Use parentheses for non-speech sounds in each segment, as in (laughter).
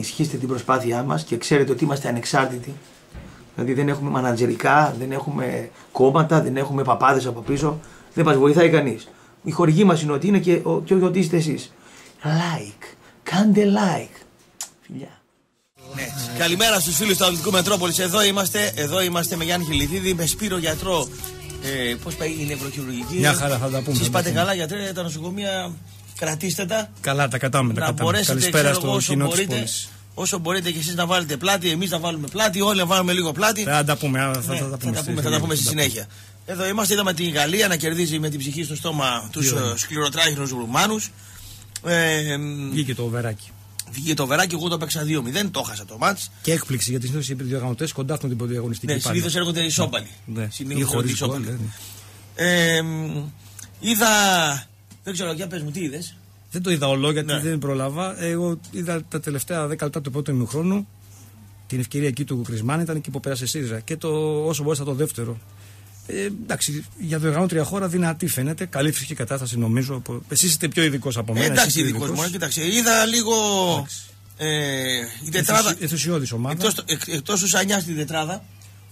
Παιδιά, για να ενισχύσετε την προσπάθειά μας και ξέρετε ότι είμαστε ανεξάρτητοι. Δηλαδή δεν έχουμε μανατζερικά, δεν έχουμε κόμματα, δεν έχουμε παπάδες από πίσω. Δεν μας βοηθάει κανείς. Η χορηγή μας είναι ότι είναι και, ο, και ότι είστε εσείς. Like. Κάντε like. Φιλιά. Ναι. Καλημέρα στους φίλους του Αθλητικού Μετρόπολης. Εδώ είμαστε, εδώ είμαστε με Γιάννη Χιλιδίδη, με Σπύρο γιατρό. Ε, Πώς πάει η νευροχειρουργική; Μια χαρά θα τα πούμε. Εσεί θα τα πάτε πούμε. καλά γιατρέ, τα νοσοκομεία; Κρατήστε τα. Καλά, τα κατάμε. Τα να κατάμε. μπορέσετε Καλησπέρα ξέρω στο εγώ, όσο κοινό της μπορείτε, πόλης. όσο μπορείτε και εσείς να βάλετε πλάτη, εμείς να βάλουμε πλάτη, όλοι να βάλουμε λίγο πλάτη. Θα τα πούμε, α, θα, Ναι, θα τα πούμε, θα, στη- θα τα πούμε στη συνέχεια. Εδώ είμαστε, είδαμε την Γαλλία να κερδίζει με την ψυχή στο στόμα τους σκληροτράχυνου Ρουμάνους. Ε, μ, Βγήκε το βεράκι. βγήκε το βεράκι, εγώ το παίξα 2-0, το χάσα το μάτς. Και έκπληξη γιατί συνήθως οι διοργανωτέ κοντάφτουν την πρωτοαγωνιστική Ναι, πάντα. συνήθως έρχονται ισόπαλοι. Ναι, Συνήθως ή χωρίς έρχονται γκολ. ισόπαλοι. ναι. Ε, μ, είδα. Δεν ξέρω, για πες μου, τι είδες; Δεν το είδα όλο γιατί Ναι. δεν πρόλαβα. Εγώ είδα τα τελευταία 10 λεπτά του πρώτου ημιχρόνου. Την ευκαιρία εκεί του Κρισμάν ήταν εκεί που πέρασε ΣΥΡΙΖΑ. Και το, όσο μπορέσα το δεύτερο. Ε, εντάξει, για διοργανώτρια χώρα δυνατή φαίνεται. Καλή φυσική κατάσταση νομίζω. Εσείς είστε πιο ειδικός από Ε, μένα. εντάξει, εσείς είστε ειδικός ειδικός. μόνο, κοίταξε. Είδα λίγο. Ε, η τετράδα. Ενθουσι- ενθουσιώδης ομάδα. Εκτός, εκ, εκτός του Σανιά στην τετράδα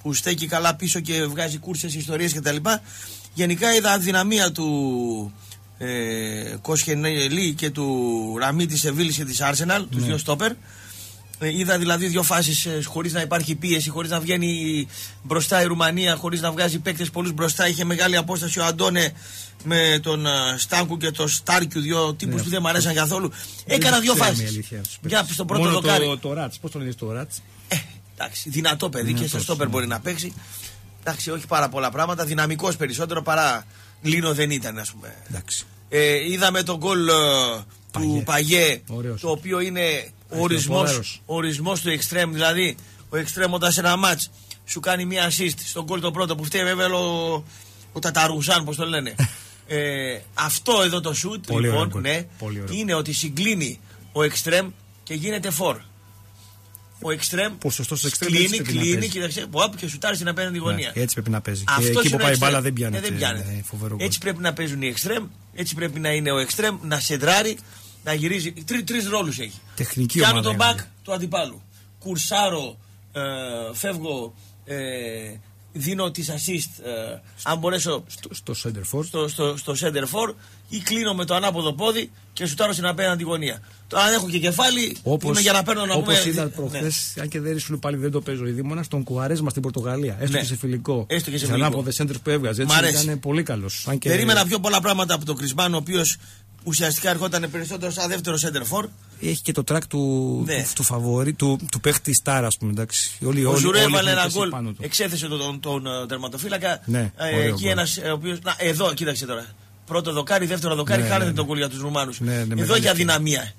που στέκει καλά πίσω και βγάζει κούρσες, ιστορίες κτλ. Γενικά είδα αδυναμία του ε, Κοσχενέλη και του Ραμή της Σεβίλης και της Arsenal, Ναι. τους δύο στόπερ. Ε, είδα δηλαδή δύο φάσεις ε, χωρίς να υπάρχει πίεση, χωρίς να βγαίνει μπροστά η Ρουμανία, χωρίς να βγάζει παίκτες πολλούς μπροστά. Είχε μεγάλη απόσταση ο Αντώνε με τον ε, Στάνκου και τον Στάρκιου, δύο τύπους Ναι. που δεν μου αρέσαν καθόλου. Δεν Έκανα τους δύο ξέρουμε, φάσεις. η αλήθεια, τους Μια παίκτες. στο πρώτο Μόνο δοκάρι. Το, το Ράτς, πώς το λένε το Ράτς; Ε, εντάξει, δυνατό παιδί και Δυνατός, σε στόπερ ναι. μπορεί να παίξει. Εντάξει, όχι πάρα πολλά πράγματα. Δυναμικός περισσότερο παρά Λίνο δεν ήταν, ας πούμε. Εντάξει. Ε, είδαμε τον γκολ ε, του Παγιέ. Παγιέ, Ωραίος. το οποίο είναι ο Αστραπολάρος. ορισμός, ο ορισμός του εξτρέμ. Δηλαδή, ο εξτρέμ όταν σε ένα μάτς σου κάνει μία assist στον γκολ το πρώτο που φταίει βέβαια ο, ο Ταταρουζάν, πώς το λένε. (laughs) ε, αυτό εδώ το σουτ, Πολύ ωραίο λοιπόν, γκολ. ναι, Πολύ ωραίο. είναι ότι συγκλίνει ο εξτρέμ και γίνεται φορ. Ο εξτρέμ Ποσοστός εξτρέμ κλείνει, έτσι πρέπει να κλείνει, παίζει. κοίταξε, βουάπ, και σουτάρει στην απέναντι γωνία. Ναι, έτσι πρέπει να παίζει. Αυτός και εκεί είναι που ο πάει η εξτρέμ. μπάλα δεν πιάνεται. Ε, δεν πιάνεται. Ναι, φοβερό γκολ. έτσι πρέπει να παίζουν οι εξτρέμ, έτσι πρέπει να είναι ο εξτρέμ, να σεντράρει, να γυρίζει. Τρει τρεις ρόλους έχει. Τεχνική Πιάνω ομάδα τον είναι. μπακ του αντιπάλου. Κουρσάρω, ε, φεύγω, ε, δίνω τις assist, ε, αν μπορέσω Στο, στο center for. στο, στο, στο center for ή κλείνω με το ανάποδο πόδι και σουτάρω στην απέναντι γωνία. Τώρα αν έχω και κεφάλι, Όπως, είμαι για να παίρνω να όπως πούμε. είδα ναι. προχθές, αν και δεν ήσουν πάλι δεν το παίζω η Δήμονα, στον Κουαρέσμα στην Πορτογαλία. Έστω Ναι. και σε φιλικό. Έστω και σε Τις φιλικό. ανάποδες center που έβγαζε. Μ' Έτσι αρέσει. ήταν πολύ καλός. Και... Περίμενα πιο πολλά πράγματα από τον Κρισμάν, ο οποίος ουσιαστικά ερχόταν περισσότερο σαν δεύτερο center for. Έχει και το track του, Ναι. του, του φαβορή, του, του παίχτη Στάρα, ας πούμε. Εντάξει. Όλοι, Ο όλοι, Ζουρέ όλοι έβαλε έχουν ένα πέσει γκολ, πάνω του. εξέθεσε τον, τον, τον, ε, τερματοφύλακα. Ναι, ε, ωραίο εκεί γκολ. ένας ο οποίο. Να, εδώ, κοίταξε τώρα. Πρώτο δοκάρι, δεύτερο δοκάρι, Ναι, χάνεται ναι, τον ναι. γκολ για τους Ρουμάνους. Ναι, ναι, εδώ μεγάλη έχει ευκαιρία. αδυναμία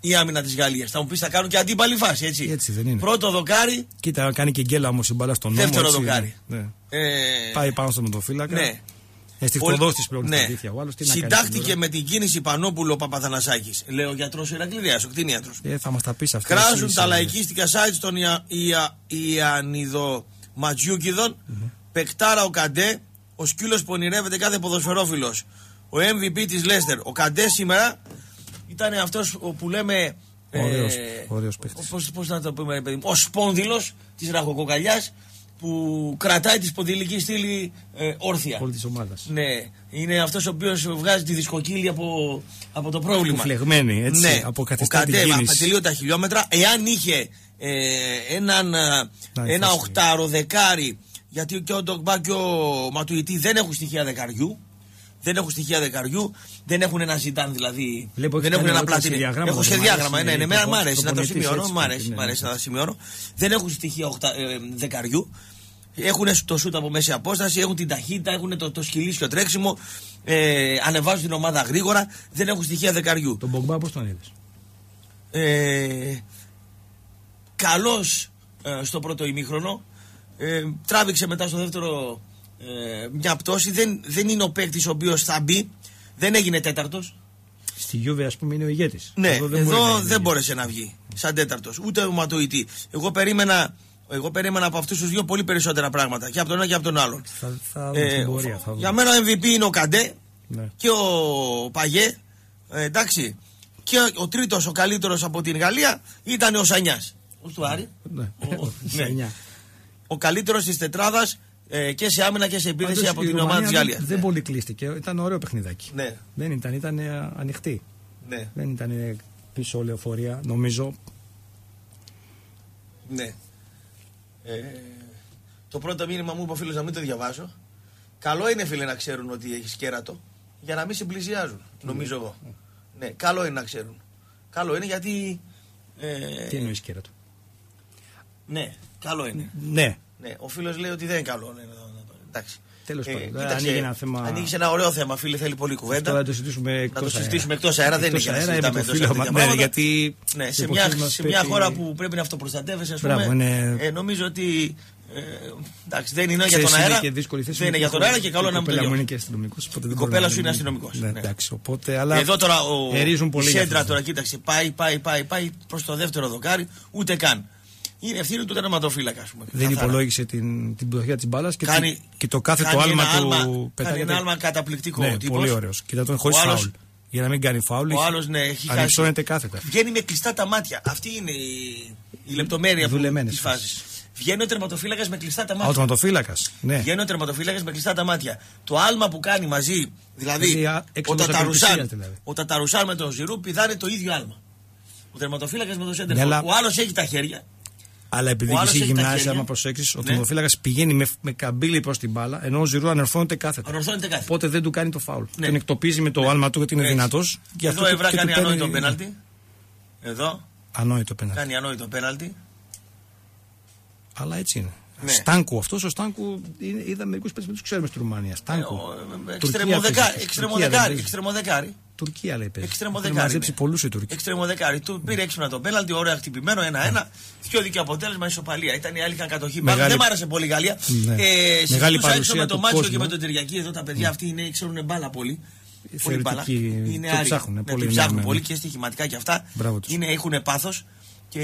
η άμυνα της Γαλλίας. Θα μου πεις θα κάνουν και αντίπαλη φάση, έτσι. Έτσι δεν είναι. Πρώτο δοκάρι, Κοίτα, κάνει και γκέλα όμως η μπάλα στον νόμο. δεύτερο έτσι, δοκάρι. Ναι. Ε, Πάει πάνω στον οδοφύλακα. ναι. Αισθηκτοδότη πλέον Ναι. στην αλήθεια. Ο άλλος τι να κάνει Συντάχθηκε τώρα. με την κίνηση Πανόπουλο ο Παπαθανασάκης. Λέει ο γιατρός Ηρακλειδέα, ο κτηνίατρος. Ε, θα μας τα πεις αυτά. Κράζουν εσύ, τα εσύ. λαϊκίστικα sites των Ια- Ια- Ιαννιδοματζιούκιδων. Πεκτάρα ο Καντέ, ο σκύλος που ονειρεύεται κάθε ποδοσφαιρόφιλος. Ο MVP της Λέστερ. Ο Καντέ σήμερα ήταν αυτός που λέμε. Ωραίος, ωραίος παίκτης. Πώς, πώς να το πούμε, ρε παιδί μου, ο σπόνδυλος της ραχοκοκαλιάς που κρατάει τη σπονδυλική στήλη ε, όρθια. Όλη της ομάδας. Ναι, είναι αυτός ο οποίος βγάζει τη δισκοκύλη από, από το πρόβλημα. Φλεγμένη, έτσι. Ναι, Αποκαθιστά ο την Καντέ, κίνηση. απατελείωτα χιλιόμετρα. Εάν είχε ε, έναν, ε, Να, ένα εφόσον. οχτάρο δεκάρι, γιατί και ο Ντογκμπά και ο Ματουητή δεν έχουν στοιχεία δεκαριού. Δεν έχουν στοιχεία δεκαριού, δεν έχουν ένα ζητάν δηλαδή. Βλέπω δεν έχεις έχουν κάνει ένα ωραίο πλατίνι. σχεδιάγραμμα, Έχω δεν μ' σχεδιάγραμμα, αρέσει, ναι, ναι, είναι ναι, το μ' αρέσει να το προπονητής σημειώνω. έτσι, Μ' αρέσει, ναι, μ' αρέσει ναι. να τα σημειώνω. Δεν έχουν στοιχεία οχτα, ε, δεκαριού. Έχουν το σούτ από μέση απόσταση, έχουν την ταχύτητα, έχουν το, το σκυλίσιο τρέξιμο. Ε, ανεβάζουν την ομάδα γρήγορα. Δεν έχουν στοιχεία δεκαριού. Τον Μπογκμπά πώς τον είδες; Ε, καλός ε, στο πρώτο ημίχρονο. Ε, τράβηξε μετά στο δεύτερο ε, μια πτώση. Δεν, δεν είναι ο παίκτης ο οποίος θα μπει. Δεν έγινε τέταρτος. Στη Γιούβε, ας πούμε, είναι ο ηγέτης. Ναι, εδώ δεν, μπορεί να είναι ηγέτης. μπόρεσε να βγει σαν τέταρτος. Ούτε ο Ματοητή. Εγώ περίμενα, εγώ περίμενα από αυτούς τους δύο πολύ περισσότερα πράγματα. Και από τον ένα και από τον άλλον. Θα, θα δούμε στην πορεία. Θα για δούμε. μένα ο MVP είναι ο Καντέ Ναι. και ο Παγέ. Ε, εντάξει. Και ο τρίτος, ο καλύτερος από την Γαλλία ήταν ο Σανιάς. Ο του Άρη. Ναι, Ο- (laughs) σε ναι. εννιά. Ο καλύτερος της τετράδας ε, και σε άμυνα και σε επίθεση Πάντως, από η την Ρουμανία ομάδα της δεν- Γαλλίας. Δεν πολύ κλείστηκε. Ήταν ωραίο παιχνιδάκι. Ναι, Δεν ήταν, ήταν ε, ανοιχτή. ναι, Δεν ήταν ε, πίσω λεωφορεία, νομίζω. ναι. Ε, το πρώτο μήνυμα μου είπε ο φίλος να μην το διαβάσω. Καλό είναι, φίλε, να ξέρουν ότι έχεις κέρατο για να μην συμπλησιάζουν. Νομίζω εγώ. Ναι, καλό είναι να ξέρουν. Καλό είναι γιατί. Ε, Τι εννοείς κέρατο; ναι, καλό είναι. Ναι, Ναι, ο φίλος λέει ότι δεν είναι καλό. Ναι, ναι, ναι, εντάξει. Τέλος πάντων, κοίταξε, ανοίγει ένα θέμα- Ανοίγεις ένα ωραίο θέμα, φίλε, θέλει πολύ κουβέντα. τώρα το συζητήσουμε να εκτός το αέρα. συζητήσουμε εκτός αέρα, δεν είναι Εκτός για να αέρα, συζητάμε επί του εντός φίλου, αέρα ναι, πράγματα. γιατί Ναι, στις σε μια, εποχές μας σε μια πρέπει- χώρα που πρέπει να αυτοπροστατεύεσαι, ας πούμε, Μπράβο, είναι- ε, νομίζω ότι ε, εντάξει, δεν είναι για Ξέρεις, τον είναι αέρα. και δύσκολη θέση. δεν είναι για τον αέρα και καλό να μην το Η κοπέλα μου διώχνει. είναι και αστυνομικός. Η κοπέλα σου είναι αστυνομικός, Ναι, ναι. εντάξει, οπότε, αλλά Εδώ τώρα ο ερίζουν πολύ η για Σέντρα αυτό. τώρα, κοίταξε, πάει, πάει, πάει, πάει προς το δεύτερο δοκάρι, ούτε καν. Είναι ευθύνη του τερματοφύλακα, ας πούμε. Δεν καθαρά. υπολόγισε την, την πτωχιά της μπάλας και, Κάνει- τη- και το κάθε το κάνει άλμα ένα του άλμα- Κάνει πετάγεται. ένα άλμα καταπληκτικό ναι, ο τύπος. πολύ ωραίος. Και ήταν χωρί Ο άλλος- φάουλ. Για να μην κάνει φάουλ. Ο είχε- άλλος ναι, έχει ανυψώνεται χάσει. κάθετα. Βγαίνει με κλειστά τα μάτια. Αυτή είναι η, η λεπτομέρεια Δουλεμένες της φάσης. φάσεις. Βγαίνει ο τερματοφύλακας με κλειστά τα Α, ο μάτια. τερματοφύλακα. Ναι. Βγαίνει ο τερματοφύλακας με κλειστά τα μάτια. Το άλμα που κάνει μαζί, δηλαδή Δηλαδή, α, έξω ο από Ταταρουσάν, απελπισίας, δηλαδή. ο Ταταρουσάν με τον Ζηρού πηδάνε το ίδιο άλμα. Ο τερματοφύλακας με τον Σέντερ. Ναι, αλλά- Ο άλλος έχει τα χέρια. Αλλά επειδή Ο άλλος είσαι έχει τα γυμνάσια, χέρια. άμα προσέξεις, ο Ναι. τερματοφύλακα πηγαίνει με, με καμπύλη προ την μπάλα, ενώ ο Ζηρού ανερθώνεται κάθετα. Ανορθώνεται κάθε. Οπότε δεν του κάνει το φάουλ. Ναι. Τον εκτοπίζει με το άλμα του γιατί είναι Έτσι. δυνατός. Εδώ Ευρά κάνει ανόητο πέναλτι. Εδώ Ανόητο πέναλτι. κάνει ανόητο πέναλτι. Αλλά έτσι είναι. Ναι. Στάνκου, αυτός ο Στάνκου είναι- είδα μερικούς παίκτες που τους ξέρουμε στη Ρουμανία. Στάνκου. Τουρκία Εξτρεμοδεκάρι. Παίζει. Εξτρεμοδεκάρι. Τουρκία δεν Εξτρεμοδεκάρι. Τουρκία λέει παίζει. Εξτρεμοδεκάρι Έχουν μαζέψει είναι. πολλούς οι Τούρκοι. Εξτρεμοδεκάρι. Του πήρε έξυπνα το πέναλτι, ωραία χτυπημένο, ένα-ένα. Πιο δίκαιο αποτέλεσμα, ισοπαλία. Ήταν οι άλλοι είχαν κατοχή. Μεγάλη- Μεγάλη... Δεν μ' άρεσε πολύ η Γαλλία. Ναι. Ε, Μεγάλη συζητούσα έξω παρουσία με το του Μάτσο κόσμου. και με τον Τεριακή. Εδώ τα παιδιά αυτοί είναι, ξέρουν μπάλα πολύ. Πολύ μπάλα. Θεωρητικοί, Είναι το άρρη. ψάχνουνε Ναι, πολύ, το ναι, ψάχνουν ναι, ναι. πολύ και στοιχηματικά και αυτά. Μπράβο τους. Είναι, έχουν πάθος και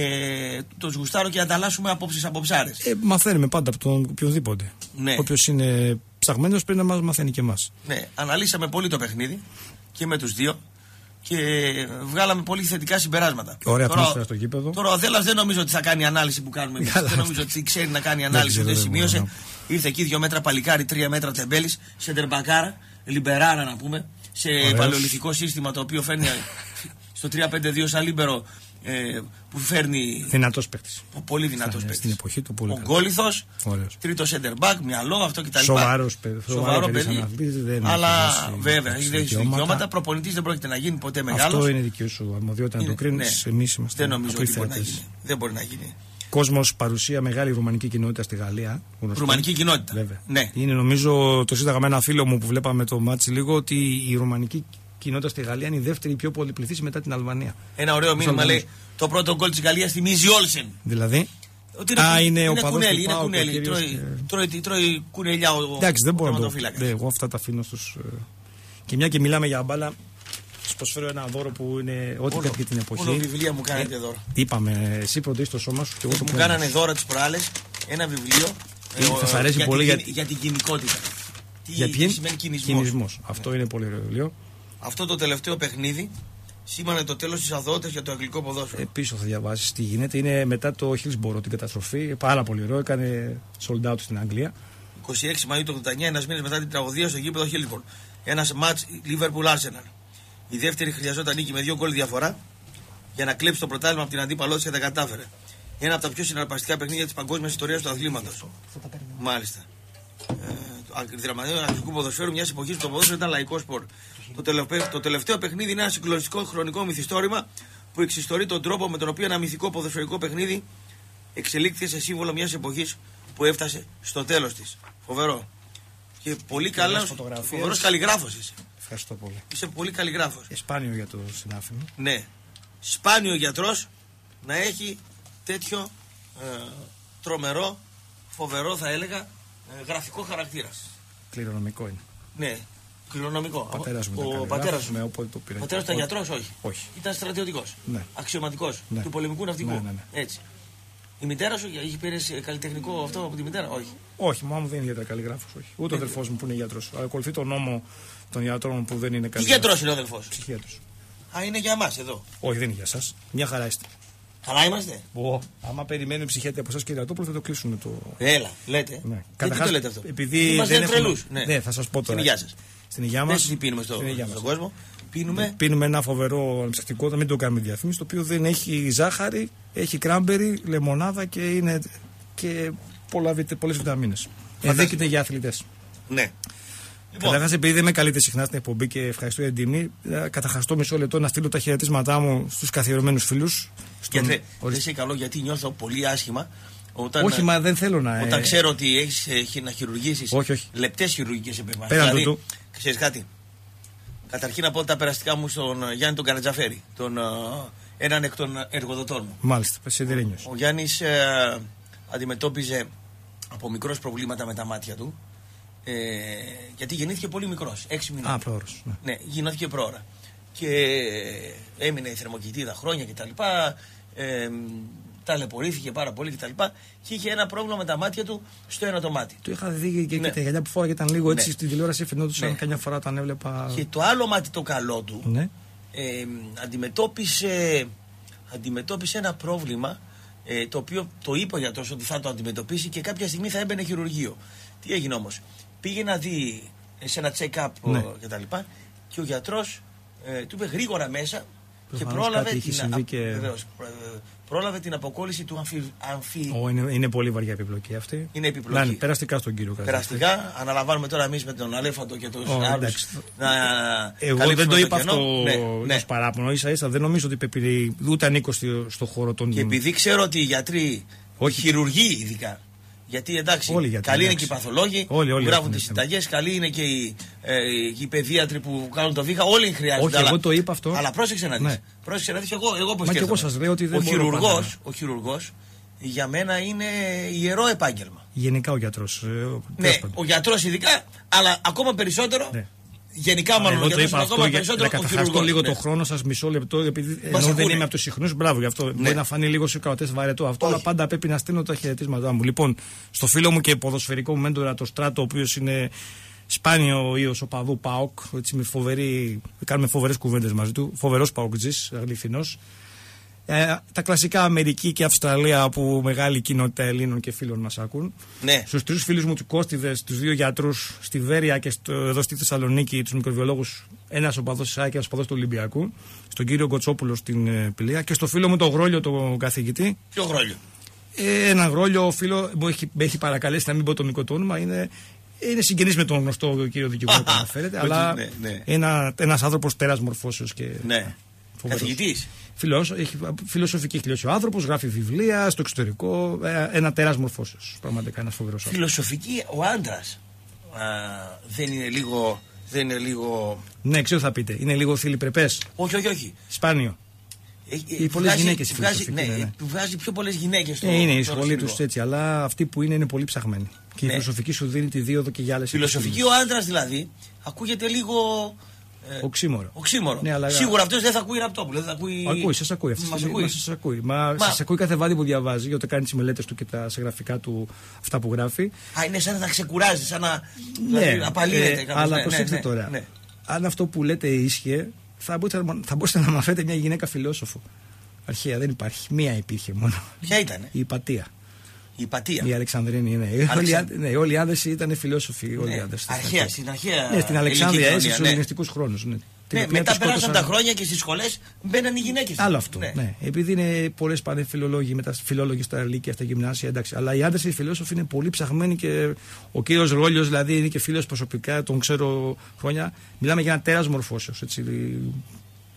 του γουστάρω και ανταλλάσσουμε απόψεις από ψάρες. Ε, μαθαίνουμε πάντα από τον οποιοδήποτε. Ναι. Όποιος είναι ψαγμένος πρέπει να μας μαθαίνει και εμάς. Ναι, αναλύσαμε πολύ το παιχνίδι και με τους δύο και βγάλαμε πολύ θετικά συμπεράσματα. Ωραία Τώρα- ατμόσφαιρα στο γήπεδο. Τώρα ο Δέλλα δεν νομίζω ότι θα κάνει ανάλυση που κάνουμε εμείς. Καλά. δεν νομίζω ότι ξέρει να κάνει ανάλυση, ξέρω, δεν δεν σημείωσε. μπορώ Ήρθε εκεί δύο μέτρα παλικάρι, τρία μέτρα τεμπέλης, σεντερμπακάρα, λιμπεράρα να πούμε, σε παλαιολιθικό σύστημα το οποίο φέρνει (laughs) στο 3-5-2 σαν λίμπερο ε, που φέρνει Δυνατός παίκτης. πολύ δυνατός Στην παίκτης. εποχή του πολύ Ο καλός. Γκόλιθος, Ωραίος. τρίτος center back, μυαλό, αυτό κτλ. Σοβαρός παιδί, σοβαρό Σοβαρό παιδί, παιδί. σαν αθλητής, δεν έχει Αλλά δώσει βέβαια, εντάξει, έχει δώσει δικαιώματα. δικαιώματα. Προπονητής δεν πρόκειται να γίνει ποτέ μεγάλος. Αυτό είναι δική σου αρμοδιότητα να το κρίνεις. ναι. Εμείς είμαστε Δεν νομίζω απλοί ότι μπορεί να θεατές. γίνει. Δεν μπορεί να γίνει. Κόσμος παρουσία μεγάλη ρουμανική κοινότητα στη Γαλλία. γνωστή. Ρουμανική κοινότητα. Βέβαια. Ναι. Είναι νομίζω, το σύνταγα με ένα φίλο μου που βλέπαμε το μάτσι λίγο, ότι η ρουμανική κοινότητα στη Γαλλία είναι η δεύτερη πιο πολυπληθής μετά την Αλβανία. Ένα ωραίο μήνυμα Αλβανούς. λέει το πρώτο γκολ της Γαλλίας θυμίζει Όλσεν. Δηλαδή; Ότι Α, είναι ο είναι παδός κουνέλι, του είναι ΠΑΟΚ, ο κουνέλι. κύριος, Τρώει, ε, τρώει, τρώει κουνελιά ο Εντάξει, δεν ο μπορώ να το. τερματοφύλακας. Ναι, εγώ αυτά τα αφήνω στους. Και μια και μιλάμε για μπάλα, σας προσφέρω ένα δώρο που είναι ό,τι Μόνο- κάτι την εποχή. Μόνο βιβλία μου κάνετε δώρο. Είπαμε, εσύ προτείνει το σώμα σου και εγώ το Μου πνεύμα. κάνανε δώρα τις προάλλες ένα βιβλίο. Ε, ο- θα σ' αρέσει για πολύ την, γιατί- για την κοινικότητα. Τι, Για τι ποιον; σημαίνει κινησμός. Κινησμός. Αυτό είναι πολύ ωραίο βιβλίο. Αυτό το τελευταίο παιχνίδι σήμανε το τέλος τη αθωότητα για το αγγλικό ποδόσφαιρο. Ε, πίσω θα διαβάσεις τι γίνεται. Είναι μετά το Hillsborough την καταστροφή. Πάρα πολύ ωραίο. Έκανε sold out στην Αγγλία. 26 Μαου του 89, ένας μήνα μετά την τραγωδία στο γήπεδο Χίλιμπορν. Ένας ματ Liverpool Arsenal. Η δεύτερη χρειαζόταν νίκη με δύο γκολ διαφορά για να κλέψει το πρωτάθλημα από την αντίπαλό της και τα κατάφερε. Ένα από τα πιο συναρπαστικά παιχνίδια της παγκόσμιας ιστορίας του αθλήματος. Μάλιστα. Ε, το δραματικό αγγλικού ποδοσφαίρου μιας εποχής που το ποδόσφαιρο ήταν λαϊκό σπορ. Το τελευταίο, το τελευταίο παιχνίδι είναι ένα συγκλονιστικό χρονικό μυθιστόρημα που εξιστορεί τον τρόπο με τον οποίο ένα μυθικό ποδοσφαιρικό παιχνίδι εξελίχθηκε σε σύμβολο μιας εποχής που έφτασε στο τέλος της. Φοβερό. Και πολύ καλά. φωτογραφίες. Φοβερός καλλιγράφος είσαι. Ευχαριστώ πολύ. Είσαι πολύ καλλιγράφος. Εσπάνιο για το συνάφι μου. Ναι. Σπάνιο γιατρός να έχει τέτοιο ε, τρομερό, φοβερό θα έλεγα, ε, γραφικό χαρακτήρας. Κληρονομικό είναι. Ναι. Κληρονομικό. Ο πατέρας μου ήταν Ο καλλιγράφος, πατέρα σου. ναι, οπότε το πήρα. Ο πατέρας ήταν Οπότε- γιατρός, όχι. Όχι. Ήταν στρατιωτικός. Ναι. Αξιωματικός. Ναι. Του πολεμικού ναυτικού. Ναι, ναι, ναι. Έτσι. Η μητέρα σου είχε πήρες καλλιτεχνικό αυτό από τη μητέρα, όχι. Όχι, μου δεν είναι ιδιαίτερα καλλιγράφος. Όχι. Ούτε ο αδελφός μου που είναι γιατρός. Ακολουθεί τον νόμο των γιατρών που δεν είναι Τι καλλιγράφος. γιατρός είναι ο αδελφός; Ψυχίατρος. Α, είναι για εμάς εδώ. Όχι, δεν είναι για εσά. Μια χαρά είστε. Καλά είμαστε. Ω, άμα περιμένουν ψυχέτη από εσάς, κύριε Ρατόπουλο, θα το κλείσουμε το. Έλα, λέτε. Ναι. Γιατί Καταρχάς, το λέτε αυτό; Επειδή Είμαστε δεν τρελούς. έχουμε- Ναι, θα σας πω τώρα. Στην υγεία σας; Στην υγεία μας. Δεν τι πίνουμε στο, στον κόσμο. Πίνουμε. Πίνουμε ένα φοβερό ανεψυχτικό, να μην το κάνουμε διαφήμιση, το οποίο δεν έχει ζάχαρη, έχει κράμπερι, λεμονάδα και είναι και πολλές βιταμίνες. Ενδείκνυται για αθλητές. Ναι. Λοιπόν, Καταρχάς, επειδή δεν με καλείτε συχνά στην εκπομπή και ευχαριστώ για την τιμή, θα καταχαστώ μισό λεπτό να στείλω τα χαιρετίσματά μου στους καθιερωμένους φίλους. γιατρέ, δεν είσαι καλό γιατί νιώθω πολύ άσχημα. Όταν, Όχι, μα δεν θέλω να. Όταν ε, ξέρω ότι έχεις να χειρουργήσεις Όχι, όχι. λεπτές χειρουργικές επεμβάσεις. Πέραν δηλαδή, τούτου. ξέρεις κάτι; Καταρχήν να πω τα περαστικά μου στον ε, Γιάννη τον Καρατζαφέρη, τον, ε, έναν εκ των εργοδοτών μου. Μάλιστα, Σιδερένιο. Ο Γιάννης ε, αντιμετώπιζε από μικρός προβλήματα με τα μάτια του. Ε, γιατί γεννήθηκε πολύ μικρός, 6 μηνών. Α, πρόωρος. Ναι. Ναι, γεννήθηκε πρόωρα. Και έμεινε η θερμοκοιτίδα χρόνια κτλ. Ε, ταλαιπωρήθηκε πάρα πολύ κτλ. Και, και είχε ένα πρόβλημα με τα μάτια του στο ένα το μάτι. Το είχα δει και, Ναι. και τα γυαλιά που φόραγε ήταν λίγο έτσι Ναι. στην τηλεόραση, φαινόντουσαν Ναι. καμιά φορά όταν έβλεπα. Και το άλλο μάτι το καλό του Ναι. ε, αντιμετώπισε, αντιμετώπισε ένα πρόβλημα ε, το οποίο το είπε ο γιατρός ότι θα το αντιμετωπίσει και κάποια στιγμή θα έμπαινε χειρουργείο. Τι έγινε όμως; Πήγε να δει ε, σε ένα check-up Ναι. ε, και τα λοιπά και ο γιατρός ε, του είπε γρήγορα μέσα και Προφανώς πρόλαβε κάτι είχε την, συμβεί α- και- βεβαίως, ε, πρόλαβε την αποκόλληση του αμφι, αμφι, Ω, είναι, είναι πολύ βαριά επιπλοκή αυτή. Είναι επιπλοκή. Να είναι περαστικά στον κύριο Καζάκη. περαστικά. Αναλαμβάνουμε τώρα εμείς με τον Αλέφαντο και τους Ω, άλλους εντάξει. να Εγώ καλύψουμε δεν το είπα κενό. αυτό Ναι, ναι. ως παράπονο. σα ίσα δεν νομίζω ότι επειδή ούτε ανήκω στο, στο χώρο των. Και επειδή ξέρω ότι οι γιατροί, Όχι. οι χειρουργοί ειδικά, γιατί εντάξει, Όλοι οι γιατροί, καλοί είναι εντάξει. και οι παθολόγοι Όλοι, όλοι που γράφουν έχουν τις θέμα. συνταγές, καλοί είναι και οι, ε, οι παιδίατροι που κάνουν το βήχα, όλοι χρειάζονται. Όχι, αλλά, εγώ το είπα αυτό. Αλλά πρόσεξε να δεις. Ναι. Πρόσεξε να δεις, εγώ, εγώ πώ Μα και εγώ σας λέω ότι δεν ο μπορώ χειρουργός, πάντα. ο χειρουργός για μένα είναι ιερό επάγγελμα. Γενικά ο γιατρός. Ναι, ο γιατρός ειδικά, αλλά ακόμα περισσότερο. Ναι. Γενικά, μάλλον ο Εγώ το γιατρός είπα είναι αυτό ακόμα για να περισσότερο ο καταχαστώ χειρουργός. λίγο ναι. το χρόνο σας, μισό λεπτό, επειδή Μας ενώ δεν ακούνε. είμαι από τους συχνούς. Μπράβο γι' αυτό. Μπορεί να φανεί λίγο σε κρατέ βαρετό αυτό, Όχι. αλλά πάντα πρέπει να στέλνω τα χαιρετίσματά μου. Λοιπόν, στο φίλο μου και ποδοσφαιρικό μου μέντορα, το Στράτο, ο οποίος είναι σπάνιο ίος οπαδού ΠΑΟΚ, έτσι με φοβερή, κάνουμε φοβερές κουβέντες μαζί του. Φοβερός ΠΑΟΚτζή, αληθινός. Ε, τα κλασικά Αμερική και Αυστραλία που μεγάλη κοινότητα Ελλήνων και φίλων μας ακούν. Ναι. Στους τρεις φίλους μου τους Κώστιδε, τους δύο γιατρούς στη Βέρεια και στο, εδώ στη Θεσσαλονίκη, τους μικροβιολόγους, ένας οπαδό της ΣΑΕ και ένας οπαδό του Ολυμπιακού, στον κύριο Κοτσόπουλο στην ε, Πηλία και στο φίλο μου τον Γρόλιο, τον καθηγητή. Ποιο χρόνιο. Ε, ένα Γρόλιο φίλο, μου έχει, με έχει παρακαλέσει να μην πω το μικρό του όνομα, είναι, είναι συγγενής με τον γνωστό κύριο δικηγόρο που αναφέρεται, Ότι, αλλά ναι, ναι. ένα ένας άνθρωπος τέρας μορφώσεως και. Ναι. φοβερός. Καθηγητής; Φιλός, έχει φιλοσοφική τελειώσει ο άνθρωπος, γράφει βιβλία στο εξωτερικό. ε, Ένα τέρα μορφώσεως. Πραγματικά ένας φοβερός άνθρωπος. Φιλοσοφική, ο άντρας δεν είναι λίγο. Δεν είναι λίγο. Ναι, ξέρω θα πείτε. Είναι λίγο θηλυπρεπέ. Όχι, όχι, όχι. Σπάνιο. Ε, ε, Οι πολλές βγάζει- γυναίκες οι βγάζει, φιλοσοφικοί, ναι, ναι, ναι. βγάζει πιο πολλές γυναίκες στο Ε, είναι η στο σχολή τους ρωσικό. έτσι, αλλά αυτοί που είναι είναι πολύ ψαχμένοι. Και η Ναι. φιλοσοφική σου δίνει τη δίωδο και για άλλες Φιλοσοφική ο άντρας δηλαδή ακούγεται λίγο. Ε, Οξύμορο. οξύμορο. Ναι, αλλά- Σίγουρα αυτός δεν θα ακούει ραπτόπουλο. Δεν θα ακούει. Ακούει, σας ακούει. Αυτή τη Μας στιγμή ακούει. μας σας ακούει. Μα, Μα- σας ακούει κάθε βάδι που διαβάζει, όταν κάνει τις μελέτες του και τα σε γραφικά του, αυτά που γράφει. Α, είναι σαν να τα ξεκουράζει, σαν να. Ναι, δηλαδή, να απαλύνεται ε, κάπως. αλλά Ναι, προσέξτε ναι, ναι, τώρα. ναι. Αν αυτό που λέτε ίσχυε, θα μπορούσατε, να- θα μπορούσατε να μαθαίνετε μια γυναίκα φιλόσοφο. Αρχαία δεν υπάρχει. Μία υπήρχε μόνο. Ποια ήταν, Η Υπατία. Η υπατία. Η Αλεξανδρίνη, ναι. Αλεξαν- Όλοι, οι άν- ναι, όλοι οι άντρε ήταν φιλόσοφοι. Όλοι οι Ναι, άντρες. αρχαία, στην αρχαία. Ναι, στην Αλεξάνδρεια, ελληνική έτσι στου κοινωνία, ναι. ελληνιστικού χρόνους. Ναι. Την Ναι, οποία μετά τους πέρασαν σκότωσαν- τα χρόνια και στις σχολές μπαίναν οι γυναίκες. Άλλο αυτό. Ναι. Επειδή είναι πολλές πάνε φιλολόγοι, μετά φιλόλογοι στα λύκεια, στα γυμνάσια, εντάξει. Αλλά οι άντρες οι φιλόσοφοι είναι πολύ ψαχμένοι και ο κύριος Ρόλιος, δηλαδή, είναι και φίλος προσωπικά, τον ξέρω χρόνια. Μιλάμε για ένα τέρας μορφώσεως.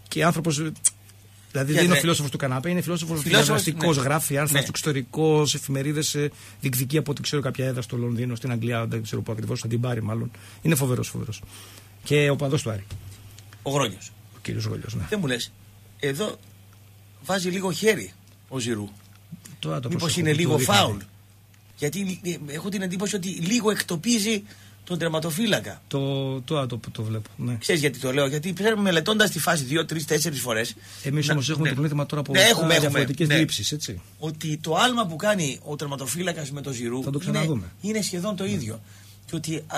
Και άνθρωπος. Δηλαδή δεν είναι ο ναι. φιλόσοφος του καναπέ, είναι φιλόσοφος Φιλόσοφος, διαδραστικό, ναι. γράφει άρθρα Ναι. στο εξωτερικό, σε εφημερίδε, διεκδικεί από ό,τι ξέρω κάποια έδρα στο Λονδίνο, στην Αγγλία, δεν ξέρω πού ακριβώς, θα την πάρει μάλλον. Είναι φοβερός, φοβερός. Και ο παδός του Άρη, Ο Γρόνιο. ο κύριος Ρόλιο. Ναι. Δεν μου λες, εδώ βάζει λίγο χέρι ο Ζηρού. Τώρα το Μήπως προσέχω, είναι το λίγο δείχνει. φάουλ. Γιατί ε, έχω την εντύπωση ότι λίγο εκτοπίζει τον τερματοφύλακα. Το, τώρα το, το βλέπω. Ναι. Ξέρεις γιατί το λέω, Γιατί ξέρουμε μελετώντας τη φάση 2, 3, 4 φορές. Εμείς όμως έχουμε το πλήθυμα τώρα από ναι, έχουμε, έχουμε, διαφορετικές ναι. λήψεις, έτσι. Ότι το άλμα που κάνει ο τερματοφύλακας με το Ζηρού Θα το είναι, ξαναδούμε. είναι σχεδόν το ίδιο. Και ότι α,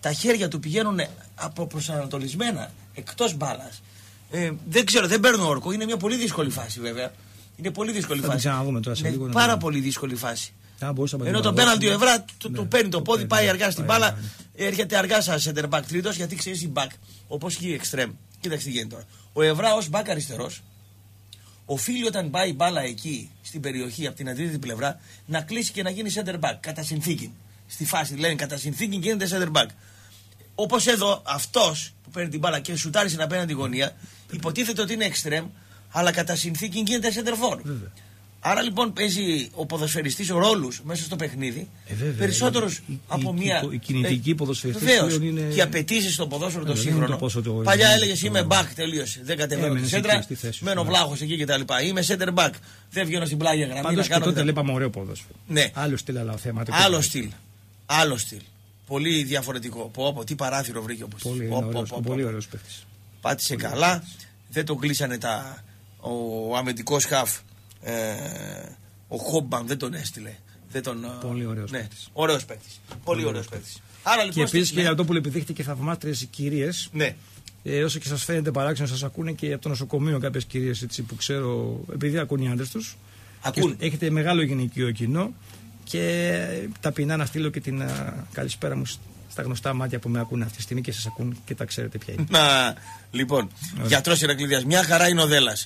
τα χέρια του πηγαίνουν από προσανατολισμένα εκτός μπάλας. Ε, δεν ξέρω, δεν παίρνω όρκο. Είναι μια πολύ δύσκολη φάση βέβαια. Είναι πολύ δύσκολη Θα την φάση. ξαναδούμε τώρα σε Ναι, λίγο. να πάρα δούμε. πολύ δύσκολη φάση. Αν μπορούσαμε να Ενώ την το παραδώσουμε. πέναλτι ο Ευρά το, το Ναι. παίρνει το πόδι, παίρνει, πάει ναι. αργά στην Πάει μπάλα. αργά, ναι. Έρχεται αργά σαν center back τρίτος γιατί ξέρεις η back. Όπως και η extreme. Κοίταξε τι γίνεται τώρα. Ο Ευρά ως back αριστερός οφείλει όταν πάει η μπάλα εκεί στην περιοχή από την αντίθετη πλευρά να κλείσει και να γίνει center back. Κατά συνθήκη. Στη φάση λένε κατά συνθήκη γίνεται center back. Όπως εδώ αυτός που παίρνει την μπάλα και σουτάρει στην απέναντι γωνία, υποτίθεται ότι είναι extreme, αλλά κατά συνθήκη γίνεται center for. Βέβαια. Άρα λοιπόν παίζει ο ποδοσφαιριστής ρόλους μέσα στο παιχνίδι Ε, βέβαια. περισσότερους Η- η- από η- μία. η κινητική ποδοσφαιριστής Βεβαίως. πλέον είναι- Και οι απαιτήσεις στο ποδόσφαιρο το Βέβαια, δεν είναι σύγχρονο. το πόσο το- Παλιά είναι έλεγες το- είμαι back, τελείωσε. Δεν κατεβαίνω Έμενες τη εκεί, σέντρα. στη θέση σου, Μένω ναι. βλάχος εκεί κτλ. Είμαι center back. Δεν βγαίνω στην πλάγια γραμμή. Πάντως να και κάνω τότε κτλ. βλέπαμε ωραίο ποδόσφαιρο. Ναι. Άλλο στυλ, αλλά θέματα. Άλλο στυλ. Άλλο στυλ. Πολύ διαφορετικό. Πω, πω, τι παράθυρο βρήκε όπως. Πολύ, Πω, είναι πω, ωραίος, πω, πω. πολύ ωραίος παίχτη. Πάτησε καλά. Δεν τον κλείσανε τα, ο αμυντικός χαφ. Ε, ο Χόμπαμ δεν τον έστειλε. Δεν τον, ε, Πολύ ωραίος ναι, παίκτης. Ωραίος παίκτης. Πολύ ωραίος παίκτης. Άρα Και λοιπόν. επίσης στη- κύριε ναι, Ατόπουλο, επειδή έχετε και θαυμάστριε κυρίες, ναι. ε, όσο και σας φαίνεται παράξενο, σας ακούνε και από το νοσοκομείο κάποιες κυρίες που ξέρω, επειδή ακούν οι άντρες τους. Ακούν. Έχετε μεγάλο γυναικείο κοινό και ταπεινά να στείλω και την α, καλησπέρα μου στα γνωστά μάτια που με ακούν αυτή τη στιγμή και σας ακούν και τα ξέρετε ποια είναι. Να, λοιπόν, γιατρός Ηρακλήδιας, μια χαρά είναι ο Δέλλα.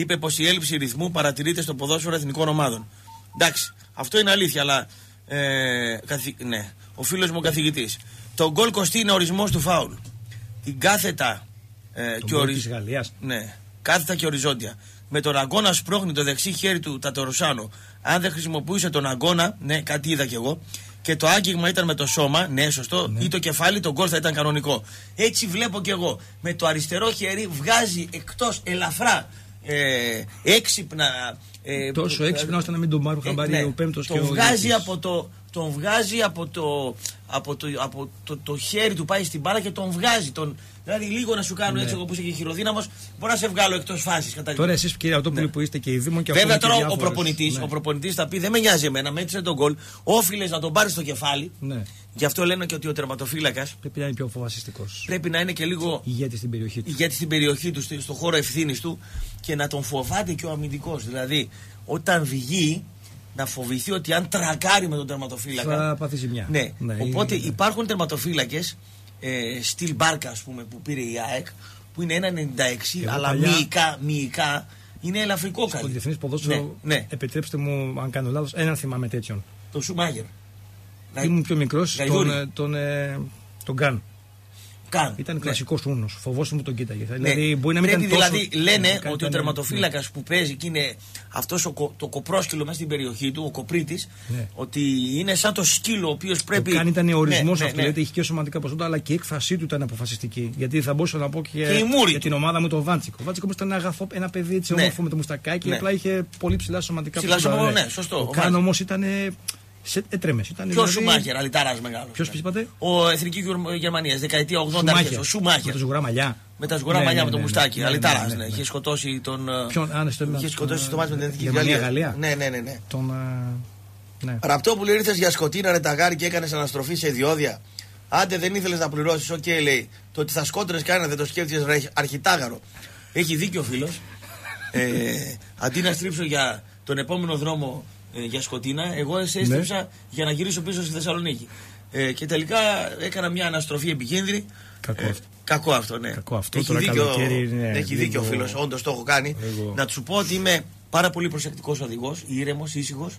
Είπε πως η έλλειψη ρυθμού παρατηρείται στο ποδόσφαιρο εθνικών ομάδων. Εντάξει, αυτό είναι αλήθεια, αλλά. Ε, καθη, ναι, ο φίλος μου καθηγητής. Το γκολ κοστί είναι ορισμός του φάουλ. Την κάθετα ε, Το και γκολ ορι- της Γαλλίας. Ναι, κάθετα και οριζόντια. Με τον αγώνα σπρώχνει το δεξί χέρι του Τατοροσάνο. Αν δεν χρησιμοποιούσε τον αγώνα, ναι, κάτι είδα κι εγώ, και το άγγιγμα ήταν με το σώμα, ναι, σωστό, ή το κεφάλι, το γκολ θα ήταν κανονικό. Έτσι βλέπω κι εγώ. Με το αριστερό χέρι βγάζει εκτός ελαφρά ε, έξυπνα. Ε, Τόσο ε, έξυπνα ώστε να μην τον πάρουν ε, χαμπάρι ναι. ο πέμπτος και τον ο βγάζει ηγέτης. από το, τον βγάζει από το, από το, από το, το χέρι του πάει στην μπάλα και τον βγάζει. Τον, δηλαδή λίγο να σου κάνω Ναι. έτσι εγώ που είσαι και χειροδύναμος, μπορώ να σε βγάλω εκτός φάσης. Τώρα εσείς κύριε Ατόπουλο που είστε και οι Δήμων και Ναι. Βέβαια ακούνε και τώρα ο διάφορες- προπονητή Ναι. ο προπονητής θα πει: Δεν με νοιάζει εμένα, μέτρησε τον γκολ. Όφιλες να τον πάρεις στο κεφάλι. Ναι. Γι' αυτό λένε και ότι ο τερματοφύλακας Πρέπει να είναι πιο αποφασιστικός. πρέπει να είναι και λίγο Ηγέτης στην περιοχή του. ηγέτης στην περιοχή του, στο χώρο ευθύνης του και να τον φοβάται και ο αμυντικός. Δηλαδή, όταν βγει, να φοβηθεί ότι αν τρακάρει με τον τερματοφύλακα. Θα πάθει ζημιά. Ναι. Οπότε είναι- υπάρχουν τερματοφύλακες, ε, στυλ μπάρκα, ας πούμε, που πήρε η ΑΕΚ, που είναι 1,96, Εγώ αλλά παλιά- μυϊκά, μυϊκά είναι ελαφρικό Στο καλή. διεθνή ποδόσφαιρο, Ναι, ναι. επιτρέψτε μου, αν κάνω λάθος, έναν θυμάμαι τέτοιον. Το Σουμάγερ. Ήμουν πιο μικρός, τον, Γαϊδούρη. ε, τον, ε, τον Γκάν. Καν. Ήταν Ναι. κλασικός ούνο. Φοβόσαι μου τον κοίταγε. Ναι. Δηλαδή, μπορεί να μην Πρέπει ήταν τόσο... δηλαδή, λένε Ναι, ότι ο ήταν- τερματοφύλακας που παίζει και είναι αυτός το κοπρόσκυλο μέσα στην περιοχή του, ο κοπρίτης, Ναι. ότι είναι σαν το σκύλο ο οποίος Το πρέπει. Καν ήταν ορισμός Ναι, ναι, αυτός. ναι. Δηλαδή, είχε και σωματικά ποσότητα, αλλά και η έκφρασή του ήταν αποφασιστική. Γιατί θα μπορούσα να πω και, Και η μούρη για του. την ομάδα μου, το Βάντσικο. Ο Βάντσικο όμως ήταν ένα, αγαθό, ένα παιδί έτσι Ναι. όμορφο με το μουστακάκι, Ναι. απλά είχε πολύ ψηλά σωματικά Ψηλά ποσότητα, σωματικά, ναι. ναι, σωστό, Ο ο Καν Βάντσικο. όμως ήταν. Σε, έτρεμε. Ήταν Ποιος δηλαδή- Σουμάχερ, αλυτάρα μεγάλος. Ποιος είπατε; Ο Εθνική Γερμανίας, δεκαετία 80 Σουμάχερ. αρχές, Ο Σουμάχερ. Με τα ζουγρά μαλλιά. Με τα σγουρά Ναι, μαλλιά ναι, με το ναι, μουστάκι. ναι, Αλυτάρα. ναι, ναι, ναι. Είχε σκοτώσει τον. ε, Ποιον, αν στο Είχε σκοτώσει το μάτι με την Εθνική Γερμανία, Γαλλία. Γαλλία; Ναι, ναι, ναι. ναι. Τον. ε, ναι. Ραπτόπουλο ήρθες για σκοτίνα ρε ταγάρι και έκανες αναστροφή σε διόδια. Άντε δεν ήθελες να πληρώσεις, οκ λέει. Το ότι θα σκότωνες κανένα δεν το σκέφτηκες ρε αρχιτάγαρο. Έχει δίκιο ο φίλος. ε, αντί να στρίψω για τον επόμενο δρόμο ε, για σκοτίνα, εγώ σε έστριψα για να γυρίσω πίσω στη Θεσσαλονίκη. Ε, και τελικά έκανα μια αναστροφή επικίνδυνη. Κακό Ε, αυτό. κακό αυτό, ναι. Κακό αυτό, Έχει τώρα δίκιο, καλοκαίρι είναι έχει δίκιο ο λίγο- φίλος, όντως το έχω κάνει. λίγο- Να του πω ότι είμαι πάρα πολύ προσεκτικός οδηγός, ήρεμος, ήσυχος.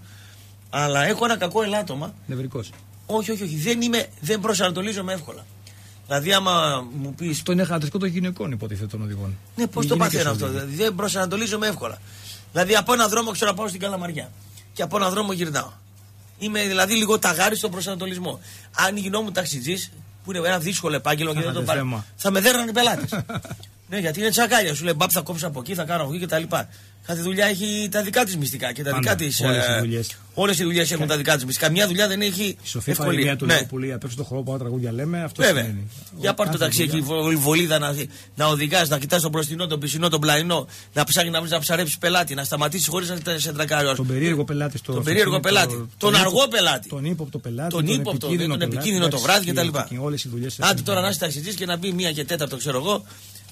Αλλά έχω ένα κακό ελάττωμα. Νευρικός. Όχι, όχι, όχι. Δεν, είμαι, δεν προσανατολίζομαι εύκολα. Δηλαδή, άμα μου πει. Αυτό είναι χαρακτηριστικό των γυναικών, υποτίθεται των οδηγών. Ναι, πώς Οι το γυναίκες παθαίνω αυτό. οδηγούν. Δηλαδή, δεν προσανατολίζομαι εύκολα. Δηλαδή, από έναν δρόμο ξέρω να πάω στην Καλαμαριά. Και από έναν δρόμο γυρνάω. Είμαι δηλαδή λίγο ταγάρι στον προσανατολισμό. Αν γινόμουν ταξιτζής, που είναι ένα δύσκολο επάγγελμα και Θα δεν το είχατε πάρω, θέμα. θα με δέρνανε οι πελάτες. ναι, γιατί είναι τσακάλια. Σου λέει μπαπ, θα κόψω από εκεί, θα κάνω από εκεί κτλ. Κάθε δουλειά έχει τα δικά της μυστικά και τα Πάντα. δικά της. Όλες οι δουλειές. Όλες οι δουλειές έχουν τα δικά της μυστικά. Μια δουλειά δεν έχει Η Σοφία ευκολία. Φαρινία του Ναι. λέω που λέει απ' έξω το χώρο που άλλα τραγούδια λέμε. Αυτό Βέβαια. σημαίνει. Για πάρει το Κάθε ταξί εκεί, δουλειά. η βολίδα να, να οδηγάς, να κοιτάς τον μπροστινό, τον πισινό, τον πλαϊνό, να ψάχνει να βρεις να ψαρέψεις πελάτη, να σταματήσεις χωρίς να σε τρακάρει. Τον περίεργο πελάτη. στο- Τον στο περίεργο φίλο, πελάτη. το- Τον ύποπτο- αργό πελάτη. Τον ύποπτο πελάτη. Τον ύποπτο, τον επικίνδυνο το βράδυ κτλ. Όλες οι δουλειές. Άντε τώρα να είσαι ταξιτζή και να μπει μία και τέταρτο, ξέρω εγώ,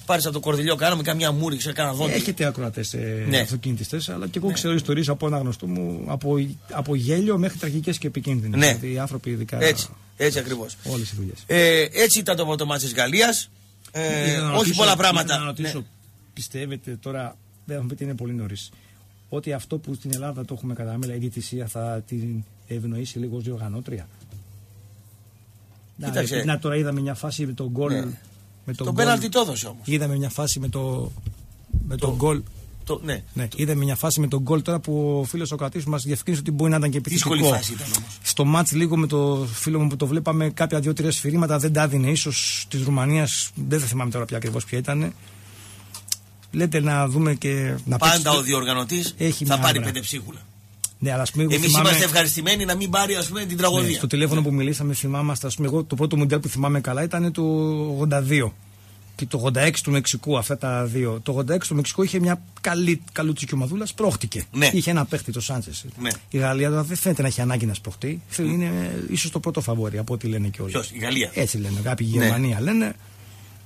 πάρεις από το κορδιλιό, κάναμε καμιά μούρη, ξέρω κάνα δόντι. Έχετε ακροατές ε, Ναι. αυτοκινητιστές, αλλά και εγώ ξέρω ιστορίες από ένα γνωστό μου από, από γέλιο μέχρι τραγικές και επικίνδυνες. Ναι. Δηλαδή οι άνθρωποι ειδικά. Έτσι, έτσι ακριβώς. Όλες οι δουλειές. Ε, έτσι ήταν το πρώτο μάτι της Γαλλίας. Ε, όχι πολλά πράγματα. Να ρωτήσω, Ναι. πιστεύετε τώρα, δεν θα μου πείτε είναι πολύ νωρίς, ότι αυτό που στην Ελλάδα το έχουμε καταμέλα, η διαιτησία θα την ευνοήσει λίγο ως διοργανώτρια; Να, Κοίταξε. να τώρα είδαμε μια φάση με τον γκολ. Ναι. Με τον Το γκολ. πέναλτι το έδωσε όμως. Είδαμε μια φάση με το, με τον γκολ. Το, ναι. Ναι, είδαμε μια φάση με τον γκολ τώρα που ο φίλος ο κρατή μας διευκρίνησε ότι μπορεί να ήταν και επιθετικό. Δύσκολη φάση ήταν όμως. Στο μάτς λίγο με το φίλο μου που το βλέπαμε κάποια δύο-τρία σφυρίγματα δεν τα έδινε. ίσως της Ρουμανίας, δεν θα θυμάμαι τώρα πια ακριβώς ποια ήταν. Λέτε να δούμε και να Πάντα παίξει- ο διοργανωτής Έχει θα μια πάρει άβρα. πέντε ψίχουλα. Ναι, αλλά ας πούμε, εγώ Εμείς θυμάμαι- είμαστε ευχαριστημένοι να μην πάρει ας πούμε, την Ναι, τραγωδία. στο τηλέφωνο που μιλήσαμε, θυμάμαστε, ας πούμε, εγώ το πρώτο μοντέλ που θυμάμαι καλά ήταν το 82 και το 86 του Μεξικού, αυτά τα δύο. Το 86 του Μεξικού είχε μια καλή καλούτσικη ομαδούλα, σπρώχτηκε. Ναι. Είχε ένα παίχτη, το Σάντσες. Ναι. Η Γαλλία τώρα δεν φαίνεται να έχει ανάγκη να σπρωχτεί. Είναι ίσως το πρώτο φαβόρι από ό,τι λένε και όλοι. Ποιος, η Γαλλία. Έτσι λένε. Κάποιοι Ναι. Γερμανία λένε.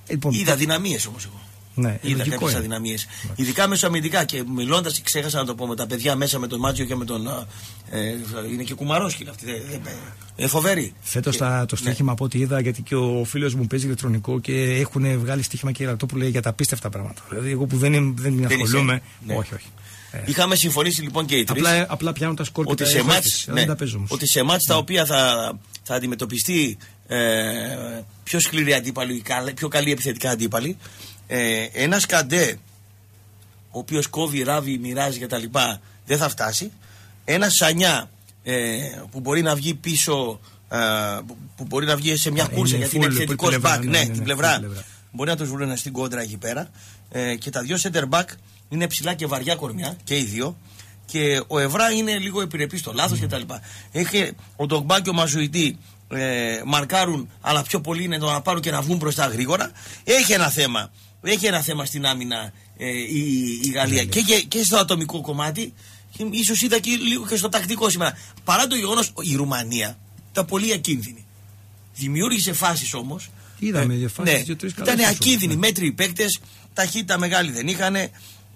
Λοιπόν, Είδα δυναμίες όμως εγώ. Ναι, Είδα λογικό κάποιε είναι. αδυναμίες. Ειδικά μεσοαμυντικά και μιλώντας, ξέχασα να το πω με τα παιδιά μέσα με τον Μάτζιο και με τον. α, Ε, είναι και κουμαρόσκυλα αυτή. δεν- δεν- Είναι φοβερή. Φέτος Και- το ναι. στοίχημα από ό,τι είδα, γιατί και ο φίλος μου παίζει ηλεκτρονικό και έχουν βγάλει στοίχημα και γραφτό που λέει για τα απίστευτα πράγματα. Δηλαδή, εγώ που δεν, είμαι- δεν Δεν ασχολούμαι. είσαι. Ναι. Όχι, όχι. Ε, Είχαμε συμφωνήσει λοιπόν και οι τρεις. απλά, απλά πιάνω τα σκορ και ότι τα σε έχω μάτς, έτσι, αλλά ναι, δεν τα παίζω όμως. ότι σε μάτς τα οποία θα, θα αντιμετωπιστεί ε, πιο σκληρή αντίπαλη, καλ- πιο καλή επιθετικά αντίπαλη, ε, ένας καντέ ο οποίος κόβει, ράβει, μοιράζει κτλ. δεν θα φτάσει. Ένα σανιά ε, που μπορεί να βγει πίσω, ε, που- που μπορεί να βγει σε μια Α, κούρσα είναι γιατί είναι full, επιθετικό πλευρά, back, ναι, ναι, ναι, την ναι, πλευρά. full πλευρά. Μπορεί να τους βρουν στην κόντρα εκεί πέρα. Ε, και τα δύο center back είναι ψηλά και βαριά κορμιά και οι δύο. Και ο Ευρά είναι λίγο επιρρεπής στο λάθος κτλ. Έχει ο Ντογκμπά και ο Μαζουητή ε, μαρκάρουν, αλλά πιο πολύ είναι το να πάρουν και να βγουν μπροστά γρήγορα. Έχει ένα θέμα. Έχει ένα θέμα στην άμυνα ε, η, η Γαλλία. Και, και, και στο ατομικό κομμάτι, και ίσως είδα και λίγο και στο τακτικό σήμερα. Παρά το γεγονός η Ρουμανία ήταν πολύ ακίνδυνη. Δημιούργησε φάσεις όμως. Είδαμε δύο φάσεις, δύο-τρεις καλές Ήταν ίσως, ακίνδυνοι, ναι. μέτριοι παίκτες, ταχύτητα μεγάλη δεν είχαν.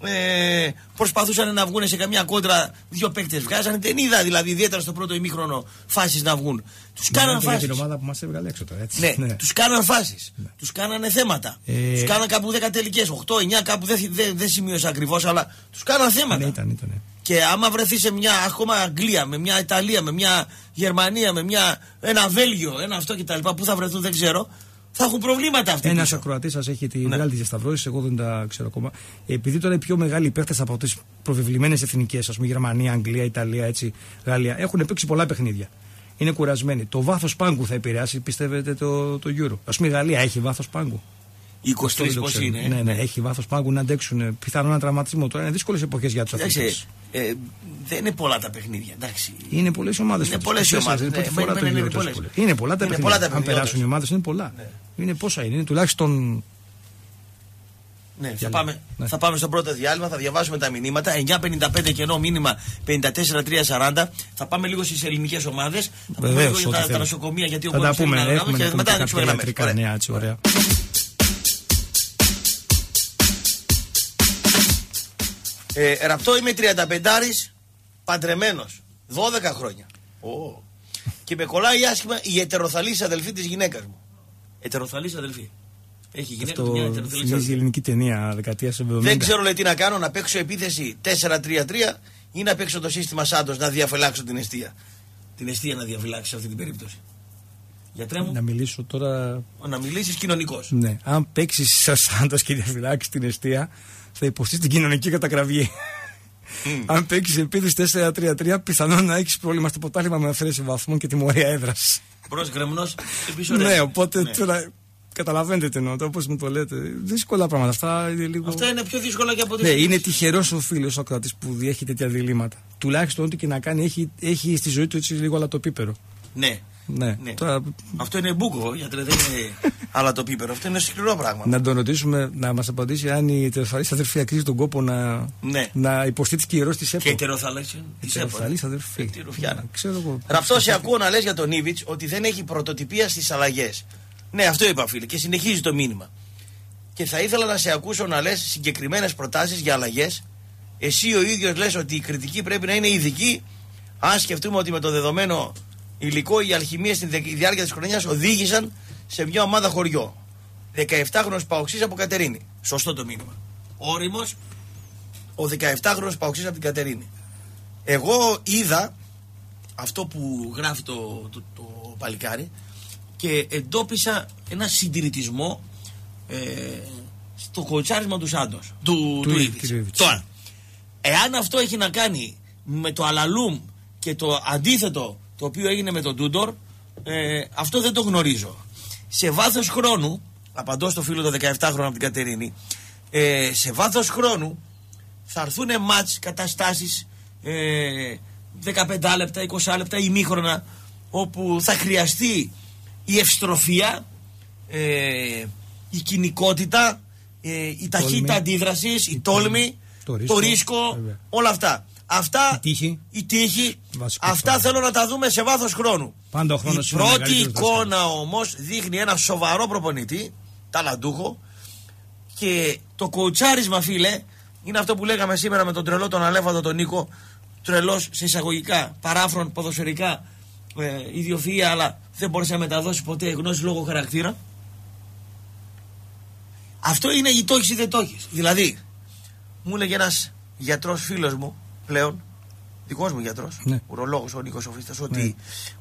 Ε, προσπαθούσαν να βγουν σε καμιά κόντρα, δύο παίκτες βγάζανε. Δεν είδα δηλαδή ιδιαίτερα στο πρώτο ημίχρονο φάσεις να βγουν. Τους κάναν Μιλάτε για φάσεις. την ομάδα που μας έβγαλε έξω τώρα, έτσι. Ναι, τους κάναν φάσεις. Τους κάνανε θέματα. Ε, Τους κάναν κάπου 10 τελικές. 8-9 κάπου δεν δεν δεν σημείωσα ακριβώς, αλλά τους κάναν θέματα. Ναι, ήταν, ήταν. Και άμα βρεθεί σε μια ακόμα Αγγλία, με μια Ιταλία, με μια Γερμανία, με μια, ένα Βέλγιο, ένα αυτό κτλ. Πού θα βρεθούν δεν ξέρω. Θα έχουν προβλήματα αυτοί. Ένας πίσω. ακροατής σας έχει τη Ναι. βγάλει τι διασταυρώσει, εγώ δεν τα ξέρω ακόμα. Επειδή τώρα οι πιο μεγάλοι παίχτε από τις προβεβλημένες εθνικές, ας πούμε Γερμανία, Αγγλία, Ιταλία, έτσι, Γαλλία, έχουν παίξει πολλά παιχνίδια. Είναι κουρασμένοι. Το βάθος πάγκου θα επηρεάσει, πιστεύετε, το, το Euro. Α πούμε η Γαλλία έχει βάθος πάγκου. 23 Δεν το πώς ξέρω. είναι. Ναι, ναι, έχει βάθος πάγκου να αντέξουν. Πιθανόν ένα τραυματισμό. Τώρα είναι δύσκολες εποχές για τους αθλητές. Εντάξει, ε, δεν είναι πολλά τα παιχνίδια. Εντάξει. Είναι πολλές ομάδες. Είναι πολλές οι ομάδες, Είναι ναι, πρώτη φορά ναι, το ναι, είναι Euro τόσο πολλές. πολύ. Είναι πολλά τα Είναι παιχνίδια. πολλά τα Αν παιχνίδια, περάσουν οι όντως. ομάδες είναι πολλά. Είναι πόσα είναι. Είναι τουλάχιστον. Ναι, θα, Για πάμε, ναι. θα πάμε στο πρώτο διάλειμμα, θα διαβάσουμε τα μηνύματα. 9.55 κενό μήνυμα 54.340. Θα πάμε λίγο στις ελληνικές ομάδες. Θα πούμε Βεβαίως. λίγο για τα, τα νοσοκομεία γιατί ο Θα τα κόσμος θέλει πούμε. να Έχουμε και να πούμε μετά και ανοίξουμε κάποια γραμμές. ιατρικά Ωραία. νέα, έτσι, ωραία. Ε, ραπτό είμαι 35 παντρεμένος. 12 χρόνια. Ω. Και με κολλάει άσχημα η ετεροθαλή αδελφή της γυναίκας μου. Ετεροθαλής αδελφή. Έχει γυναίκα του μια Αυτό ετεροθαλής θυμίζει η αδελφή. ελληνική ταινία δεκαετίας 70. Δεν ξέρω λέει τι να κάνω, να παίξω επίθεση 4-3-3 ή να παίξω το σύστημα Σάντος να διαφυλάξω την αιστεία. Την αιστεία να διαφυλάξει σε αυτή την περίπτωση. Γιατρέ μου, Να μιλήσω τώρα. να μιλήσεις κοινωνικός. Ναι, αν παίξεις σαν Σάντος και διαφυλάξεις την αιστεία, θα υποστεί την κοινωνική κατακραυγή. Αν παίξεις επίθεση 4-3-3, πιθανόν να έχεις πρόβλημα στο ποτάλιμα με αφαίρεση βαθμών και τιμωρία έδρα. Μπρο γκρεμνό, πίσω Ναι, οπότε Ναι. τώρα καταλαβαίνετε τι εννοώ, όπω μου το λέτε. Δύσκολα πράγματα. Αυτά είναι λίγο. Αυτά είναι πιο δύσκολα και από ό,τι Ναι, σκέφτεσαι. είναι τυχερός ο φίλος ο κράτη που διέχει τέτοια διλήμματα. Τουλάχιστον ό,τι και να κάνει έχει, έχει στη ζωή του έτσι λίγο αλατοπίπερο. Ναι. Ναι. Ναι. Τώρα, Αυτό είναι μπούκο, γιατρέ, δεν είναι αλλά το πίπερο. Αυτό είναι σκληρό πράγμα. να τον ρωτήσουμε να μας απαντήσει αν η τερφαλή αδερφή αξίζει τον κόπο να, Ναι. να υποστεί τις κυρώσεις της Και ΕΠΟ. ετεροθαλάσσια. Η Της ΕΠΟ. τερφαλή αδερφή. Τι ρουφιάνα. Ξέρω εγώ. Ραπτό σε ακούω να λες για τον Ήβιτ ότι δεν έχει πρωτοτυπία στις αλλαγές. Ναι, αυτό είπα φίλε και συνεχίζει το μήνυμα. και θα ήθελα να σε ακούσω να λες συγκεκριμένες προτάσεις για αλλαγές. Εσύ ο ίδιος λες ότι η κριτική πρέπει να είναι ειδική αν σκεφτούμε ότι με το δεδομένο υλικό οι αλχημίες στη διάρκεια της χρονιάς οδήγησαν σε μια ομάδα χωριό. 17χρονος Παοξής από Κατερίνη. Σωστό το μήνυμα. Όριμος ο 17χρονος Παοξής από την Κατερίνη. Εγώ είδα αυτό που γράφει το, το, το παλικάρι και εντόπισα ένα συντηρητισμό ε, στο κοτσάρισμα του Σάντος, του, του, του Τώρα, εάν αυτό έχει να κάνει με το Αλαλούμ και το αντίθετο το οποίο έγινε με τον Τούντορ, ε, αυτό δεν το γνωρίζω. Σε βάθος χρόνου, απαντώ στο φίλο το 17χρονο από την Κατερίνη, ε, σε βάθος χρόνου θα έρθουν μάτς, καταστάσεις, ε, 15 λεπτά, 20 λεπτά, ημίχρονα, όπου θα χρειαστεί η ευστροφία, ε, η κοινικότητα, ε, η ταχύτητα αντίδρασης, η τόλμη, το ρίσκο, όλα αυτά. Αυτά, η τύχη, η τύχη αυτά θέλω να τα δούμε σε βάθος χρόνου. Πάντα ο χρόνος η πρώτη εικόνα όμως δείχνει ένα σοβαρό προπονητή, ταλαντούχο και το κοουτσάρισμα φίλε είναι αυτό που λέγαμε σήμερα με τον τρελό τον Αλέφαντο τον Νίκο τρελός σε εισαγωγικά, παράφρον, ποδοσφαιρικά ε, αλλά δεν μπορούσε να μεταδώσεις ποτέ γνώση λόγω χαρακτήρα. Αυτό είναι η τόχη ή δεν τόχης. Δηλαδή, μου έλεγε ένας γιατρός φίλος μου πλέον, δικός μου γιατρός, ναι. ουρολόγος ο Νίκο Σοφίστα, ότι, ναι.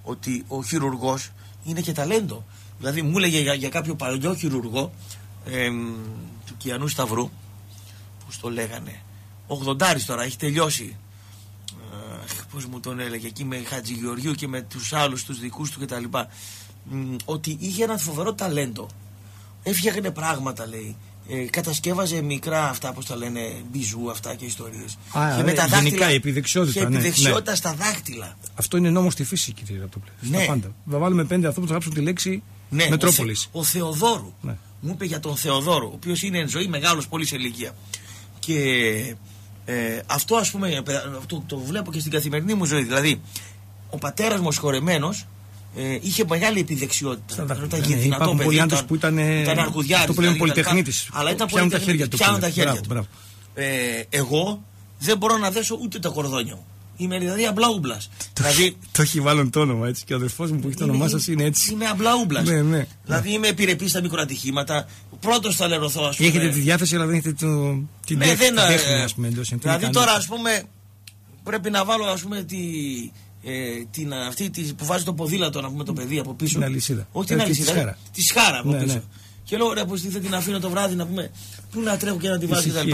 ότι ο χειρουργός είναι και ταλέντο. Δηλαδή, μου έλεγε για, για κάποιο παλιό χειρουργό ε, του Κιανού Σταυρού, που το λέγανε, 80 τώρα, έχει τελειώσει πώς μου τον έλεγε εκεί με Χατζηγεωργίου και με τους άλλους τους δικούς του κτλ ότι είχε ένα φοβερό ταλέντο έφτιαχνε πράγματα λέει ε, κατασκεύαζε μικρά αυτά που τα λένε μπιζού αυτά και ιστορίες Α, και με τα δάχτυλα, επιδεξιότητα, και επιδεξιότητα ναι. στα δάχτυλα αυτό είναι νόμος στη φύση κύριε Ραπτόπλε ναι. στα πάντα θα βάλουμε πέντε ανθρώπους να γράψουν τη λέξη ναι, Μετρόπολης ο, Θε, ο Θεοδόρου ναι. μου είπε για τον Θεοδόρο ο οποίος είναι εν ζωή μεγάλος πολύ σε ηλικία και ε, αυτό ας πούμε το, το βλέπω και στην καθημερινή μου ζωή. Δηλαδή, ο πατέρας μου σχορεμένο ε, είχε μεγάλη επιδεξιότητα. Στα δάχτυλα. Ναι, υπάρχουν πολλοί άντρες που ήταν. Ήταν Το που λέμε πολυτεχνίτης. Αλλά ήταν πολύ τα χέρια τους. τα χέρια τους. Ε, εγώ δεν μπορώ να δέσω ούτε τα κορδόνια μου. Είμαι δηλαδή απλά Δηλαδή... Το έχει βάλει το όνομα έτσι και ο αδερφός μου που έχει το όνομά σας είναι έτσι. Είμαι απλά Ναι, ναι. Δηλαδή είμαι επιρρεπής στα μικροατυχήματα. Πρώτος θα λερωθώ, ας πούμε. Έχετε τη διάθεση, αλλά δεν έχετε το... την ναι, δεν, τέχνη, ας πούμε. Δηλαδή τώρα, ας πούμε, πρέπει να βάλω, ας πούμε, τη, ε, την, αυτή τη, που βάζει το ποδήλατο να πούμε το παιδί από πίσω. Την αλυσίδα. Όχι την ε, αλυσίδα. Της σχάρα από ναι, πίσω. Ναι. Και λέω ρε, πώς θα την αφήνω το βράδυ να πούμε. Πού να τρέχω και να τη βάζω κτλ.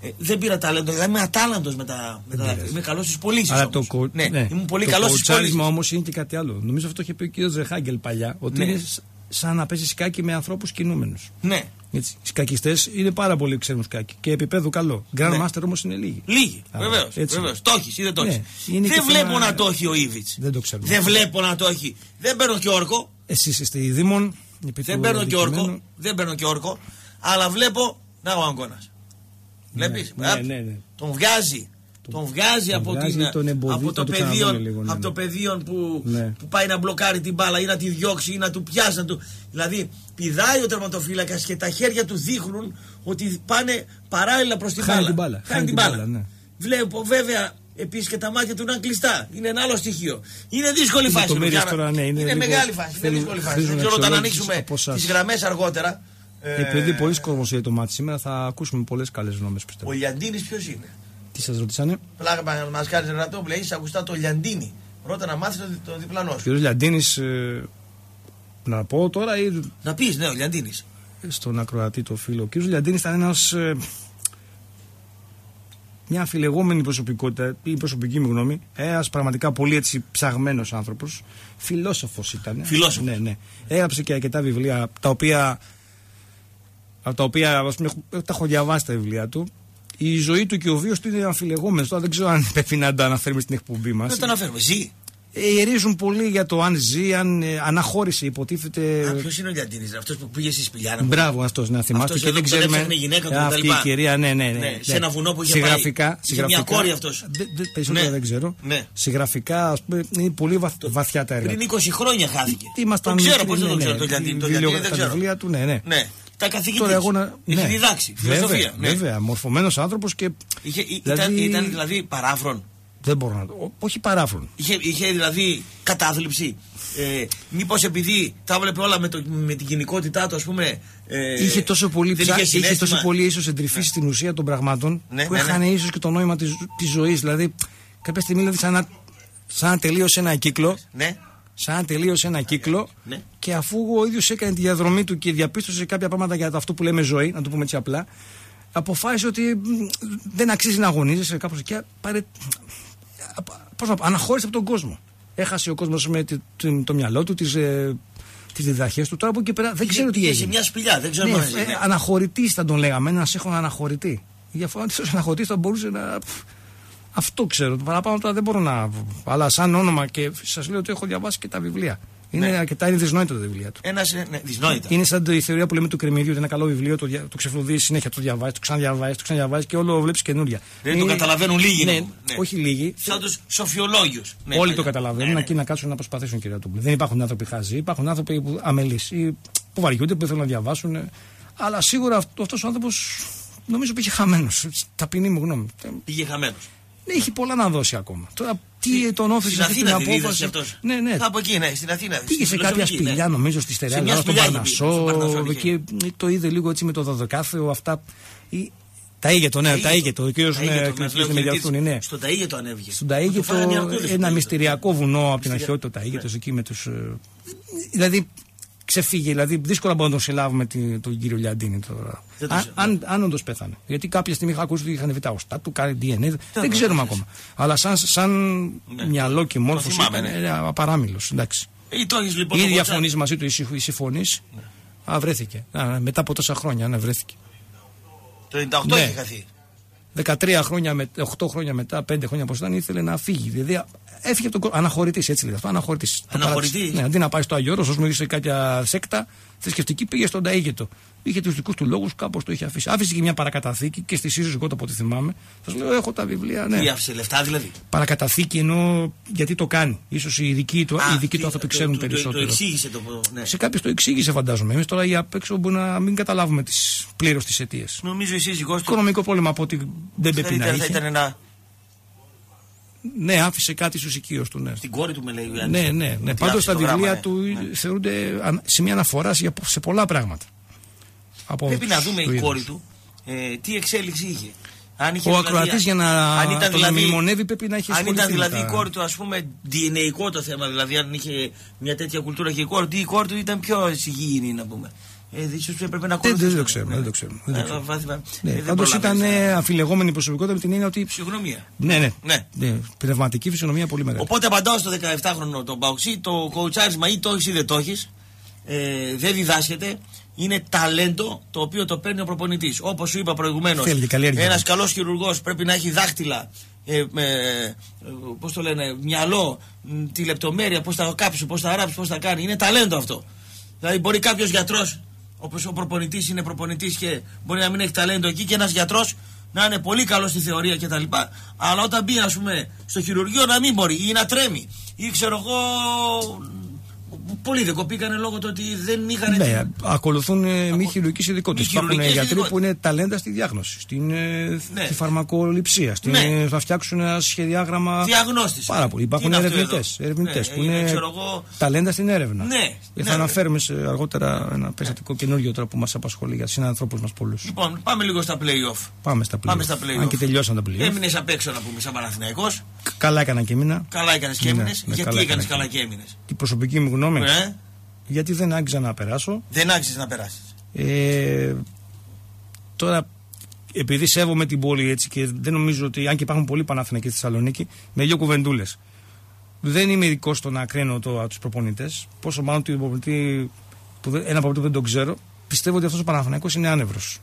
Ε, δεν πήρα ταλέντο, δηλαδή είμαι ατάλαντος με τα, με τα Είμαι καλός στις πωλήσεις. Αλλά το κο... ναι, ναι. Ήμουν πολύ καλός στις πωλήσεις. Το όμως είναι και κάτι άλλο. Νομίζω αυτό είχε πει ο κ. Ζεχάγκελ παλιά. Ότι ναι. είναι σαν να παίζει σκάκι με ανθρώπους κινούμενους. Ναι. Οι σκακιστές είναι πάρα πολύ ξέρουν σκάκι και επίπεδο καλό. Grand ναι. Master όμως είναι λίγοι. Λίγοι. Βεβαίως. Το έχεις ή δεν το έχεις. Ναι. Δεν βλέπω θέμα... να το έχει ο Ήβιτ. Δεν το ξέρω. Δεν βλέπω να το έχει. Δεν παίρνω και όρκο. Εσείς είστε οι Δήμων. Δεν παίρνω και όρκο. Δεν παίρνω και όρκο. Αλλά βλέπω. Να ο Αγκώνα. Βλέπεις. Ναι, ναι, ναι, τον βγάζει. Τον βγάζει, από, την, τον από, το πεδίο, λίγο, ναι, από το πεδίο που, ναι. που πάει να μπλοκάρει την μπάλα ή να τη διώξει ή να του πιάσει. Να του... Δηλαδή πηδάει ο τερματοφύλακας και τα χέρια του δείχνουν ότι πάνε παράλληλα προς την μπάλα. Την μπάλα. Χάνει την μπάλα. Ναι. Βλέπω βέβαια επίσης και τα μάτια του είναι κλειστά. Είναι ένα άλλο στοιχείο. Είναι δύσκολη φάση. Τώρα, ναι, είναι, είναι μεγάλη φάση. Είναι δύσκολη φάση. Δεν ξέρω όταν ανοίξουμε τις γραμμές αργότερα. Ε, Επειδή πολλοί κόσμοι για το μάτι σήμερα θα ακούσουμε πολλές καλές γνώμες πιστεύω. Ο Λιαντίνη ποιος είναι; Τι σας ρωτήσανε. Πλάκα μας κάνει ρατό που έχει ακουστά το Λιαντίνη. Πρώτα να μάθεις το, το διπλανό. Ο κ. Λιαντίνης. Ε, να πω τώρα ή. Να πεις, ναι, ο Λιαντίνης. Στον ακροατή το φίλο. Ο κ. Λιαντίνης ήταν ένας. Ε, μια αφιλεγόμενη προσωπικότητα, ή προσωπική μου γνώμη, ένας πραγματικά πολύ έτσι ψαγμένος άνθρωπος. Φιλόσοφος ήταν. Φιλόσοφος. Ναι, ναι. Έγραψε και αρκετά βιβλία τα οποία από τα οποία ας πούμε, τα έχω διαβάσει τα βιβλία του. Η ζωή του και ο βίος του είναι αμφιλεγόμενος. Τώρα δεν ξέρω αν (laughs) πρέπει να τα αναφέρουμε στην εκπομπή μας. Δεν τα αναφέρουμε. Ζει. Ε, πολύ για το αν ζει, αν ε, αναχώρησε, υποτίθεται. Ποιος είναι ο Λιαντίνη, αυτός που πήγε στη σπηλιάνα. Μπράβο, αυτός να θυμάστε. Αυτός και δεν ξέρουμε. Γυναίκα του, αυτή η κυρία, ναι, ναι. ναι, ναι. Σε ένα βουνό που είχε συγγραφικά, πάει. Συγγραφικά. Μια κόρη αυτός. Περισσότερο ναι. δεν ξέρω. Ναι. Συγγραφικά, ας πούμε, είναι πολύ βαθ, βαθιά τα έργα. Πριν 20 χρόνια χάθηκε. Τι ήμασταν. Το ξέρω, πώς δεν το ξέρω το Λιαντίνη. Το Λιαντίνη δεν ξέρω. Τα βιβλία του, ναι, ναι. Τα καθηγητής. Τώρα εγώ να- Έχει ναι. διδάξει. Βέβαια, Φιλοσοφία. ναι. βέβαια. Μορφωμένος άνθρωπος και. Είχε, ή- Δηλαδή- ήταν, ήταν δηλαδή παράφρον. Δεν μπορώ να το. ό- Όχι παράφρον. Είχε, είχε δηλαδή κατάθλιψη. Ε, Μήπως επειδή τα έβλεπε όλα με, το, με την κοινικότητά του, ας πούμε. Ε, είχε τόσο πολύ δεν ψά, είχε είχε, συναίσθημα. τόσο πολύ ίσως εντρυφήσει στην ουσία των πραγμάτων Ναι, που ναι, έχανε ναι. ίσως και το νόημα της της ζωής. Δηλαδή, κάποια στιγμή δηλαδή, σαν, να, σαν να τελείωσε ένα κύκλο. Ναι. Σαν να τελείωσε ένα κύκλο Ναι. και αφού ο ίδιος έκανε τη διαδρομή του και διαπίστωσε κάποια πράγματα για αυτό που λέμε ζωή, να το πούμε έτσι απλά, αποφάσισε ότι μ, δεν αξίζει να αγωνίζεσαι κάπως και πάρε. Πώς να πω, αναχώρησε από τον κόσμο. Έχασε ο κόσμος με τη- την- το μυαλό του, τις ε, τις διδαχές του. Τώρα από εκεί πέρα δεν Είχε- ξέρω τι είχε έγινε. σε μια σπηλιά, δεν ξέρω Ναι, αν ε, είναι. αναχωρητή θα τον λέγαμε, ένας σύγχρονο αναχωρητή. Η διαφορά είναι ότι ο αναχωρητής θα μπορούσε να. Αυτό ξέρω. Το παραπάνω τώρα δεν μπορώ να. Αλλά σαν όνομα και σας λέω ότι έχω διαβάσει και τα βιβλία. Είναι Ναι. αρκετά είναι δυσνόητα τα βιβλία του. Ένας. Ναι, δυσνόητα. Είναι σαν τη θεωρία που λέμε του κρεμμυδιού. ότι Ένα καλό βιβλίο, το, δια- το ξεφλουδίζει συνέχεια, το διαβάζεις, το ξαναδιαβάζεις, το ξαναδιαβάζεις και όλο βλέπεις καινούρια. Δεν το καταλαβαίνουν λίγοι, Ναι, να πούμε. Ναι. όχι λίγοι. Σαν τους σοφιολόγιους. Όλοι το καταλαβαίνουν, εκεί να κάτσουν να προσπαθήσουν, κυρία Τούμπλη. Δεν υπάρχουν άνθρωποι χάζοι, υπάρχουν άνθρωποι που αμελείς ή που βαριούνται, που δεν θέλουν να διαβάσουν. ε. Αλλά σίγουρα αυτό ο άνθρωπος νομίζω πήγε χαμένος. Ταπεινή μου γνώμη. Ε, Πήγε χαμένος. Ναι, έχει πολλά να δώσει ακόμα. Τώρα τι τον όφησε Στην αυτή την Αθήνα τη είδε απόφαση. αυτός. Ναι, ναι. Από εκεί, ναι, στην Αθήνα. Πήγε στη σε κάποια φιλοσοφική, ναι. σπηλιά, νομίζω, στη στερεά Σε μια Ελλάδα, στον σπηλιά είχε πει, στον Παρνασσό. Παρνασσό είχε. Και το είδε λίγο έτσι με το δωδεκάθεο, αυτά. Ή- Τα ήγετο, ναι, τα ήγετο. Ο κύριος Ταΐγετο, με διαρθούν, ναι. Στον Ταΐγετο ανέβηκε. Στον Το Ταΐγετο, φάγανε οι Αρκούδες ένα στο Ταΐγετο. μυστηριακό βουνό από την Μυστηρια- αρχαιότητα Ταΐγετος εκεί με τους... ε, Δηλαδή ξεφύγει, δηλαδή δύσκολα μπορούμε να τον συλλάβουμε τη- τον κύριο Λιαντίνη τώρα. Δεν το Αν, ξέρω. αν, αν όντως πέθανε. Γιατί κάποια στιγμή είχα ακούσει ότι είχαν βρει τα οστά του, κάνει DNA, δεν ξέρουμε ακόμα. Αλλά σαν, σαν Ναι. μυαλό και μόρφωση θυμάμαι, ήταν ναι. ε, απαράμιλος, εντάξει. Ή το έχεις λοιπόν. Ή το WhatsApp. διαφωνείς μαζί του ή συμφ- ή συμφωνεί. Α, βρέθηκε. Α, μετά από τόσα χρόνια, ναι, βρέθηκε. Το 98 Ναι. είχε χαθεί. 13 χρόνια, με, 8 χρόνια μετά, 5 χρόνια πώς ήταν, ήθελε να φύγει. Δηλαδή έφυγε από τον κόσμο. Αναχωρητής, έτσι λέγεται αυτό. Αναχωρητής. Αναχωρητής. Ναι, αντί να πάει στο Αγιώρο, όσο μου σε κάποια σέκτα θρησκευτική, πήγε στον Ταΐγετο. Είχε τους δικούς του λόγους, κάπως το είχε αφήσει. Άφησε και μια παρακαταθήκη και στη σύζυγό του από ό,τι θυμάμαι. Σας λέω, έχω τα βιβλία, ναι. Τι άφησε λεφτά δηλαδή; Παρακαταθήκη ενώ γιατί το κάνει. σω οι ειδικοί του, Α, οι ειδικοί τι- του άνθρωποι το- ξέρουν το- το- περισσότερο. Το εξήγησε το. Ναι. Σε κάποιους το εξήγησε, φαντάζομαι. Εμείς τώρα οι απ' έξω μπορεί να μην καταλάβουμε τις, πλήρως τις αιτίες. Νομίζω η σύζυγός του. Οικονομικό πρόβλημα από ότι δεν πρέπει να Καλύτερα θα είχε. ήταν να. Ναι, άφησε κάτι στους οικείους του. Ναι, Την κόρη του με λέει ο Γιάννης. ναι, ναι. ναι. Ότι Πάντως άφησε τα το γράμμα, βιβλία ναι. του Ναι. θεωρούνται αν- σημεία αναφοράς σε πολλά πράγματα. Από Πρέπει να δούμε του η είδους. κόρη του ε, τι εξέλιξη είχε. Αν είχε Ο δηλαδή- ακροατής για να αν ήταν τον δηλαδή- μνημονεύει πρέπει να έχει Αν ασχοληθεί ήταν με δηλαδή τα- η κόρη του, ας πούμε, DNA το θέμα, δηλαδή αν είχε μια τέτοια κουλτούρα και η κόρη του, ή η κόρη του ήταν πιο υγιεινή, να πούμε. Ε, ίσω έπρεπε να Δεν, ακολουθήσει. δεν το ξέρουμε. Δεν το ξέρουμε. Δεν το Ε, ξέρουμε. βάθημα- Ναι, ε, δεν Πάντως ήταν προλαβαίνεις. ε, αμφιλεγόμενη προσωπικότητα με την έννοια ότι. Ψυχονομία. Ναι, ναι. Ναι. ναι. Πνευματική φυσιονομία πολύ μεγάλη. Οπότε απαντάω στο 17χρονο τον Παουξή, το κοουτσάρισμα ή το έχεις ή δεν το έχεις. Ε, δεν διδάσκεται. Είναι ταλέντο το οποίο το παίρνει ο προπονητής. Όπως σου είπα προηγουμένως, Θέλει την καλλιέργεια. ένας καλός χειρουργός πρέπει να έχει δάχτυλα. Ε, με, ε, πώς το λένε, μυαλό, μ, τη λεπτομέρεια, πώς θα κάψει, πώς θα ράψει, πώς θα κάνει. Είναι ταλέντο αυτό. Δηλαδή, μπορεί κάποιος γιατρός, όπως ο προπονητής είναι προπονητής και μπορεί να μην έχει ταλέντο εκεί, και ένας γιατρός να είναι πολύ καλός στη θεωρία κτλ. Αλλά όταν μπει, ας πούμε, στο χειρουργείο να μην μπορεί ή να τρέμει. Ή ξέρω εγώ. Πολλοί δεν κοπήκανε λόγω του ότι δεν είχαν. Ναι, ακολουθούν ε, μη χειρουργικέ ειδικότητες. Μη Υπάρχουν χειρουργικές γιατροί ειδικότητες. που είναι ταλέντα στη διάγνωση, στην ε, Ναι. στη φαρμακοληψία, στην, Ναι. ε, θα φτιάξουν ένα σχεδιάγραμμα. Διαγνώστης. Πάρα πολύ. Τι Υπάρχουν είναι αυτό ερευνητές εδώ; ερευνητές Ναι, που είναι, είναι ξέρω εγώ- ταλέντα στην έρευνα. Ναι, Και ναι, θα αναφέρουμε σε αργότερα ένα περιστατικό καινούριο τώρα που μας απασχολεί για συνανθρώπους μας πολλούς. Λοιπόν, πάμε λίγο στα playoff. Πάμε στα play. Πάμε στα playoff. Αν και τελειώσαν τα play. Έμεινες απ' έξω να πούμε σαν Παναθηναϊκός. Καλά έκανα και έμεινα. Καλά έκανες και Ναι, έμεινες. ναι, Γιατί καλά έκανες έκανα καλά και και έμεινες; Η προσωπική μου γνώμη. Ε, Γιατί δεν άγγιζα να περάσω. δεν άξιζε να περάσεις. Ε, τώρα, επειδή σέβομαι την πόλη έτσι και δεν νομίζω ότι, αν και υπάρχουν πολλοί Παναθηναϊκοί στη Θεσσαλονίκη, με δύο κουβεντούλες. Δεν είμαι ειδικός στο να κρίνω τους προπονητές. Πόσο μάλλον τον προπονητή, που δεν, ένα προπονητή που δεν τον ξέρω, πιστεύω ότι αυτός ο Παναθηναϊκός είναι άνευρος.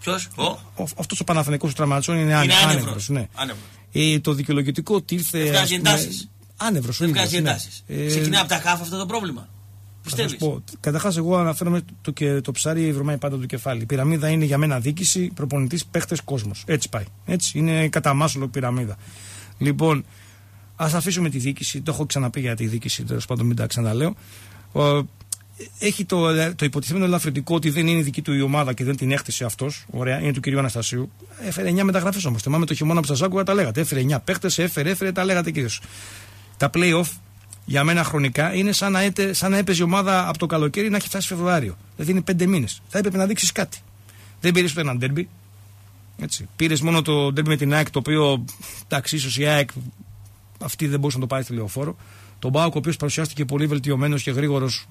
Ποιος, ο; Αυτός ο Παναθηναϊκός του Τραματσόν είναι, Είναι άνευρος. άνευρος. Ναι. Άνευρος. Ε, το δικαιολογητικό ότι ήρθε. Δεν βγάζει ας πούμε, εντάσεις. Άνευρος. Δεν βγάζει εντάσει. Ε, Ξεκινάει από τα χάφ αυτό το πρόβλημα. θα σας Πιστεύει. πω. Καταρχάς, εγώ αναφέρομαι το, και το ψάρι βρωμάει πάντα το κεφάλι. Η πυραμίδα είναι για μένα δίκηση, προπονητής, παίχτες, κόσμος. Έτσι πάει. Έτσι. Είναι κατά μάσολο πυραμίδα. Λοιπόν, ας αφήσουμε τη δίκηση. Το έχω ξαναπεί για τη δίκηση, τέλος πάντων, μην τα ξαναλέω. Ο, έχει το, το υποτιθέμενο ελαφρυντικό ότι δεν είναι δική του η ομάδα και δεν την έκτισε αυτός. Ωραία, είναι του κυρίου Αναστασίου. Έφερε 9 μεταγραφές όμως. Θυμάμαι το χειμώνα που σας άκουγα τα λέγατε. Έφερε 9 παίχτες, έφερε, έφερε, τα λέγατε κυρίως. Τα playoff για μένα χρονικά είναι σαν να, έτε, σαν να έπαιζε η ομάδα από το καλοκαίρι να έχει φτάσει Φεβρουάριο. Δηλαδή είναι 5 μήνες. Θα έπρεπε να δείξεις κάτι. Δεν πήρες ούτε έναν ντέρμπι. Πήρες μόνο το ντέρμπι με την ΑΕΚ το οποίο εντάξει, ίσως η ΑΕΚ αυτή δεν μπορούσε να το πάρει στη λεωφόρο. Τον Μπάουκ, ο οποίος παρουσιάστηκε πολύ βελτιωμένος και γρήγορος,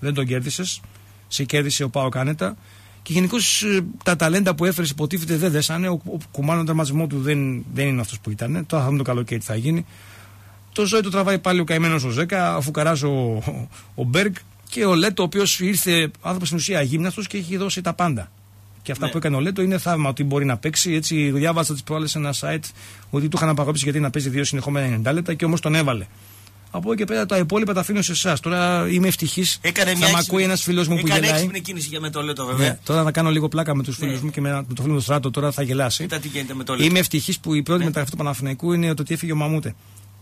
δεν τον κέρδισες. Σε κέρδισε ο Πάο Κάνετα. Και γενικώς ε, τα ταλέντα που έφερες υποτίθεται δεν δέσανε. Ο, ο Κουμάνο τερματισμό του δεν, δεν είναι αυτός που ήταν. Τώρα θα δούμε το καλοκαίρι τι θα γίνει. Το ζωή του τραβάει πάλι ο καημένος ο Ζέκα, αφού καράζει ο, ο Μπέργκ και ο Λέτο, ο οποίος ήρθε άνθρωπο στην ουσία αγύμναστος και έχει δώσει τα πάντα. Και αυτά ναι. που έκανε ο Λέτο είναι θαύμα ότι μπορεί να παίξει. Έτσι, διάβασα τι προάλλες σε ένα site ότι του είχαν απαγορεύσει γιατί να παίζει δύο συνεχόμενα 90 λεπτά και όμως τον έβαλε. Από εκεί και πέρα τα υπόλοιπα τα αφήνω σε εσάς. Τώρα είμαι ευτυχής. Έκανε θα με ακούει ένας φίλος μου που γελάει. Έκανε έξυπνη κίνηση για με το Λέτο, βέβαια. Ναι, τώρα θα κάνω λίγο πλάκα με τους φίλους ναι. μου και με, με το φίλο του Στράτο. Τώρα θα γελάσει. Κοίτα τι γίνεται με το Λέτο. Είμαι ευτυχής που η πρώτη ναι. μεταγραφή του Παναθηναϊκού είναι το ότι έφυγε ο Μαμούτε.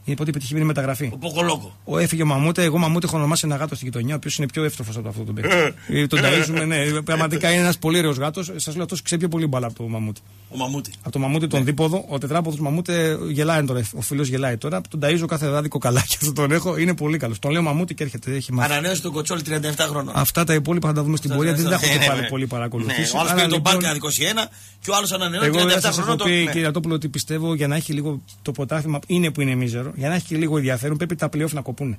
Είναι η πρώτη επιτυχημένη μεταγραφή. Ο Ποκολόκο. Ο έφυγε ο Μαμούτε. Εγώ Μαμούτε έχω ονομάσει ένα γάτο στην γειτονιά, ο οποίος είναι πιο εύστροφο από αυτό τον παίκτη. Ε. Ε, τον ταΐζουμε, ναι. Πραγματικά είναι ένας πολύ ωραίος γάτος. Σας λέω αυτός ξέρει πιο πολύ μπαλά από το Μαμούτε. Ο Μαμούτε. Από το Μαμούτε τον ναι. δίποδο. Ο τετράποδος Μαμούτε γελάει τώρα. Ο φίλος γελάει τώρα. Τον ταΐζω κάθε βράδυ κοκαλάκι. Αυτό τον έχω. Είναι πολύ καλός. Τον λέω Μαμούτε και έρχεται. Έχει Ανανέωσε τον κοτσόλ 37 χρόνια. Αυτά τα υπόλοιπα θα τα δούμε στην πορεία. Δεν τα έχω και πάλι πολύ παρακολουθήσει. Ο άλλος πήρε τον Μπάρκα 21 και ο άλλος ανανεώνει 37 χρόνια. Εγώ κύριε Ατόπουλο ότι πιστεύω για να έχει λίγο το ποτάθλημα είναι που είναι μίζερο. Για να έχει λίγο ενδιαφέρον πρέπει τα playoff να κοπούν.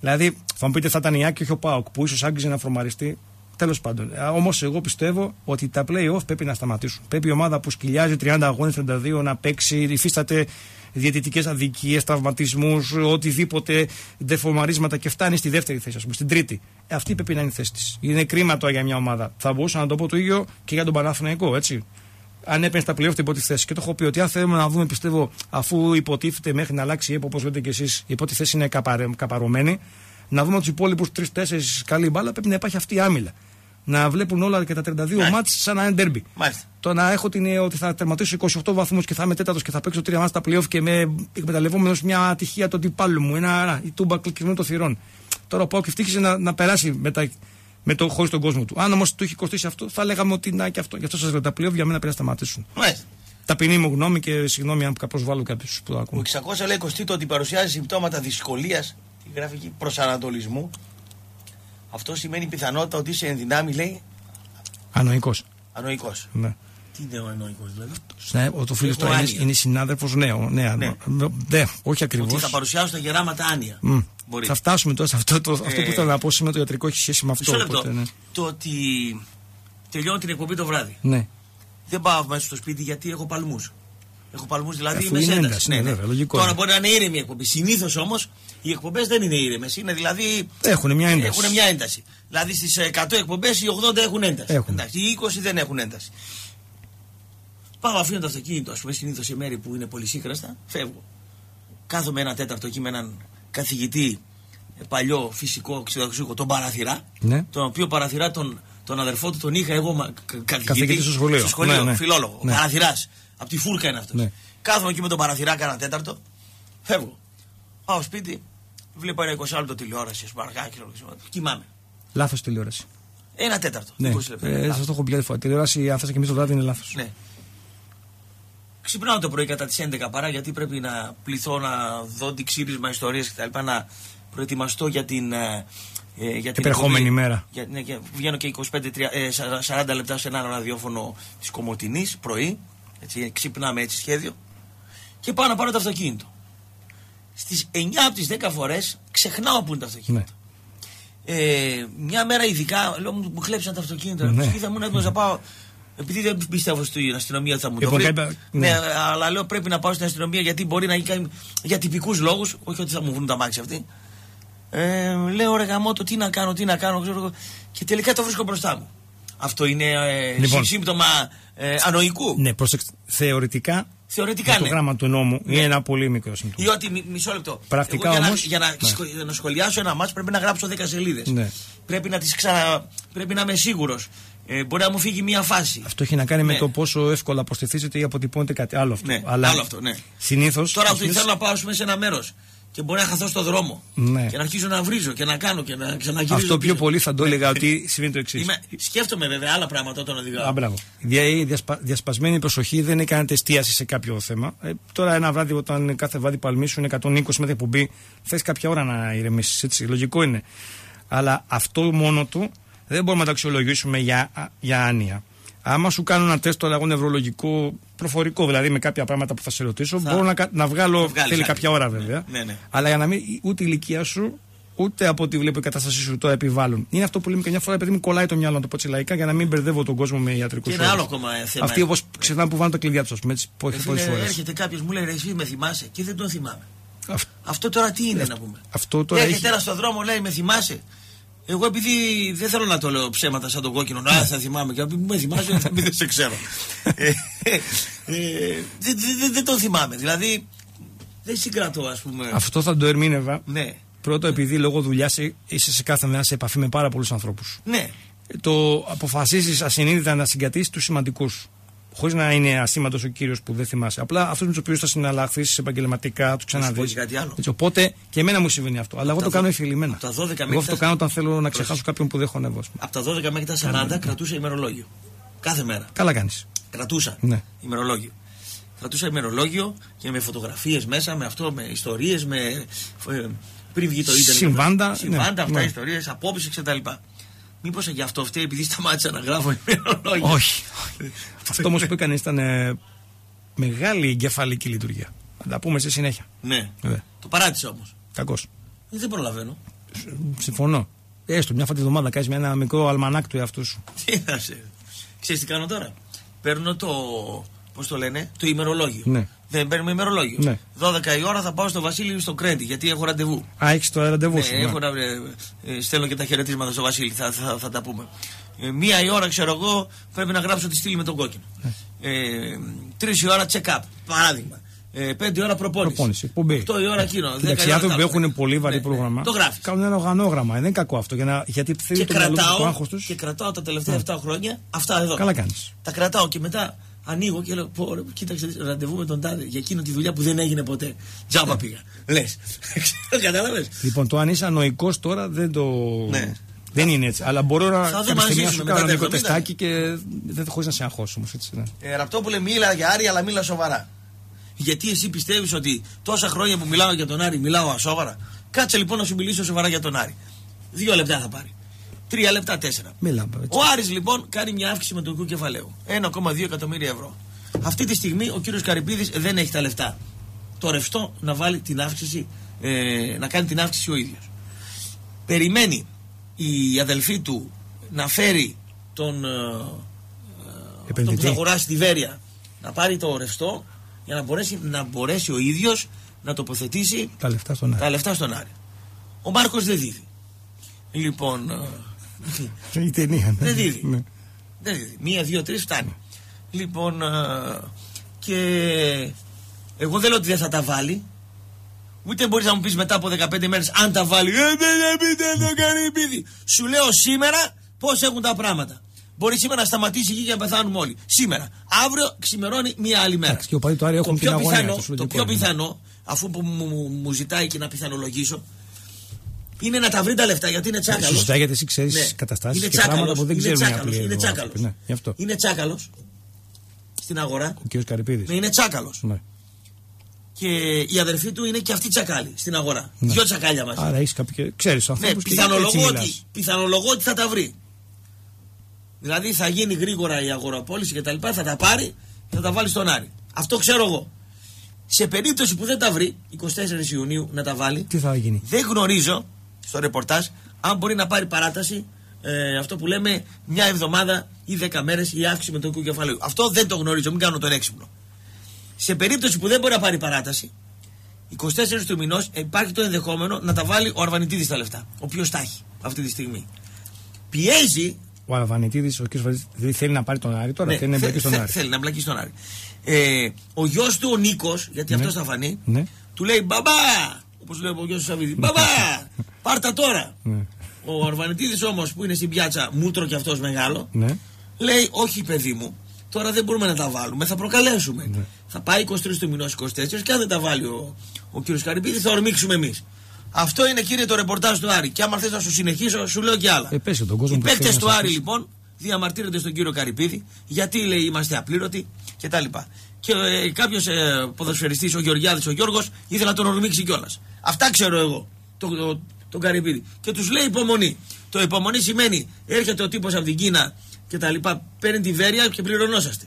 Δηλαδή, θα μου πείτε θα ήταν η Άκη και όχι ο Πάοκ που ίσως άγγιζε να φορμαριστεί. Τέλος πάντων. Όμως, εγώ πιστεύω ότι τα playoff πρέπει να σταματήσουν. Πρέπει η ομάδα που σκυλιάζει 30 αγώνες, 32 να παίξει, υφίσταται διαιτητικές αδικίες, τραυματισμούς, οτιδήποτε, δεφορμαρίσματα και φτάνει στη δεύτερη θέση, ας πούμε, στην τρίτη. Ε, αυτή πρέπει να είναι η θέση της. Είναι κρίμα τώρα για μια ομάδα. Θα μπορούσα να το πω το ίδιο και για τον Παναθηναϊκό, έτσι αν έπαιρνες τα πλέον την πρώτη θέση. Και το έχω πει ότι αν θέλουμε να δούμε, πιστεύω, αφού υποτίθεται μέχρι να αλλάξει η ΕΠΟ, όπως λέτε και εσείς, η πρώτη θέση είναι καπαρωμένη, να δούμε τους υπόλοιπους τρει-τέσσερι καλή μπάλα, πρέπει να υπάρχει αυτή η άμυλα. Να βλέπουν όλα και τα 32 μάτς σαν να είναι ντέρμπι. Το να έχω την, ότι θα τερματίσω 28 βαθμούς και θα είμαι τέταρτος και θα παίξω τρία μάτς στα playoff και με εκμεταλλευόμενος μια ατυχία του αντιπάλου μου, ένα η τούμπα κλεισμένο των θυρών. Τώρα ο Πάοκ ευτύχησε να, να περάσει με τα με το, χωρίς τον κόσμο του. Αν όμως του έχει κοστίσει αυτό, θα λέγαμε ότι να και αυτό. Γι' αυτό σας λέω τα πλοία για μένα πρέπει να σταματήσουν. Μάλιστα. Ταπεινή μου γνώμη και συγγνώμη αν προσβάλλω κάποιους που το ακούν. Ο 600 λέει Κωστήτο ότι παρουσιάζει συμπτώματα δυσκολίας τη γραφική προσανατολισμού. Αυτό σημαίνει πιθανότητα ότι είσαι εν δυνάμει, λέει. Ανοϊκός. Ανοϊκός. Ναι. Τι είναι ο εννοικό δηλαδή; Ναι, ο το φίλος του είναι, είναι συνάδελφος νέο. Ναι, ναι. ναι, όχι ακριβώς. Ότι θα παρουσιάσουν τα γεράματα άνοια. Mm. Μπορεί. Θα φτάσουμε τώρα σε αυτό. Το, αυτό που ε, θέλω να πω σήμερα το ιατρικό έχει σχέση με αυτό. Οπότε, ναι. Το ότι τελειώνω την εκπομπή το βράδυ. Ναι. Δεν πάω μέσα στο σπίτι γιατί έχω παλμούς. Έχω παλμούς δηλαδή είμαι σε ένταση. Ναι, ναι, ναι. Λογικό Τώρα μπορεί να είναι ήρεμη η εκπομπή. Συνήθως όμως οι εκπομπές δεν είναι ήρεμες. Είναι δηλαδή. Έχουν μια ένταση. Έχουν μια ένταση. Δηλαδή στις 100 εκπομπές οι 80 έχουν ένταση. Έχουν. Εντάξει, οι 20 δεν έχουν ένταση. Πάω αφήνω το αυτοκίνητο, ας πούμε, συνήθως σε μέρη που είναι πολυσύχραστα, φεύγω. Κάθομαι ένα τέταρτο εκεί με έναν καθηγητή ε, παλιό φυσικό ξεδοξούχο, τον Παραθυρά. Ναι. Τον οποίο Παραθυρά τον, τον αδερφό του τον είχα εγώ καθηγητή. Καθηγητή στο σχολείο. Στο σχολείο, ναι, ναι. φιλόλογο. Ναι. Παραθυράς. Από τη φούρκα είναι αυτός. Ναι. Κάθομαι εκεί με τον Παραθυρά, κάνα τέταρτο. Φεύγω. Πάω σπίτι, βλέπω ένα 20 λεπτό τηλεόραση, σπαργάκι, κοιμάμαι. Λάθος τηλεόραση. Ένα τέταρτο. Ναι. Ε, Σας το έχω πει άλλη φορά. Τηλεόραση, αν θες και εμεί το βράδυ, είναι λάθος. Ναι. Ξυπνάω το πρωί κατά τις 11 παρά γιατί πρέπει να πληθώ να δω τι ξύρισμα ιστορίες κτλ. Να προετοιμαστώ για την. Ε, ε για την επερχόμενη μέρα. Για, ναι, και βγαίνω και 25, 30, 40 λεπτά σε ένα ραδιόφωνο της Κομωτινής πρωί. Έτσι, ξυπνάμε έτσι σχέδιο. Και πάω να πάρω το αυτοκίνητο. Στις 9 από τις 10 φορές ξεχνάω που είναι το αυτοκίνητο. Ναι. Ε, μια μέρα ειδικά λέω μου χλέψαν το αυτοκίνητο. Ναι. Και θα μου έτοιμο να πάω επειδή δεν πιστεύω στην αστυνομία ότι θα μου το βρει. Ναι. ναι, αλλά λέω πρέπει να πάω στην αστυνομία γιατί μπορεί να γίνει για τυπικούς λόγους. Όχι ότι θα μου βρουν τα μάξια αυτοί. Ε, λέω ρε γαμότο, τι να κάνω, τι να κάνω. Ξέρω, και τελικά το βρίσκω μπροστά μου. Αυτό είναι ε, λοιπόν, σύμπτωμα ε, ανοϊκού. Ναι, προσέξτε. Θεωρητικά Θεωρητικά ναι. Το γράμμα του νόμου ναι. είναι ένα πολύ μικρό σύμπτωμα. Ή ότι, μισό λεπτό. Πρακτικά Εγώ, για, όμως, να, για να, ναι. να σχολιάσω ένα μάτς πρέπει να γράψω 10 σελίδες. Ναι. Πρέπει να τις ξανα... Πρέπει να είμαι σίγουρος. Ε, μπορεί να μου φύγει μία φάση. Αυτό έχει να κάνει ναι. με το πόσο εύκολα αποστηθίζεται ή αποτυπώνεται κάτι άλλο αυτό. Ναι, Αλλά άλλο αυτό, ναι. Συνήθως. Τώρα που θέλω να πάω πούμε, σε ένα μέρος και μπορεί να χαθώ στο δρόμο. Ναι. Και να αρχίσω να βρίζω και να κάνω και να ξαναγυρίζω. Αυτό πιο πίσω. πολύ θα το έλεγα ότι συμβαίνει το εξής. Είμαι, σκέφτομαι βέβαια άλλα πράγματα όταν οδηγάω. Α, μπράβο. Η δια- η διασπα, διασπασμένη προσοχή δεν είναι κάνετε εστίαση σε κάποιο θέμα. Ε, τώρα ένα βράδυ, όταν κάθε βράδυ παλμίσουν 120 μέτρα εκπομπή, θες κάποια ώρα να ηρεμήσεις. Έτσι, λογικό είναι. Αλλά αυτό μόνο του δεν μπορούμε να το αξιολογήσουμε για, α- για άνοια. Άμα σου κάνω ένα τεστ το εγώ νευρολογικό προφορικό, δηλαδή με κάποια πράγματα που θα σε ρωτήσω, Θα- μπορώ να, κα- να βγάλω. θα βγάλεις θέλει κάτι. κάποια ώρα βέβαια. Ναι, ναι. Αλλά για να μην ούτε η ηλικία σου, ούτε από ό,τι βλέπω η κατάστασή σου το επιβάλλουν. Είναι αυτό που λέμε και μια φορά, επειδή μου κολλάει το μυαλό, να το πω έτσι λαϊκά, για να μην μπερδεύω τον κόσμο με ιατρικούς Και ένα άλλο ακόμα ε, θέμα. Αυτοί όπως ξεχνάνε που βάλουν τα κλειδιά τους, ας πούμε, έτσι, Ε, πολλέ φίλε, φορές. έρχεται κάποιος μου λέει ρε, εσύ με θυμάσαι και δεν τον θυμάμαι. Αυτό τώρα τι είναι να πούμε. Αυτό τώρα Έρχεται έχει- ένας στον δρόμο, λέει με θυμάσαι. Εγώ επειδή δεν θέλω να το λέω ψέματα σαν τον κόκκινο, να θα θυμάμαι και να πει που με θυμάσαι, θα πει δεν σε ξέρω. Ε, ε, δεν- δεν- δεν- Δεν τον θυμάμαι. Δηλαδή δεν συγκρατώ, ας πούμε. Αυτό θα το ερμήνευα. Ναι, Πρώτο, επειδή λόγω δουλειάς είσαι σε κάθε μέρα σε επαφή με πάρα πολλούς ανθρώπους. ναι. Το αποφασίσει ασυνείδητα να συγκατήσει τους σημαντικούς. Χωρίς να είναι ασήμαντος ο κύριος που δεν θυμάσαι. Απλά αυτού με τους οποίους θα συναλλαχθεί επαγγελματικά, του σου πω ξαναδείς. και κάτι άλλο. Οπότε και εμένα μου συμβαίνει αυτό. Αλλά εγώ τα το κάνω δω- εφηλημένα. από τα 12 Εγώ μέχρι αυτό το τα- κάνω όταν θέλω να ξεχάσω κάποιον που δεν χωνεύω. ας πούμε. Από τα 12 μέχρι τα 40 κρατούσα ημερολόγιο. Κάθε μέρα. Καλά κάνεις. Κρατούσα Ναι. ημερολόγιο. Κρατούσα ημερολόγιο και με φωτογραφίες μέσα, με αυτό, με ιστορίες, με. ε, πριν βγει το ίντερνετ. Συμβάντα, Συμβάντα, ναι, αυτά, ναι. ιστορίες, απόψεις κτλ. Μήπως γι' αυτό φταίει επειδή σταμάτησα να γράφω ημερολόγιο. Όχι. Αυτό όμως που έκανε ήταν ε, μεγάλη εγκεφαλική λειτουργία. Θα τα πούμε στη συνέχεια. Ναι. Βέβαια. Το παράτησα όμως. Κακός. Δεν προλαβαίνω. Συμφωνώ. Έστω μια φορά τη βδομάδα κάνεις με ένα μικρό αλμανάκ του εαυτού σου. Τι να σε. Ξέρεις τι κάνω τώρα; Παίρνω το. Πώς το λένε, το ημερολόγιο. Ναι. Δεν παίρνουμε ημερολόγιο. Ναι. 12 η ώρα θα πάω στο Βασίλειο στο Κρέντι γιατί έχω ραντεβού. Α, έχεις το ραντεβού Ναι, σου. έχω ναι. να ε, ε, στέλνω και τα χαιρετίσματα στο Βασίλη, θα, θα, θα τα πούμε. Ε, μία η ώρα, ξέρω εγώ, πρέπει να γράψω τη στήλη με τον κόκκινο. Ναι. Ε, Τρεις η ώρα check-up, παράδειγμα. Ε, πέντε η ώρα προπόνηση. Προπόνηση, εκπομπή. Οκτώ η ώρα εκείνο. δέκα Κοιτάξτε, η οι ώρα άνθρωποι που τ' άλλο. έχουν πολύ βαρύ Ναι, ναι. πρόγραμμα Το γράφεις. κάνουν ένα οργανόγραμμα. Δεν είναι κακό αυτό. Για να, γιατί θέλει Και το μυαλό τους, το κρατάω, άγχος τους. και κρατάω τα τελευταία 7 χρόνια αυτά εδώ. Καλά κάνεις. Τα κρατάω και μετά ανοίγω και λέω: πω, ρε, Κοίταξε, ραντεβού με τον Τάδε για εκείνο τη δουλειά που δεν έγινε ποτέ. Τζάμπα πήγα. Λες. (laughs) Κατάλαβες; Λοιπόν, το αν είσαι ανοϊκός τώρα δεν το. Ναι. Δεν είναι έτσι. Αλλά μπορώ να Θα δω κάποια μαζί στιγμή να σου σου μετά κάνω τα ένα μικρό 70. τεστάκι και δεν θα χωρίς να σε αγχώσω όμως. Ναι. Ε, Ραπτόπουλε, μίλα για Άρη, αλλά μίλα σοβαρά. Γιατί εσύ πιστεύεις ότι τόσα χρόνια που μιλάω για τον Άρη μιλάω ασόβαρα; Κάτσε λοιπόν να σου μιλήσω σοβαρά για τον Άρη. Δύο λεπτά θα πάρει. Τρία λεπτά, τέσσερα. Μιλάμε. Έτσι. Ο Άρης λοιπόν κάνει μια αύξηση με τον κου κεφαλαίου. 1,2 εκατομμύρια ευρώ. Αυτή τη στιγμή ο κύριος Καρυπίδης δεν έχει τα λεφτά. Το ρευστό να βάλει την αύξηση, ε, να κάνει την αύξηση ο ίδιος. Περιμένει η αδελφή του να φέρει τον, ε, ε, αυτό που Επενδυτή. θα αγοράσει τη Βέρεια να πάρει το ρευστό για να μπορέσει, να μπορέσει ο ίδιος να τοποθετήσει Τα λεφτά στον τα Άρη. λεφτά στον Άρη. Ο Μάρκος δεν δίδει. Λοιπόν, ε, (laughs) Η ταινία. ναι. δεν δίδει. Ναι. Δεν δίδει. Μία, δύο, τρεις φτάνει. Λοιπόν, ε, και εγώ δεν λέω ότι δεν θα τα βάλει. Ούτε μπορείς να μου πεις μετά από 15 μέρες αν τα βάλει. Ε, δεν δεν το κάνει επειδή. Σου λέω σήμερα πώς έχουν τα πράγματα. Μπορεί σήμερα να σταματήσει η γη και να πεθάνουμε όλοι. Σήμερα. Αύριο ξημερώνει μία άλλη μέρα. Εντάξει, και ο παδί του Άρη έχουν το πιο την αγωνία, πιθανό, το σου το λογικό πιο είναι. πιθανό, αφού που μου, μου- μου ζητάει και να πιθανολογήσω, είναι να τα βρει τα λεφτά γιατί είναι τσάκαλος. Σωστά, γιατί εσύ ξέρεις Ναι. καταστάσεις Είναι και πράγματα τσάκαλος, που δεν είναι ξέρουν οι τσάκαλος, απλοί. Είναι εδώ τσάκαλος. άνθρωποι. Ναι, γι' αυτό. Είναι τσάκαλος στην αγορά. Ο κ. Καρυπίδης. Ναι, είναι τσάκαλος. Ναι. Και η αδερφή του είναι και αυτή τσακάλη στην αγορά. Ναι. Δυο τσακάλια μαζί. Άρα έχεις κάποιο. Ξέρεις του Ναι, ανθρώπου και έτσι πιθανολογώ μιλάς. ότι, πιθανολογώ ότι θα τα βρει. Δηλαδή θα γίνει γρήγορα η αγοραπόληση και τα λοιπά, θα τα πάρει και θα τα βάλει στον Άρη. Αυτό ξέρω εγώ. Σε περίπτωση που δεν τα βρει, 24 Ιουνίου να τα βάλει, Τι θα γίνει; δεν γνωρίζω στο ρεπορτάζ αν μπορεί να πάρει παράταση ε, αυτό που λέμε μια εβδομάδα ή δέκα μέρες η αύξηση με το οικού κεφαλαίου. Αυτό δεν το γνωρίζω, μην κάνω τον έξυπνο. Σε περίπτωση που δεν μπορεί να πάρει παράταση, 24 του μηνός υπάρχει το ενδεχόμενο να τα βάλει ο Αρβανιτίδης τα λεφτά. Ο οποίος τα έχει αυτή τη στιγμή. Πιέζει. Ο Αρβανιτίδης, ο κ. Βαρδί, θέλει να πάρει τον Άρη τώρα. ναι, θέλει να εμπλακεί στον θε- Άρη. θέλει να μπλακεί στον Άρη. Ε, ο γιος του ο Νίκος, γιατί Ναι. αυτός θα φανεί, Ναι. του λέει Μπαμπά! Όπως λέει ο γιος του Σαββίδη. Μπαμπά! Πάρτα τώρα! Ναι. Ο Αρβανιτίδης όμως που είναι στην πιάτσα, μούτρο κι αυτός μεγάλο, Ναι. λέει: Όχι, παιδί μου, Τώρα δεν μπορούμε να τα βάλουμε, θα προκαλέσουμε. Ναι. Θα πάει 23 του μηνός 24 και αν δεν τα βάλει ο, ο κύριος Καρυπίδης θα ορμήξουμε εμείς. Αυτό είναι κύριε το ρεπορτάζ του Άρη. Και άμα θες να σου συνεχίσω, σου λέω και άλλα. Ε, πες τον κόσμο Οι που παίκτες θέλει να του σε Άρη ακούσει. λοιπόν διαμαρτύρονται στον κύριο Καρυπίδη γιατί λέει είμαστε απλήρωτοι κτλ. Και ε, κάποιος ε, ποδοσφαιριστής, ο Γεωργιάδης, ο Γιώργος, ήθελε να τον ορμήξει κιόλας. Αυτά ξέρω εγώ, τον το, τον Καρυπίδη. Και τους λέει υπομονή. Το υπομονή σημαίνει έρχεται ο τύπος από την Κίνα κτλ. Παίρνει τη βέρεια και πληρωνόσαστε.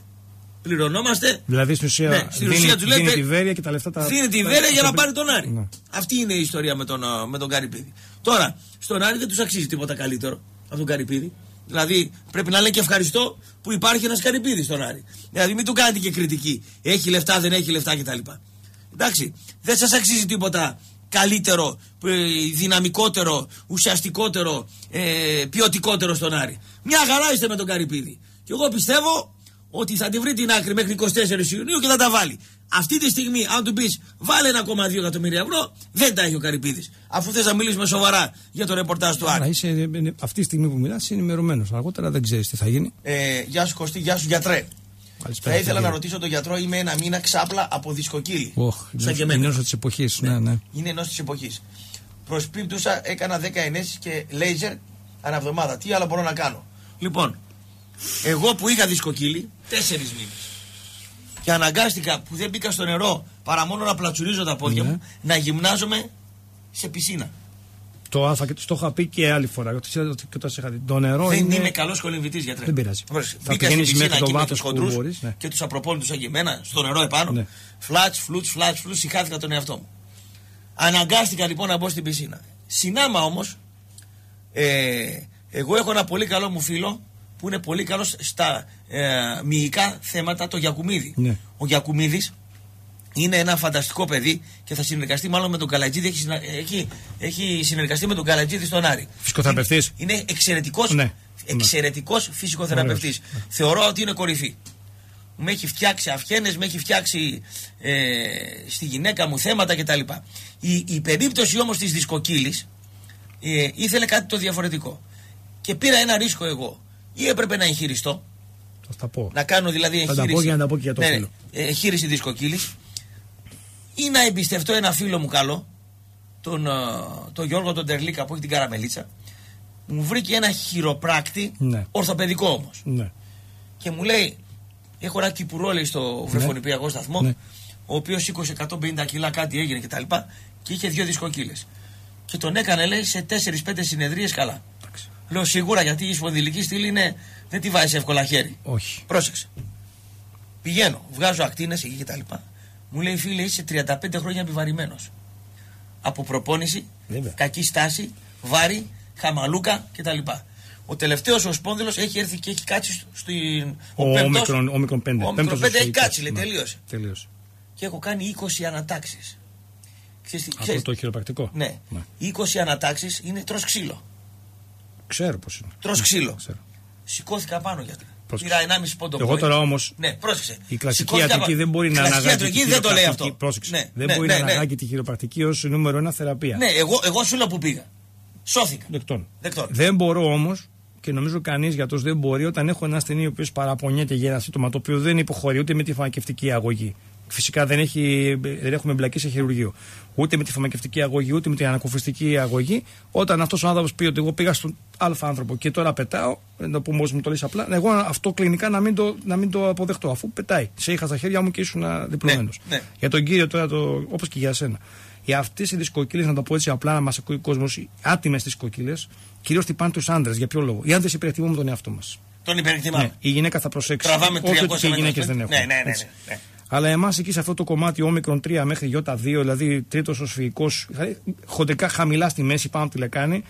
Πληρωνόμαστε. Δηλαδή στην ουσία, Ναι, στην δίνει, ουσία του λέει, δίνει «Παι- τη βέρεια και τα λεφτά τα. Δίνει τη τα- βέρεια τα- για να τα- πάρει τον Άρη. Ναι. Αυτή είναι η ιστορία με τον, α, με τον Καρυπίδη. Τώρα, στον Άρη δεν τους αξίζει τίποτα καλύτερο από τον Καρυπίδη. Δηλαδή πρέπει να λένε και ευχαριστώ που υπάρχει ένας Καρυπίδης στον Άρη. Δηλαδή μην του κάνετε και κριτική. Έχει λεφτά, δεν έχει λεφτά κτλ. Εντάξει, δεν σας αξίζει τίποτα καλύτερο, ε, δυναμικότερο, ουσιαστικότερο, ε, ποιοτικότερο στον Άρη. Μια χαρά είστε με τον Καρυπίδη. Και εγώ πιστεύω ότι θα τη βρει την άκρη μέχρι 24 Ιουνίου και θα τα βάλει. Αυτή τη στιγμή, αν του πεις βάλε 1,2 εκατομμύρια ευρώ, δεν τα έχει ο Καρυπίδης. Αφού θες να μιλήσουμε σοβαρά για το ρεπορτάζ του Άρα Άρη. είσαι, ε, αυτή τη στιγμή που μιλάς, είσαι ενημερωμένος. Αργότερα δεν ξέρεις τι θα γίνει. Ε, γεια σου Κωστή, γεια σου γιατρέ. Καλησπέρα, Θα ήθελα κύριε. να ρωτήσω τον γιατρό, είμαι ένα μήνα ξάπλα από δισκοκύλι. Οχ, Σαν και η εμένα. νόσο της εποχής. Ναι, ναι. Είναι ενός της εποχής. Προσπίπτουσα, έκανα 10 ενέσεις και λέιζερ ανά εβδομάδα. Τι άλλο μπορώ να κάνω; Λοιπόν, εγώ που είχα δισκοκύλι, 4 μήνες. Και αναγκάστηκα που δεν μπήκα στο νερό παρά μόνο να πλατσουρίζω τα πόδια Ναι. μου, να γυμνάζομαι σε πισίνα. Το Α και το είχα πει και άλλη φορά. ότι ξέρω ότι και όταν σε είχα δει. Το νερό δεν είναι. είμαι καλός κολυμβητής γιατρέ. Δεν πειράζει. Πρόσεξε, Θα Μπήκα στην πηγαίνεις πισίνα μέχρι το εκεί με βάθος τους που χοντρούς μπορείς, ναι. και τους απροπόνητου σαν και εμένα στο νερό επάνω. Ναι. Φλάτς, φλούτς, φλάτς, φλούτς, συχάθηκα τον εαυτό μου. Αναγκάστηκα λοιπόν να μπω στην πισίνα. Συνάμα όμως, ε, εγώ έχω ένα πολύ καλό μου φίλο που είναι πολύ καλός στα ε, μυϊκά θέματα, το Γιακουμίδη. Ναι. Ο Γιακουμίδης είναι ένα φανταστικό παιδί και θα συνεργαστεί μάλλον με τον Καλατζίδη. Έχει, συνα- έχει, έχει συνεργαστεί με τον Καλατζίδη στον Άρη. Φυσικοθεραπευτής. Είναι εξαιρετικό Ναι. εξαιρετικός φυσικοθεραπευτής. Ωραίος. Θεωρώ ότι είναι κορυφή. Με έχει φτιάξει αυχένες, με έχει φτιάξει ε, στη γυναίκα μου θέματα κτλ. Η, η περίπτωση όμως της δισκοκύλης ε, ήθελε κάτι το διαφορετικό. Και πήρα ένα ρίσκο εγώ. Ή έπρεπε να εγχειριστώ, Θα τα πω. να κάνω δηλαδή Θα τα εγχείρηση. πω για να τα πω και για το ναι, ναι, φίλο. ε, εγχείρηση δισκοκύλης ή να εμπιστευτώ ένα φίλο μου καλό, τον, ε, τον Γιώργο τον Τερλίκα που έχει την καραμελίτσα, μου βρήκε ένα χειροπράκτη, Ναι. ορθοπαιδικό όμως. Ναι. Και μου λέει, έχω ένα κυπουρόλι στο βρεφονιπιακό σταθμό, Ναι. ο οποίος σήκωσε 150 κιλά, κάτι έγινε κτλ. Και, και είχε δύο δισκοκύλες. Και τον έκανε, λέει, σε 4-5 συνεδρίες καλά. Εντάξει. Λέω σίγουρα γιατί η σπονδυλική στήλη είναι, δεν τη βάζεις εύκολα χέρι. Όχι. Πρόσεξε. Πηγαίνω, βγάζω ακτίνες εκεί και τα λοιπά. Μου λέει φίλε, είσαι 35 χρόνια επιβαρημένος. Από προπόνηση, Βέβαια. κακή στάση, βάρη, χαμαλούκα κτλ. Ο τελευταίος ο σπόνδυλος έχει έρθει και έχει κάτσει στο- στην. Ο πέμπτος- όμικρον, όμικρον 5. Ο όμικρον 5 έχει κάτσει, λέει, τελείωσε. Τελείωσε. Και έχω κάνει 20 ανατάξεις. Από το χειροπρακτικό. Ναι. 20 ανατάξεις είναι τρως ξύλο. Ξέρω πώς είναι. Τρως ξύλο. Ξέρω. Σηκώθηκα πάνω γιατρέ. Πρόσεξε. Πήρα 1,5 πόντο Εγώ πρωί. τώρα όμως. Ναι, πρόσεξε. Η κλασική Σηκώθηκα ιατρική πάνω. δεν μπορεί Η να κλασική αναγάγει. ιατρική τη δεν το λέει χειροπρακτική- αυτό. Πρόσεξε. Ναι, δεν ναι, μπορεί ναι, να ναι. αναγάγει τη χειροπρακτική ως νούμερο ένα θεραπεία. Ναι, εγώ, εγώ σου λέω που πήγα. Σώθηκα. Δεκτών. Δεκτών. Δεν μπορώ όμως και νομίζω κανείς γιατρός δεν μπορεί όταν έχω ένα ασθενή ο οποίος παραπονιέται για ένα σύντομα το οποίο δεν υποχωρεί ούτε με τη φαρμακευτική αγωγή. Φυσικά δεν, έχει, δεν έχουμε εμπλακεί σε χειρουργείο. Ούτε με τη φαρμακευτική αγωγή, ούτε με την ανακουφιστική αγωγή. Όταν αυτός ο άνθρωπος πει ότι εγώ πήγα στον Α άνθρωπο και τώρα πετάω, να το πούμε όσο μου το λες απλά, εγώ αυτό κλινικά να μην το, να μην το αποδεχτώ. Αφού πετάει. Σε είχα στα χέρια μου και ήσουν διπλωμένος. ναι. Για τον κύριο τώρα, το, όπως και για σένα. Για αυτές οι δισκοκύλες, να το πω έτσι απλά, να μας ακούει ο κόσμος, άτιμες δισκοκύλες, κυρίως τυπάνε τους άντρες. Για ποιο λόγο; Οι άντρες υπερεκτιμούμε τον εαυτό μας. Τον υπερεκτιμάμε. Ναι, η γυναίκα θα προσέξει. Τραβάμε όχι 300 ότι και οι γυναίκες μέτρα. δεν έχουν. Ναι, ναι, ναι, Έτσι. ναι, ναι. Αλλά εμάς εκεί σε αυτό το κομμάτι όμικρον 3 μέχρι Ι2, δηλαδή τρίτος ως φυϊκός, χοντρικά χαμηλά στη μέση πάνω από τη λεκάνη,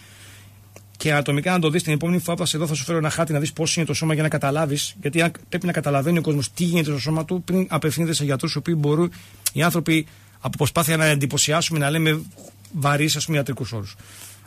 και ανατομικά να το δεις την επόμενη φορά που θα σε εδώ, θα σου φέρω ένα χάτι να δεις πώς είναι το σώμα για να καταλάβεις. Γιατί αν- πρέπει να καταλαβαίνει ο κόσμος τι γίνεται στο σώμα του πριν απευθύνεται σε γιατρούς οι οποίοι μπορούν οι άνθρωποι από προσπάθεια να εντυπωσιάσουμε, να λέμε βαρύς ας πούμε ιατρικούς όρους.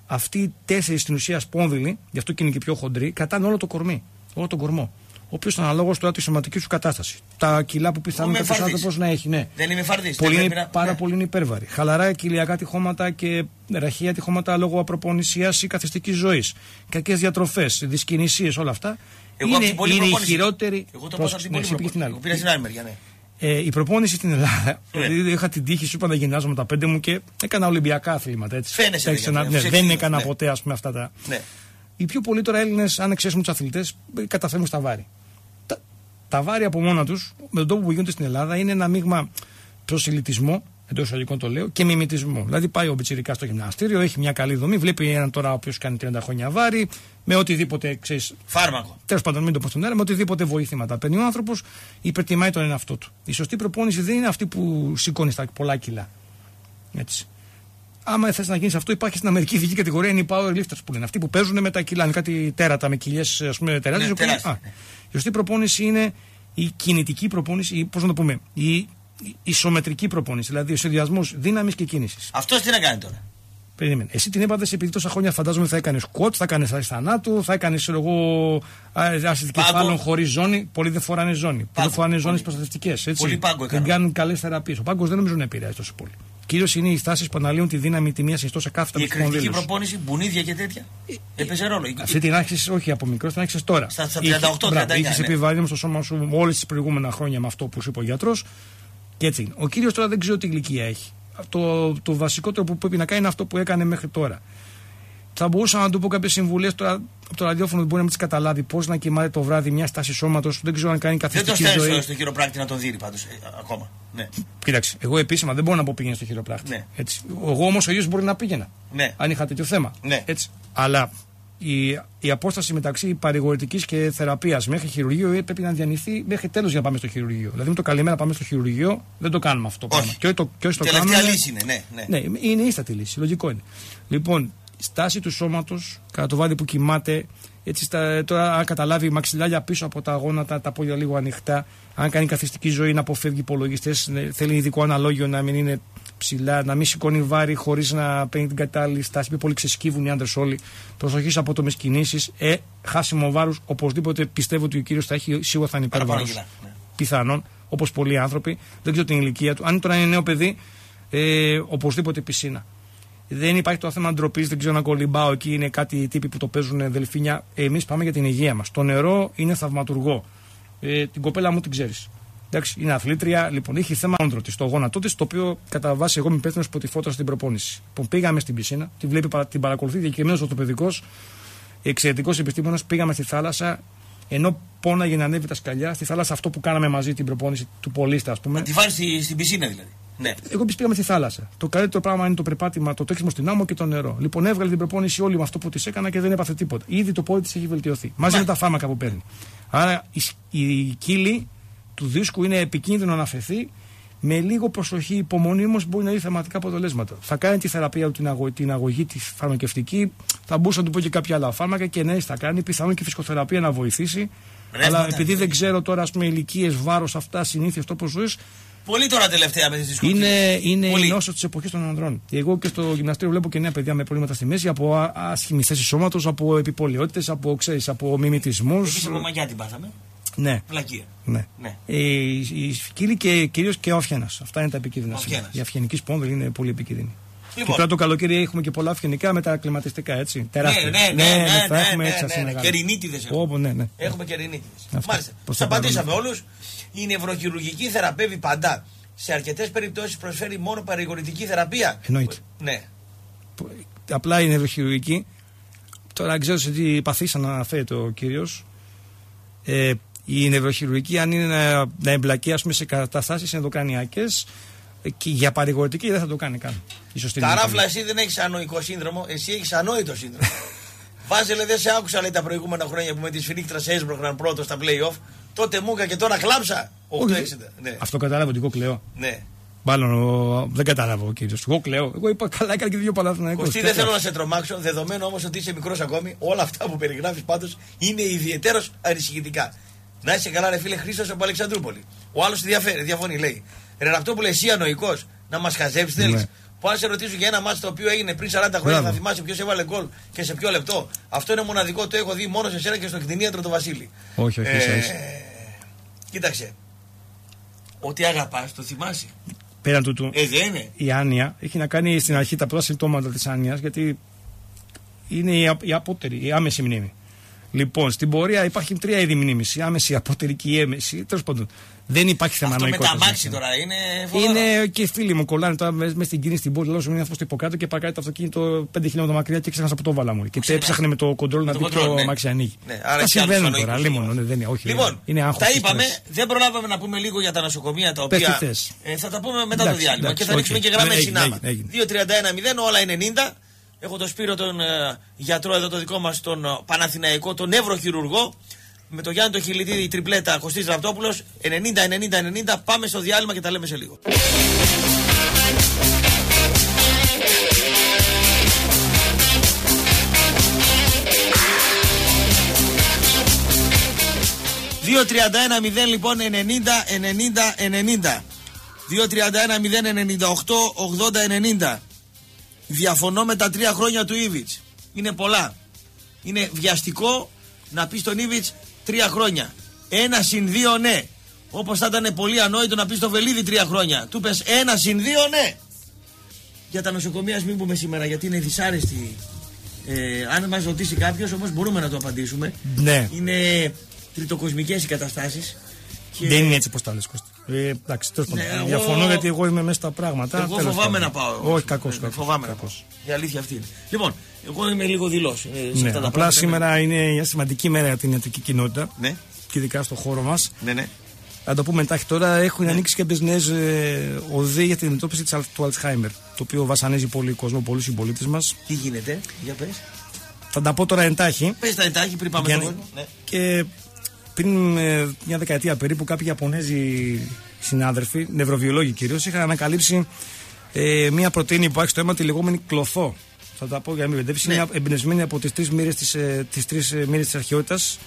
Αυτοί οι τέσσερις στην ουσία σπόνδυλοι, γι' αυτό και είναι και πιο χοντροί, κατάνε όλο το κορμί, όλο τον κορμό. Ο οποίος είναι αναλόγως τώρα τη σωματική σου κατάσταση. Τα κιλά που πιθανόν είμαι κάποιο φαρδής. άνθρωπος να έχει, ναι. Δεν είμαι φαρδής. Πολύ δεν είναι, πρέπει να- πάρα ναι. πολύ είναι υπέρβαρη. Χαλαρά κοιλιακά τυχώματα και ραχαία τυχώματα λόγω απροπονησίας ή καθιστική ζωής. Κακές διατροφές, δυσκινησίε, όλα αυτά Εγώ απ' είναι, την πολλή είναι η προπόνηση- χειρότερη. Εγώ το πρόσεξε, πάω από την ναι, πολύ εσύ πήγες στην άλλη. προπόνηση. Πήρα στην άλλη μεριά, ναι. Ε, η προπόνηση στην Ελλάδα. Ναι. Δηλαδή είχα την τύχη, σου είπα να γυμνάζω με τα πέντε μου και έκανα Ολυμπιακά αθλήματα. Έτσι. Φαίνεσαι, Εντάξει, ρε, να- γιατί, ναι, σε δεν εξήγησα, έκανα ναι. ποτέ ας πούμε, αυτά τα. Ναι. Οι πιο πολλοί τώρα Έλληνες, αν εξέσουμε τους αθλητές, καταφέρνουν στα βάρη. Τα, τα βάρη από μόνα τους, με τον τρόπο που γίνονται στην Ελλάδα, είναι ένα μείγμα προσιλητισμό, εντός εισαγωγικών το λέω, και μιμητισμό. Δηλαδή πάει ο Μπιτσυρικά στο γυμναστήριο, έχει μια καλή δομή, βλέπει έναν τώρα ο οποίος κάνει 30 χρόνια βάρη, με οτιδήποτε ξέρεις. Φάρμακο. Τέλος πάντων, μην το πω στον αέρα, με οτιδήποτε βοηθήματα παίρνει ο άνθρωπος, υπερτιμάει τον εαυτό του. Η σωστή προπόνηση δεν είναι αυτή που σηκώνεις τα πολλά κιλά. Έτσι. Άμα θες να γίνεις αυτό, υπάρχει στην Αμερική ειδική κατηγορία είναι οι powerlifters που λένε. Αυτοί που παίζουν με τα κιλά. Είναι κάτι τέρατα με κοιλιέ, ας πούμε, τεράστιες. Ναι, τεράστια, ναι. Η σωστή προπόνηση είναι η κινητική προπόνηση, ή πώς να το πούμε, η η ισομετρική προπόνηση. Δηλαδή ο συνδυασμός δύναμης και κίνησης. Αυτός τι να κάνει τώρα; Περίμενε. Εσύ την έπαθε επειδή τόσα χρόνια φαντάζομαι θα έκανες σκοτ, θα έκανες άρση θανάτου, θα έκανες εγώ άρση Πάγκο. κεφάλων χωρίς ζώνη. Πολλοί δεν φοράνε ζώνη. Πολλοί Πάγκο. φοράνε ζώνες Πολύ. προστατευτικές. Πολύ πάγκο Δεν έκανα. κάνουν καλές θεραπείες. Ο πάγκος δεν νομίζω να επηρεάζει τόσο πολύ. Κυρίως είναι οι στάσεις που αναλύουν τη δύναμη τη μία συνιστό σε κάθε Η από του εκρηκτική κονδύλου. προπόνηση, μπουνίδια και τέτοια. Έπαιζε ρόλο. Αυτή την άρχισε όχι από μικρός, την άρχισε τώρα. Στα- στα Είχε- 38, μπράβο, 39, Είχες ναι. επιβαρύνει στο σώμα σου όλες τις προηγούμενα χρόνια με αυτό που σου είπε ο γιατρός. Και έτσι είναι. Ο κύριος τώρα δεν ξέρω τι ηλικία έχει. Το, το βασικότερο που πρέπει να κάνει είναι αυτό που έκανε μέχρι τώρα. Θα μπορούσα να του πω κάποιες συμβουλές τώρα από το ραδιόφωνο που μπορεί να μην τις καταλάβει. Πώς να κοιμάται το βράδυ μια στάση σώματος. Δεν ξέρω αν κάνει Δεν το καθιστική στέλνεις ζωή. στο, στο χειροπράκτη να τον δει πάντως ακόμα. Ναι. Κοίταξε, εγώ επίσημα δεν μπορώ να πω πήγαινε στο χειροπράκτη. Ναι. Έτσι. Εγώ όμως ο ίδιο μπορεί να πήγαινα. Ναι. Αν είχα τέτοιο θέμα. Ναι. Έτσι. Αλλά η, η απόσταση μεταξύ παρηγορητικής και θεραπείας μέχρι χειρουργείο πρέπει να διανυθεί μέχρι τέλος για να πάμε στο χειρουργείο. Δηλαδή με το καλημέρα πάμε στο χειρουργείο, δεν το κάνουμε αυτό το Όχι. πράγμα. Και όχι το, και όχι το Τελευταία κάνουμε. λύση είναι, ναι. ναι. Ναι, είναι ίστατη λύση. Λογικό είναι. Λοιπόν, στάση του σώματος κατά το βάδι που κοιμάται. Έτσι, στα, τώρα, αν καταλάβει μαξιλάρια πίσω από τα γόνατα, τα πόδια λίγο ανοιχτά. Αν κάνει καθιστική ζωή να αποφεύγει υπολογιστές, θέλει ειδικό αναλόγιο να μην είναι ψηλά, να μην σηκώνει βάρη χωρίς να παίρνει την κατάλληλη στάση. Πιο πολύ ξεσκύβουν οι άντρες όλοι. Προσοχής σε απότομε κινήσει. Ε, χάσιμο βάρους. Οπωσδήποτε πιστεύω ότι ο κύριος θα έχει σίγουρα θα είναι Παραπάνω υπέρβαρος. κιλά, ναι. Πιθανόν, όπως πολλοί άνθρωποι. Δεν ξέρω την ηλικία του. Αν τώρα είναι νέο παιδί, ε, οπωσδήποτε πισίνα. Δεν υπάρχει το θέμα ντροπής, δεν ξέρω να κολυμπάω εκεί. Είναι κάτι τύποι που το παίζουν δελφίνια. Εμείς πάμε για την υγεία μας. Το νερό είναι θαυματουργό. Ε, την κοπέλα μου την ξέρεις. Εντάξει, είναι αθλήτρια. Λοιπόν, έχει θέμα άντρο τη, το γόνατό της, το οποίο κατά βάση εγώ είμαι υπεύθυνος που τη φώτασα στην προπόνηση. Λοιπόν, πήγαμε στην πισίνα, τη βλέπει, παρα- την παρακολουθεί διακεκριμένος ορθοπαιδικός, εξαιρετικός επιστήμονας. Πήγαμε στη θάλασσα, ενώ πόναγε να ανέβει τα σκαλιά, στη θάλασσα αυτό που κάναμε μαζί την προπόνηση του πολίστα, ας πούμε. Να τη βάλει στη, στην πισίνα δηλαδή. Ναι. Εγώ επίση πήγαμε στη θάλασσα. Το καλύτερο πράγμα είναι το περπάτημα, το τρέξιμο στην άμμο και το νερό. Λοιπόν, έβγαλε την προπόνηση όλη με αυτό που της έκανα και δεν έπαθε τίποτα. Ήδη το πόδι της έχει βελτιωθεί. Μαζί με τα φάρμακα που παίρνει. Άρα η, σ- η κύλη του δίσκου είναι επικίνδυνο να αφαιθεί. Με λίγο προσοχή, υπομονή όμω μπορεί να δει θεματικά αποτελέσματα. Θα κάνει τη θεραπεία του, την, αγω, την αγωγή τη φαρμακευτική. Θα μπορούσα να του πω και κάποια άλλα φάρμακα και ναι, θα κάνει. Πιθανόν και η φυσικοθεραπεία να βοηθήσει. Ρεύματα, αλλά επειδή ναι. δεν ξέρω τώρα, ας πούμε, ηλικίες, βάρος, αυτά, συνήθειες, τρόπο ζωής, Πολύ τώρα τελευταία με τις δυσκολίες. είναι, είναι Πολύ. η νόσο της εποχής των ανδρών. Εγώ και στο γυμναστήριο βλέπω και νέα παιδιά με προβλήματα στη μέση από α- άσχημης θέσης σώματος, από επιπολαιότητες, από, ξέρεις, από μιμητισμούς. Εμεί από μαγιά την πάθαμε. Ναι, Βλακία. ναι. Ναι. Ε, η η σκύλη και κυρίως και ο αφιένας. Αυτά είναι τα επικίνδυνα. Ο σημεία. αφιένας. Η αυγενική σπόνδυλη είναι πολύ επικίνδυνη. Και Λοιπόν. τώρα το καλοκαίρι έχουμε και πολλά αυγενικά με τα κλιματιστικά, έτσι. Τεράστια. ναι, ναι, ναι, θα ναι, έχουμε ναι, έτσι ναι, assez ναι, μεγάλα. κερινίτιδες έχουμε. Όπου, ναι, ναι. Έχουμε και ρινίτιδε. Αυτό. Μάλιστα. Προς Σα το παρόν. απαντήσαμε όλους. Η νευροχειρουργική θεραπεύει παντά. Σε αρκετές περιπτώσεις προσφέρει μόνο παρηγορητική θεραπεία. Εννοείται. Ναι. που- απλά η νευροχειρουργική. Τώρα ξέρω σε τι παθήσα να αναφέρεται ο κύριος. Ε, η νευροχειρουργική, αν είναι να, να εμπλακεί ας πούμε, σε καταστάσεις ενδοκρανιακέ, και για παρηγορητική δεν θα το κάνει καν. Η σωστή Καράφλα, νευροχειρουργική. εσύ δεν έχεις ανοϊκό σύνδρομο, εσύ έχεις ανόητο σύνδρομο. (laughs) Βάζελε, δεν σε άκουσα λέει, τα προηγούμενα χρόνια που με τη σφυρίκτρα έσπροχναν πρώτος στα playoff. Τότε μου είχα και τώρα κλάψα. 8-60. Όχι, Ναι. Αυτό κατάλαβε ότι εγώ κλαίω. ναι. Μάλλον ο- δεν κατάλαβα ο κύριος. Εγώ κλαίω. Εγώ είπα καλά, έκανα και δύο παλάθνα. Κωστή, δεν θέλω να σε τρομάξω, δεδομένου όμως ότι είσαι μικρός ακόμη. Όλα αυτά που περιγράφεις πάντως είναι ιδιαίτερω ανησυχητικά. Να είσαι καλά, ρε φίλε Χρήστος από Αλεξανδρούπολη. Ο άλλος διαφωνεί, λέει. Ρε Ραπτόπουλε, εσύ ανοϊκός να μας χαζέψεις, θέλεις; Ναι. Που αν σε ρωτήσω για ένα μάτσο το οποίο έγινε πριν 40 χρόνια, Μπράβο. θα θυμάσαι ποιος έβαλε γκολ και σε ποιο λεπτό; Αυτό είναι μοναδικό, το έχω δει μόνο σε σένα και στο κτηνίατρο το Βασίλη. Όχι, όχι, ίσα ίσα. Κοίταξε. Ό,τι αγαπάς, το θυμάσαι. Πέραν τούτου, Ε, δεν είναι. η άνοια έχει να κάνει στην αρχή τα πρώτα συμπτώματα της άνοιας γιατί είναι η, α- η απότερη, η άμεση μνήμη. Λοιπόν, στην πορεία υπάρχει τρία είδη μνήμηση. Άμεση, απότερη έμεση. Τέλος πάντων, δεν υπάρχει θέμα Αυτό με νοικότητας. τα μάξι τώρα είναι φοβερό. Είναι και φίλοι μου κολλάνε τώρα μέσα στην κίνηση στην πόλη. Λέω σου είναι αυτό στο υποκάτω και παρκάρει το αυτοκίνητο 5 χιλιόμετρα μακριά και ξέχασα από το βάλα μου. Και Ξέχασα. έψαχνε με το κοντρόλ να το δει control, ποιο ναι. αμάξι ανοίγει. Ναι, άρα Τα εσύ άλλος συμβαίνουν στον τώρα. οίκο, Λίμωνο, ναι, δεν είναι, όχι. Λοιπόν, είναι άγχος τα και είπαμε. στρες. Δεν προλάβαμε να πούμε λίγο για τα νοσοκομεία τα Πες οποία. τι θες. Ε, θα τα πούμε μετά Εντάξει, το διάλειμμα εντάξει, και θα ρίξουμε οκ. και γραμμέ Ναι, συνάμα. έγινε, έγινε. 2-31-0, όλα είναι 90. Έχω τον Σπύρο τον ε, γιατρό εδώ το δικό μας, τον ε, Παναθηναϊκό, τον νευροχειρουργό. Με τον Γιάννη τον Χιλιτίδη, η τριπλέτα Κωστής Ραπτόπουλος. 90-90-90. Πάμε στο διάλειμμα και τα λέμε σε λίγο. Δύο 31 0 λοιπόν 90 90 90. 2 31 0 98 80 90. Διαφωνώ με τα τρία χρόνια του Ήβιτ. Είναι πολλά. Είναι βιαστικό να πεις στον Ήβιτ τρία χρόνια. Ένα συν δύο ναι. Όπως θα ήταν πολύ ανόητο να πεις στο Βελίδι τρία χρόνια. Του πες ένα συν δύο ναι. Για τα νοσοκομεία, ας μην πούμε σήμερα γιατί είναι δυσάρεστη. Ε, αν μας ρωτήσει κάποιος, όμως μπορούμε να το απαντήσουμε. Ναι. Είναι τριτοκοσμικές οι καταστάσεις. Και Δεν είναι έτσι πώ τα λες, Κώστα. Ε, εντάξει, τέλος πάντων. Ναι, εγώ- Διαφωνώ γιατί εγώ είμαι μέσα στα πράγματα. Εγώ Τέλος φοβάμαι πάντων. να πάω. Όχι, κακός. Ε, Φοβάμαι να πάω. Η αλήθεια αυτή είναι. Λοιπόν, εγώ είμαι λίγο δηλός. σε Ναι, αυτά τα απλά πράγματα. σήμερα είναι μια σημαντική μέρα για την ιατρική κοινότητα Ναι, και ειδικά στο χώρο μας. ναι, ναι. Θα το πούμε εντάχει τώρα. Έχουν ανοίξει κάποιε νέες οδοί για την αντιμετώπιση της αλ- του Αλτσχάιμερ. Το οποίο βασανίζει πολύ κόσμο, πολλούς συμπολίτες μας. Τι γίνεται, για πες. Θα τα πω τώρα εντάχει. Πες τα εντάχει πριν πάμε Για στον να- κόσμο. Ναι. Και πριν ε, μια δεκαετία περίπου, κάποιοι Ιαπωνέζοι συνάδελφοι, νευροβιολόγοι κυρίως, είχαν ανακαλύψει ε, μια πρωτενη που έχει στο αίμα, τη λεγόμενη κλωθό. Θα τα πω για να μην μπερδεύσει. Ναι. Είναι εμπνευσμένη από τις τρεις μοίρες της ε, τις τρεις, ε, μοίρες της αρχαιότητας.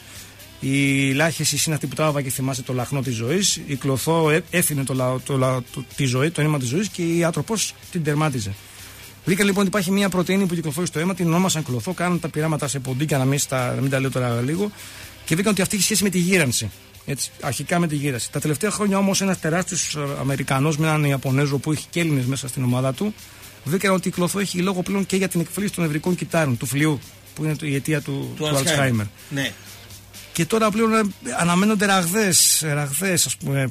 Η λάχεση είναι αυτή που τράβα και θυμάσαι το λαχνό της ζωής. Η κλωθό ε, έφυνε το, λα- το, λα- το- τη ζωή, το αίμα της ζωής και η άνθρωπος την τερμάτιζε. Βρήκαν λοιπόν ότι υπάρχει μια πρωτενη που κυκλοφορεί στο αίμα, την ονόμασαν κλωθό, κάναν τα πειράματα σε ποντίκια, να μην, στα, να μην τα λέω τώρα λίγο, και βρήκαν ότι αυτή έχει σχέση με τη γύρανση. Έτσι, αρχικά με τη γύρανση. Τα τελευταία χρόνια όμως ένας τεράστιος Αμερικανός με έναν Ιαπωνέζο που έχει και Έλληνες μέσα στην ομάδα του, βρήκαν ότι η κλωθό έχει λόγο πλέον και για την εκφύλιση των νευρικών κυτάρων, του φλοιού, που είναι το- η αιτία του, Του του Alzheimer. Alzheimer. Ναι. Και τώρα πλέον ε, αναμένονται ραγδαίες, ραγδαίες, ας πούμε,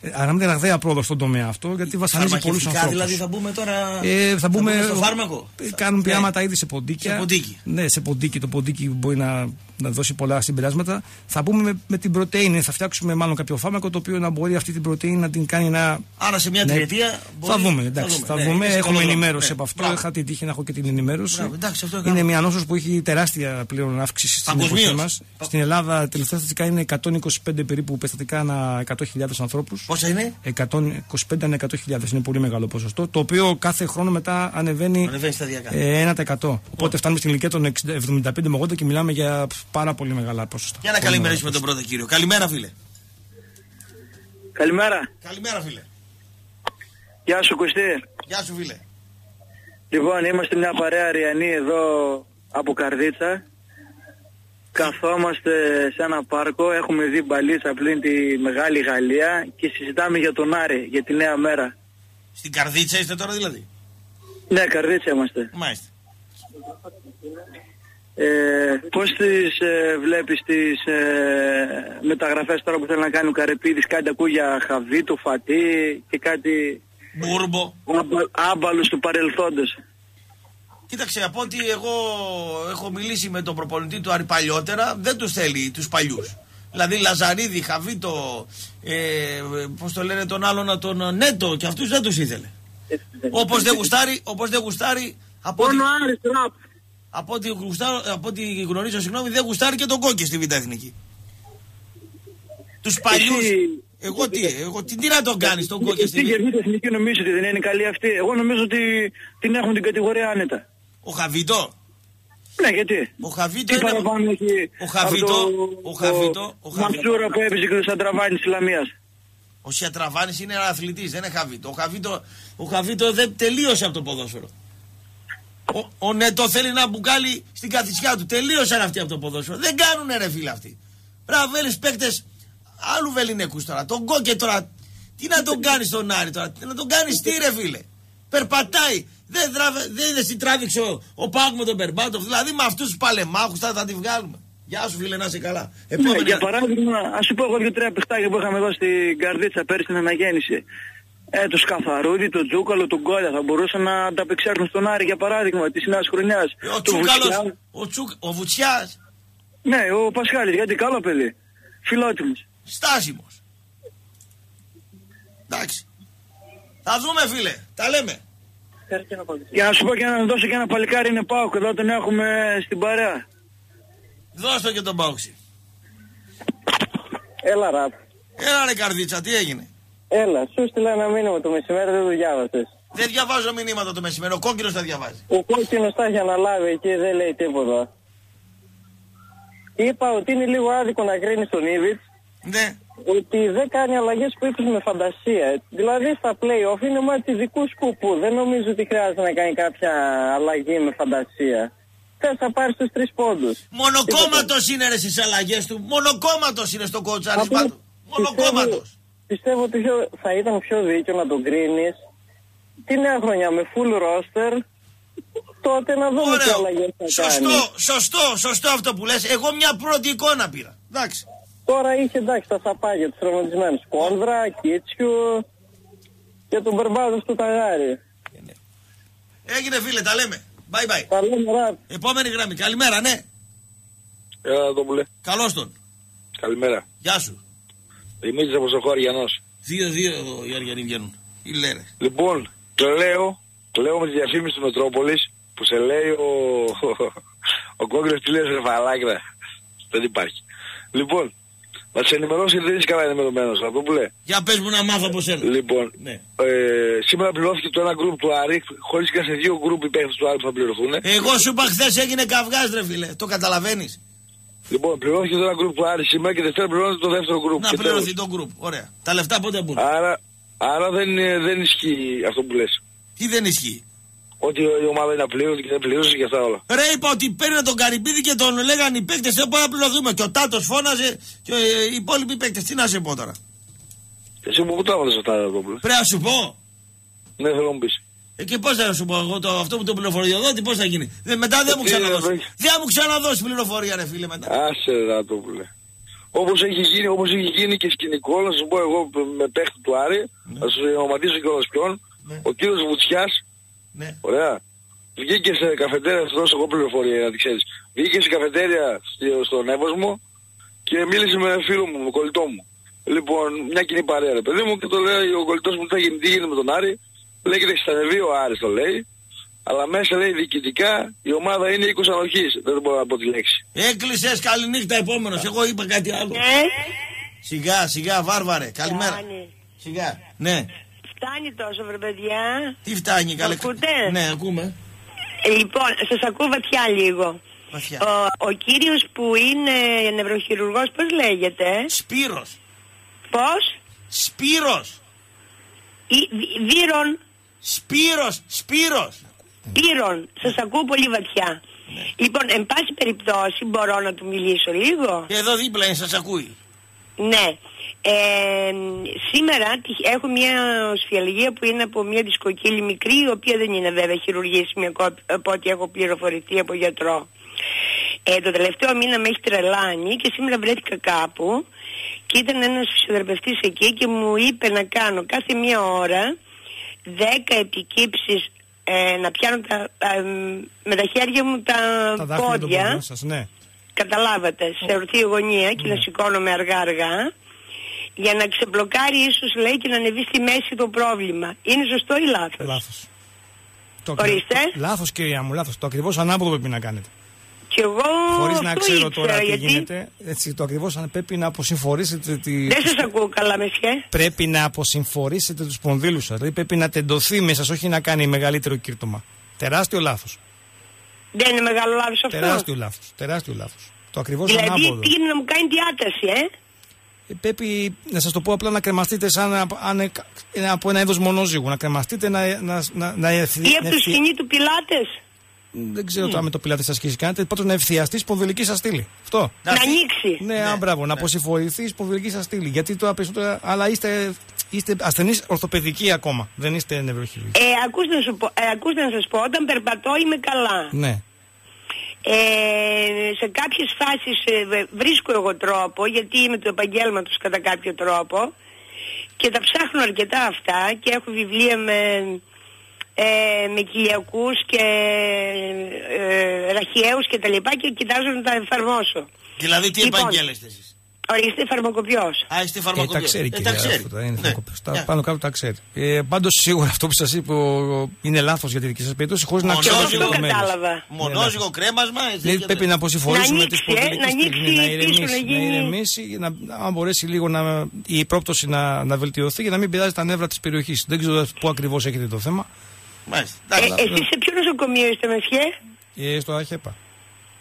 ε, αναμένεται ραγδαία πρόοδο στον τομέα αυτό, γιατί βασανίζει πολλούς Φαρμακευτικά ανθρώπους. δηλαδή θα μπούμε τώρα. Ε, θα μπούμε, στο φάρμακο. ε, Κάνουν Ναι. πειράματα ήδη σε ποντίκια. Σε ποντίκι. Ναι, σε ποντίκι. Το ποντίκι μπορεί να, να δώσει πολλά συμπεράσματα. Θα μπούμε με, με την πρωτενη. Θα φτιάξουμε μάλλον κάποιο φάρμακο το οποίο να μπορεί αυτή την πρωτενη να την κάνει να. Άρα σε μια Ναι. τριετία. μπορεί- θα δούμε, εντάξει. Θα Ναι, δούμε. είναι σε Έχουμε καλό δρόμο. ενημέρωση Ναι. από αυτό. Μπράβο. Είχα την τύχη να έχω και την ενημέρωση. Μπράβο, εντάξει, αυτό είναι κάνω. μια νόσο που έχει τεράστια πλέον αύξηση στην Παγκοσμίως. εποχή μα. Στην Ελλάδα, τελευταία στατιστικά είναι 125 περίπου περιστατικά ανά 100.000 ανθρώπους. Πόσα είναι, 125 ανά 100.000 είναι πολύ μεγάλο ποσοστό. Το οποίο κάθε χρόνο μετά ανεβαίνει ανεβαίνει σταδιακά. ε, 1%. Οπότε φτάνουμε στην ηλικία των 60, 75 με 80 και μιλάμε για πφ, πάρα πολύ μεγάλα ποσοστά. Για να Πολύ καλημερίσουμε μεγάλα τον πρώτο κύριο. Καλημέρα, φίλε. Καλημέρα. Καλημέρα, φίλε. Γεια σου Κωστή. Γεια σου, φίλε. Λοιπόν, είμαστε μια παρέα αριανή εδώ από Καρδίτσα. Καθόμαστε σε ένα πάρκο, έχουμε δει μπαλίτσα πλην τη Μεγάλη Γαλλία και συζητάμε για τον Άρη, για τη νέα μέρα. Στην καρδίτσα είστε τώρα δηλαδή; Ναι, Καρδίτσα είμαστε. Μάλιστα. Ε, πώς τις ε, βλέπεις τις ε, μεταγραφές τώρα που θέλει να κάνει ο Καρεπίδης, κάτι ακούω για Χαβίτο, Φατί και κάτι Μπούρμπο. άμπα- άμπαλους του παρελθόντος. Κοίταξε, από ό,τι εγώ έχω μιλήσει με τον προπονητή του Άρη παλιότερα, δεν τους θέλει τους παλιούς. Δηλαδή Λαζαρίδη, Χαβίτο, ε, πώς το λένε τον άλλον, τον Νέτο και αυτούς δεν τους ήθελε. Όπως δεν γουστάρει, όπως δεν γουστάρει, από ό,τι, Μόνο Άρης τραπ. Από ό,τι, γουστάρω- από ό,τι γνωρίζω, συγγνώμη, δεν γουστάρει και τον Κόκκι στη Β' Εθνική. Τους παλιούς, Εσύ- εγώ τι, εγώ τι, τι να τον κάνεις τον Κόκκι στη Στην Β' Γερμανία εθνική νομίζω ότι δεν είναι καλή αυτή. Εγώ νομίζω ότι την έχουν την κατηγορία άνετα. Ο Χαβίτο, Ναι, γιατί; ο Χαβίτο Τι είναι... παραπάνω έχει ο Χαβίτο, από ο Χαβίτο, ο Χαβίτο. Ματσούρα που έπαιζε και το Σαντραβάνι της Λαμίας. Ο Σιατραβάνης είναι ένα αθλητής, δεν είναι Χαβίτο. Ο Χαβίτο, ο Χαβίτο δεν τελείωσε από το ποδόσφαιρο. Ο, ο Νετό θέλει να μπουκάλι στην καθησιά του. Τελείωσαν αυτοί από το ποδόσφαιρο. Δεν κάνουν ρε φίλε αυτοί. Μπράβο, Έλληνες παίκτες άλλου βεληνικούς τώρα. Τον Κόκε τώρα. Τι να τον κάνεις τον Άρη τώρα; Τι να τον κάνεις τι ρε φίλε; Περπατάει. Δεν, τραβε, δεν είδες τι τράβηξε ο, ο Πάγου με τον Περμπάτοφ; Δηλαδή με αυτούς τους παλεμάχους θα, θα τη βγάλουμε. Γεια σου φίλε, να είσαι καλά. Ναι, Επόμενη. για παράδειγμα, ας σου πω εγώ δύο-τρία παιχτάκια που είχαμε εδώ στην Καρδίτσα πέρυσι στην αναγέννηση. Ε, το Σκαφαρούδι, το Τζούκαλο, τον Κόλια θα μπορούσαν να ανταπεξέλθουν στον Άρη για παράδειγμα της νέας χρονιάς. Ο Τσούκαλος, ο, Τσούκ, ο Βουτσιάς, Ναι, ο Πασχάλης, γιατί καλό παιδί. Φιλότιμος. στάσιμος. Εντάξει. Θα δούμε φίλε, τα λέμε. Για να σου πω και να δώσω και ένα παλικάρι είναι Πάοκ, εδώ τον έχουμε στην παρέα. Δώσ' το και τον Πάουξη. Έλα ραπ. Έλα ρε καρδίτσα, τι έγινε; Έλα, σου στείλα ένα μήνυμα το μεσημέρι, δεν το διάβασες. Δεν διαβάζω μηνύματα το μεσημέρι, ο κόκκινος τα διαβάζει. Ο κόκκινος τα έχει αναλάβει εκεί, δεν λέει τίποτα. Είπα ότι είναι λίγο άδικο να κρίνεις τον Ήβιτς Ναι. ότι δεν κάνει αλλαγές που είπες με φαντασία. Δηλαδή στα play-off είναι μάτι δικούς σκοπού. Δεν νομίζω ότι χρειάζεται να κάνει κάποια αλλαγή με φαντασία. Θες να πάρεις τους τρεις πόντους. Μονοκόμματος είναι ρε στις αλλαγές του. Μονοκόμματος είναι στο κοτσάρισμά Απλά του. Μονοκόμματος. Πιστεύω ότι πιο- θα ήταν πιο δίκαιο να τον κρίνεις τη νέα χρονιά με full roster τότε να δούμε τι Ωραίο. αλλαγές θα Σωστό, κάνει. σωστό, σωστό αυτό που λες. Εγώ μια πρώτη εικόνα πήρα. Εντάξει. Τώρα είχε εντάξει τα σαπάκια τους τραυματισμένους. Κόνδρα, Κίτσιου και τον Μπερμπάδος του Ταγάρι. Έγινε φίλε, τα λέμε. Bye bye. Τα λέμε ραπ. Επόμενη γραμμή. Καλημέρα, ναι. Έλα το που λέει. Καλώς τον. Καλημέρα. Γεια σου. Δημήτρης από Σοχώ Αριανός. Δύο-δύο οι Αργιανοί βγαίνουν. Τι λένε; Λοιπόν, το λέω, το λέω με τη διαφήμιση του Μετρόπολης που σε λέει ο, ο κόκκινος τι λέει ρε φαλάκρα. Δεν υπάρχει. Λοιπόν, να σε ενημερώσω γιατί δεν είσαι καλά ενημερωμένος αυτό που λέει. Για πες μου να μάθω από σένα. Λοιπόν, Ναι. ε, σήμερα πληρώθηκε το ένα γκρουπ του Άρη, χωρίς και σε δύο γκρουπ οι παίχτες του Άρη που θα πληρωθούν. Εγώ σου είπα χθες έγινε καυγάς ρε φίλε. Το καταλαβαίνεις. Λοιπόν, πληρώθηκε το ένα γκρουπ του Άρης σήμερα και Δευτέρα πληρώνεται το δεύτερο γκρουπ. Να Και πληρωθεί τέλος. το group. Ωραία. Τα λεφτά πότε μπουν; Άρα, άρα δεν, είναι- δεν ισχύει αυτό που λες. Τι δεν ισχύει; Ότι η ομάδα είναι απλήρωτη και δεν πληρώσει και αυτά όλα. Ρε είπα ότι παίρνει τον Καρυπίδη και τον λέγανε οι παίκτες δεν μπορούμε να πληρωθούμε. Και ο Τάτος φώναζε και ε, οι υπόλοιποι παίκτες. Τι να σε πω τώρα; Εσύ μου πού τα έβαλες αυτά εδώ που λες. Πρέπει να σου πω. Ναι, θέλω να μου πεις. Ε, και πώς θα σου πω εγώ το, αυτό που το πληροφοριοδότη, πώς θα γίνει. Δεν, μετά δεν μου Τι, ξαναδώσει. ρε, Δεν μου ξαναδώσει πληροφορία, ρε φίλε μετά. Άσε ρε το που λέει. Όπως έχει γίνει, όπως έχει γίνει και σκηνικό, να σου πω εγώ με παίχτη του Άρη, να σου ονοματίσω κιόλας ποιον, Ναι. ο κύριος Βουτσιάς, Ναι. ωραία, βγήκε σε καφετέρια, θα σου δώσω εγώ πληροφορία να τη ξέρεις. Βγήκε σε καφετέρια στη- στον Εύωσμο και μίλησε με φίλο μου, με κολλητό μου. Λοιπόν, μια κοινή παρέα ρε παιδί μου και το λέει ο κολλητός μου τι θα γίνει, τι γίνεται με τον Άρη. Λέει και θα ανεβεί ο Άρης το λέει. Αλλά μέσα λέει διοικητικά η ομάδα είναι οίκος ανοχής. Δεν μπορώ να πω τη λέξη. Έκλεισε, καληνύχτα επόμενο. Εγώ είπα κάτι άλλο. Ναι, Σιγά, σιγά, βάρβαρε. Καλημέρα. φτάνει. Σιγά. Ναι. Φτάνει τόσο, βρε παιδιά. Τι φτάνει, καλέ. ακούτε? Ναι, ακούμε. Λοιπόν, σας ακούω βαθιά λίγο. Βαθιά. Ο, ο κύριος που είναι νευροχειρουργός, πώς λέγεται, Σπύρος. πώς, Σπύρος. Ή- Βι- Βύρον, Σπύρος. Σπύρος. Πύρον, σας ακούω πολύ βαθιά. Λοιπόν, εν πάση περιπτώσει, μπορώ να του μιλήσω λίγο. Και εδώ δίπλα είναι, σας ακούει. Ναι. Ε, σήμερα τυχ- έχω μια σφιαλγία που είναι από μια δισκοκύλη μικρή, η οποία δεν είναι βέβαια χειρουργήσιμη ακό- από ό,τι έχω πληροφορηθεί από γιατρό. Ε, το τελευταίο μήνα με έχει τρελάνει και σήμερα βρέθηκα κάπου και ήταν ένας φυσιοθεραπευτής εκεί και μου είπε να κάνω κάθε μία ώρα 10 επικύψεις ε, να πιάνω τα, τα, ε, με τα χέρια μου τα, Τα δάχτυλα των πόδια πόδιων σας, ναι. καταλάβατε, σε ορθή γωνία και να σηκώνομαι αργά αργά για να ξεμπλοκάρει ίσως λέει και να ανεβεί στη μέση το πρόβλημα. Είναι σωστό ή λάθος; Λάθος. Το Ορίστε. Λάθος κυρία μου, λάθος. Το ακριβώς ανάποδο πρέπει να κάνετε. Και εγώ Χωρίς να αυτό ξέρω ήξερα, τώρα τι γιατί γίνεται, έτσι, το ακριβώς αν πρέπει να αποσυμφορήσετε τη... δεν σας ακούω καλά μεσιέ. Πρέπει να αποσυμφορήσετε τους σπονδύλους σας. Δηλαδή πρέπει να τεντωθεί μέσα σας, όχι να κάνει μεγαλύτερο κύρτωμα. Τεράστιο λάθος. Δεν είναι μεγάλο λάθος αυτό. Τεράστιο λάθος. Τεράστιο λάθος. Το ακριβώς δηλαδή ανάποδο. τι είναι να μου κάνει διάταση, ε; Ε, Πρέπει να σας το πω απλά να κρεμαστείτε σαν από- αν, ε, κα- από ένα είδος μονόζυγου. Να κρεμαστείτε να, να, να, να, ευθυ- Ή από να το ευθυ- σκηνή του πιλάτες. Δεν ξέρω τώρα με το πιλάτε σας σχέση κάνετε. Πάντως να ευθιαστεί η σπονδυλική σας στήλη. Αυτό. Να ανοίξει. Ναι, α, μπράβο, να αποσυμφορηθεί η σπονδυλική σας στήλη. Γιατί τώρα περισσότερα. Αλλά είστε, είστε ασθενείς ορθοπαιδικοί ακόμα. Δεν είστε νευροχειρουργοί. Ε, ακούστε να, σου πω, ε, ακούστε να σας πω, όταν περπατώ είμαι καλά. Ναι. Ε, σε κάποιες φάσεις ε, βε- βρίσκω εγώ τρόπο γιατί είμαι του επαγγέλματος κατά κάποιο τρόπο και τα ψάχνω αρκετά αυτά και έχω βιβλία με, ε, με κοιλιακούς και ε, ραχιαίους και τα λοιπά και κοιτάζω να τα εφαρμόσω. Δηλαδή τι Λοιπόν. επαγγέλλεστε εσείς; Ορίστε φαρμακοποιός. Α, είστε Ε, φαρμακοποιός. τα ξέρει Ε, κυρία τα ξέρει. αυτό, είναι Ναι. φαρμακοποιός. Τα Ναι. πάνω κάτω τα ξέρει. Ε, Πάντως σίγουρα αυτό που σας είπε ο- είναι λάθος για τη δική σας περίπτωση, χωρίς να Μονόζυγο. ξέρετε Αυτό λεπτομέρειες. κατάλαβα. Μονόζυγο κρέμασμα. έτσι, Δηλαδή και πρέπει δεν- να αποσυμφορήσουμε Να τις ανοίξει, ε, ποδηλικέ να ανοίξει στιγμή, να πίσω, ηρεμήσει, να γίνει- να ηρεμήσει, να, αν μπορέσει λίγο να, η πρόπτωση να, να βελτιωθεί για να μην πειράζει τα νεύρα της περιοχής. Δεν ξέρω πού ακριβώς έχετε το θέμα. Μάλιστα. Ε, Εντάξει. εσείς σε ποιο νοσοκομείο είστε Μεσχέ; Ε, στο ΑΧΕΠΑ.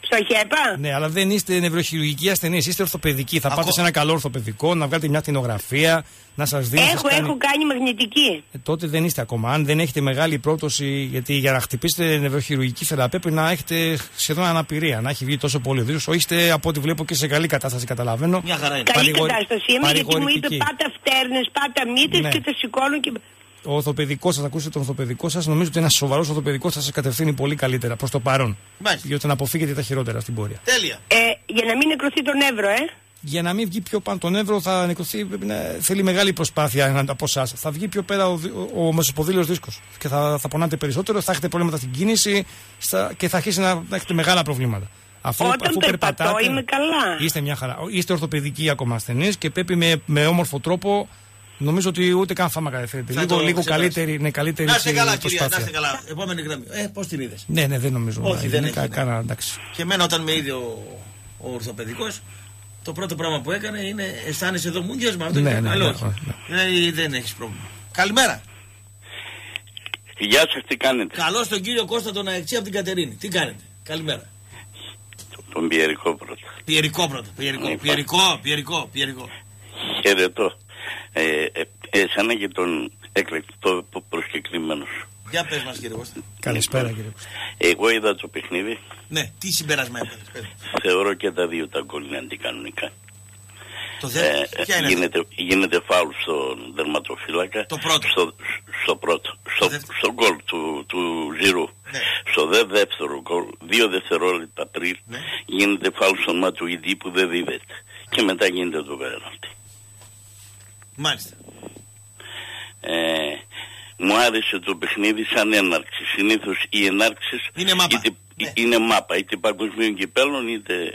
Στο ΑΧΕΠΑ; Ναι, αλλά δεν είστε νευροχειρουργικοί ασθενείς, είστε ορθοπαιδικοί. Θα Ακό- πάτε σε ένα καλό ορθοπαιδικό, να βγάλετε μια κτηνογραφία, να σας δει. Έχω, έχω κάνει μαγνητική. Ε, τότε δεν είστε ακόμα. Αν δεν έχετε μεγάλη πρόπτωση, γιατί για να χτυπήσετε νευροχειρουργική θεραπεία πρέπει να έχετε σχεδόν αναπηρία, να έχει βγει τόσο πολύ ο δίσκο. Είστε από ό,τι βλέπω και σε καλή κατάσταση, καταλαβαίνω. Μια χαρά είναι. Καλή Παρηγορη- κατάσταση είμαι γιατί μου είπε παρηγορητική. πάτα φτέρνες, πάτα μύτες Ναι. και τα σηκώνω και... Ο ορθοπαιδικός σας, ακούσετε τον ορθοπαιδικό σας, νομίζω ότι ένας σοβαρός ορθοπαιδικός θα σας κατευθύνει πολύ καλύτερα προς το παρόν. Μάλιστα. Για να αποφύγετε τα χειρότερα στην πορεία. Τέλεια. Ε, για να μην νεκρωθεί το νεύρο, ε. Για να μην βγει πιο πάνω το νεύρο, θα νεκρωθεί, πρέπει να, θέλει μεγάλη προσπάθεια να- από εσάς. Θα βγει πιο πέρα ο, δι- ο, ο μεσοποδήλιος δίσκος. Και θα, θα πονάτε περισσότερο, θα έχετε προβλήματα στην κίνηση στα, και θα αρχίσει να, να έχετε μεγάλα προβλήματα. Αφού, Όταν αφού περπατώ περπατάτε, είμαι καλά. Είστε μια χαρά. Είστε ορθοπαιδικοί ακόμα ασθενείς και πρέπει με, με όμορφο τρόπο. Νομίζω ότι ούτε καν φάρμακα δεν θέλετε. Θα Λίγο, το λίγο ξεπεράσει. καλύτερη, ναι, καλύτερη Να είστε καλά, κυρία. προσπάθεια. Να είστε καλά. Επόμενη γραμμή. Ε, πώς την είδες; Ναι, ναι, δεν νομίζω. Όχι, να δεν είναι έχεις, κα- ναι. Κάνα, εντάξει. Και εμένα όταν με είδε ο, ο ορθοπαιδικός, το πρώτο πράγμα που έκανε είναι αισθάνεσαι εδώ μούγκιασμα. Αυτό Ναι, είναι ναι, καλό. ναι, όχι. ναι. Δηλαδή, δεν έχεις πρόβλημα. Καλημέρα. Γεια σας, τι κάνετε; Καλώς τον κύριο Κώστα τον Αεξή από την Κατερίνη. Τι κάνετε; Καλημέρα. Τον Πιερικό πρώτα. Πιερικό πρώτο. Πιερικό, Ναι, πιερικό, πιερικό, πιερικό. Χαιρετώ. Ε, ε, εσένα και τον εκλεκτό προσκεκλημένος σου. Για πες μας, κύριε Κώστα. Καλησπέρα κύριε Κώστα. Εγώ είδα το παιχνίδι. Ναι, τι συμπέρασμα έπαιρνε. πες μου. Θεωρώ και τα δύο τα γκολ είναι αντικανονικά. Το Ε, θέμα. Ποια είναι. γίνεται, γίνεται φάουλ στον τερματοφύλακα. Το πρώτο. Στο, στο πρώτο. Στο, δεύτερο. στο γκολ του, του Ζηρού. Ναι. Στο δε δεύτερο γκολ, δύο δευτερόλεπτα πριν, Ναι. γίνεται φάουλ στον Ματουιδί που δεν δίδεται. Και μετά γίνεται το πέναλτι. Μάλιστα. Ε, μου άρεσε το παιχνίδι σαν έναρξη. Συνήθως οι ενάρξεις Είναι μάπα. είτε, Ναι. είναι μάπα, είτε παγκοσμίων κυπέλων είτε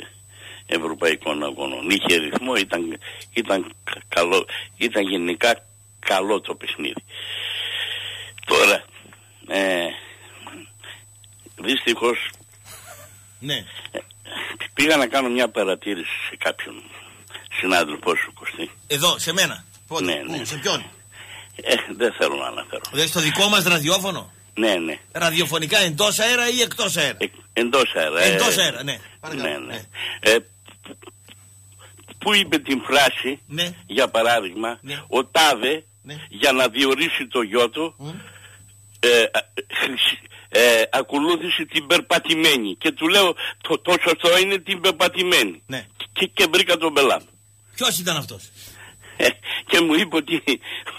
ευρωπαϊκών αγώνων. Είχε ρυθμό, ήταν, ήταν, κα- καλό, ήταν γενικά καλό το παιχνίδι. Τώρα, ε, δυστυχώς Ναι. πήγα να κάνω μια παρατήρηση σε κάποιον συνάδελφό σου Κωστή. Εδώ, σε μένα. Πότε, Ναι, πού, ναι. σε ποιον. Ε, δεν θέλω να αναφέρω. Δηλαδή στο δικό μα ραδιόφωνο. Ναι, ναι. Ραδιοφωνικά εντό αέρα ή εκτό αέρα. Ε, εντός αέρα. ε, Εντός αέρα, ναι. Παρακαλώ, Ναι, ναι. ναι. Ε, που- που είπε την φράση, Ναι. για παράδειγμα, Ναι. ο Τάδε Ναι. για να διορίσει το γιο του Μμ. ε, α- χρησι- ε, ακολούθησε την περπατημένη και του λέω το, το σωστό είναι την περπατημένη Ναι. και, και βρήκα τον πελά μου. Ποιο ήταν αυτό. Ε, (laughs) και μου είπε ότι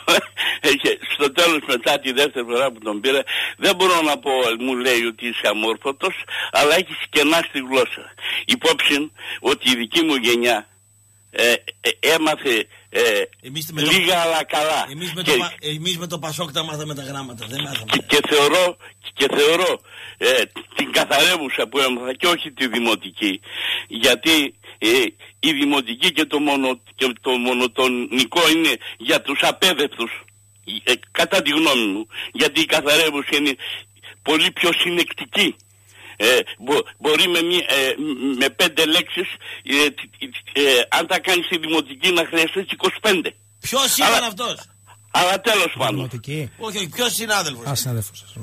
(laughs) ε, και στο τέλος μετά τη δεύτερη φορά που τον πήρα δεν μπορώ να πω, μου λέει ότι είσαι αμόρφωτος αλλά έχεις κενά στη γλώσσα. Υπόψη ότι η δική μου γενιά ε, ε, έμαθε ε, Εμείς με το- λίγα αλλά καλά. Εμείς με, Και- το, Πα- εμείς με το Πασόκ τα μάθαμε τα γράμματα. Δεν μάθαμε. και, και θεωρώ, και θεωρώ ε, την καθαρεύουσα που έμαθα και όχι τη δημοτική γιατί ε, η δημοτική και το, μονο, και το μονοτονικό είναι για τους απέδευτους ε, κατά τη γνώμη μου γιατί η καθαρεύουσα είναι πολύ πιο συνεκτική ε, μπο- μπορεί με, μία- ε, μ- με πέντε λέξεις ε, ε, ε, αν τα κάνεις στη δημοτική να χρειαστείς 25 Ποιος ήταν Αλλά- αυτός; αλλά τέλος πάντων Δημοτική. Όχι, όχι, ποιος συνάδελφος. Α, συνάδελφος σας.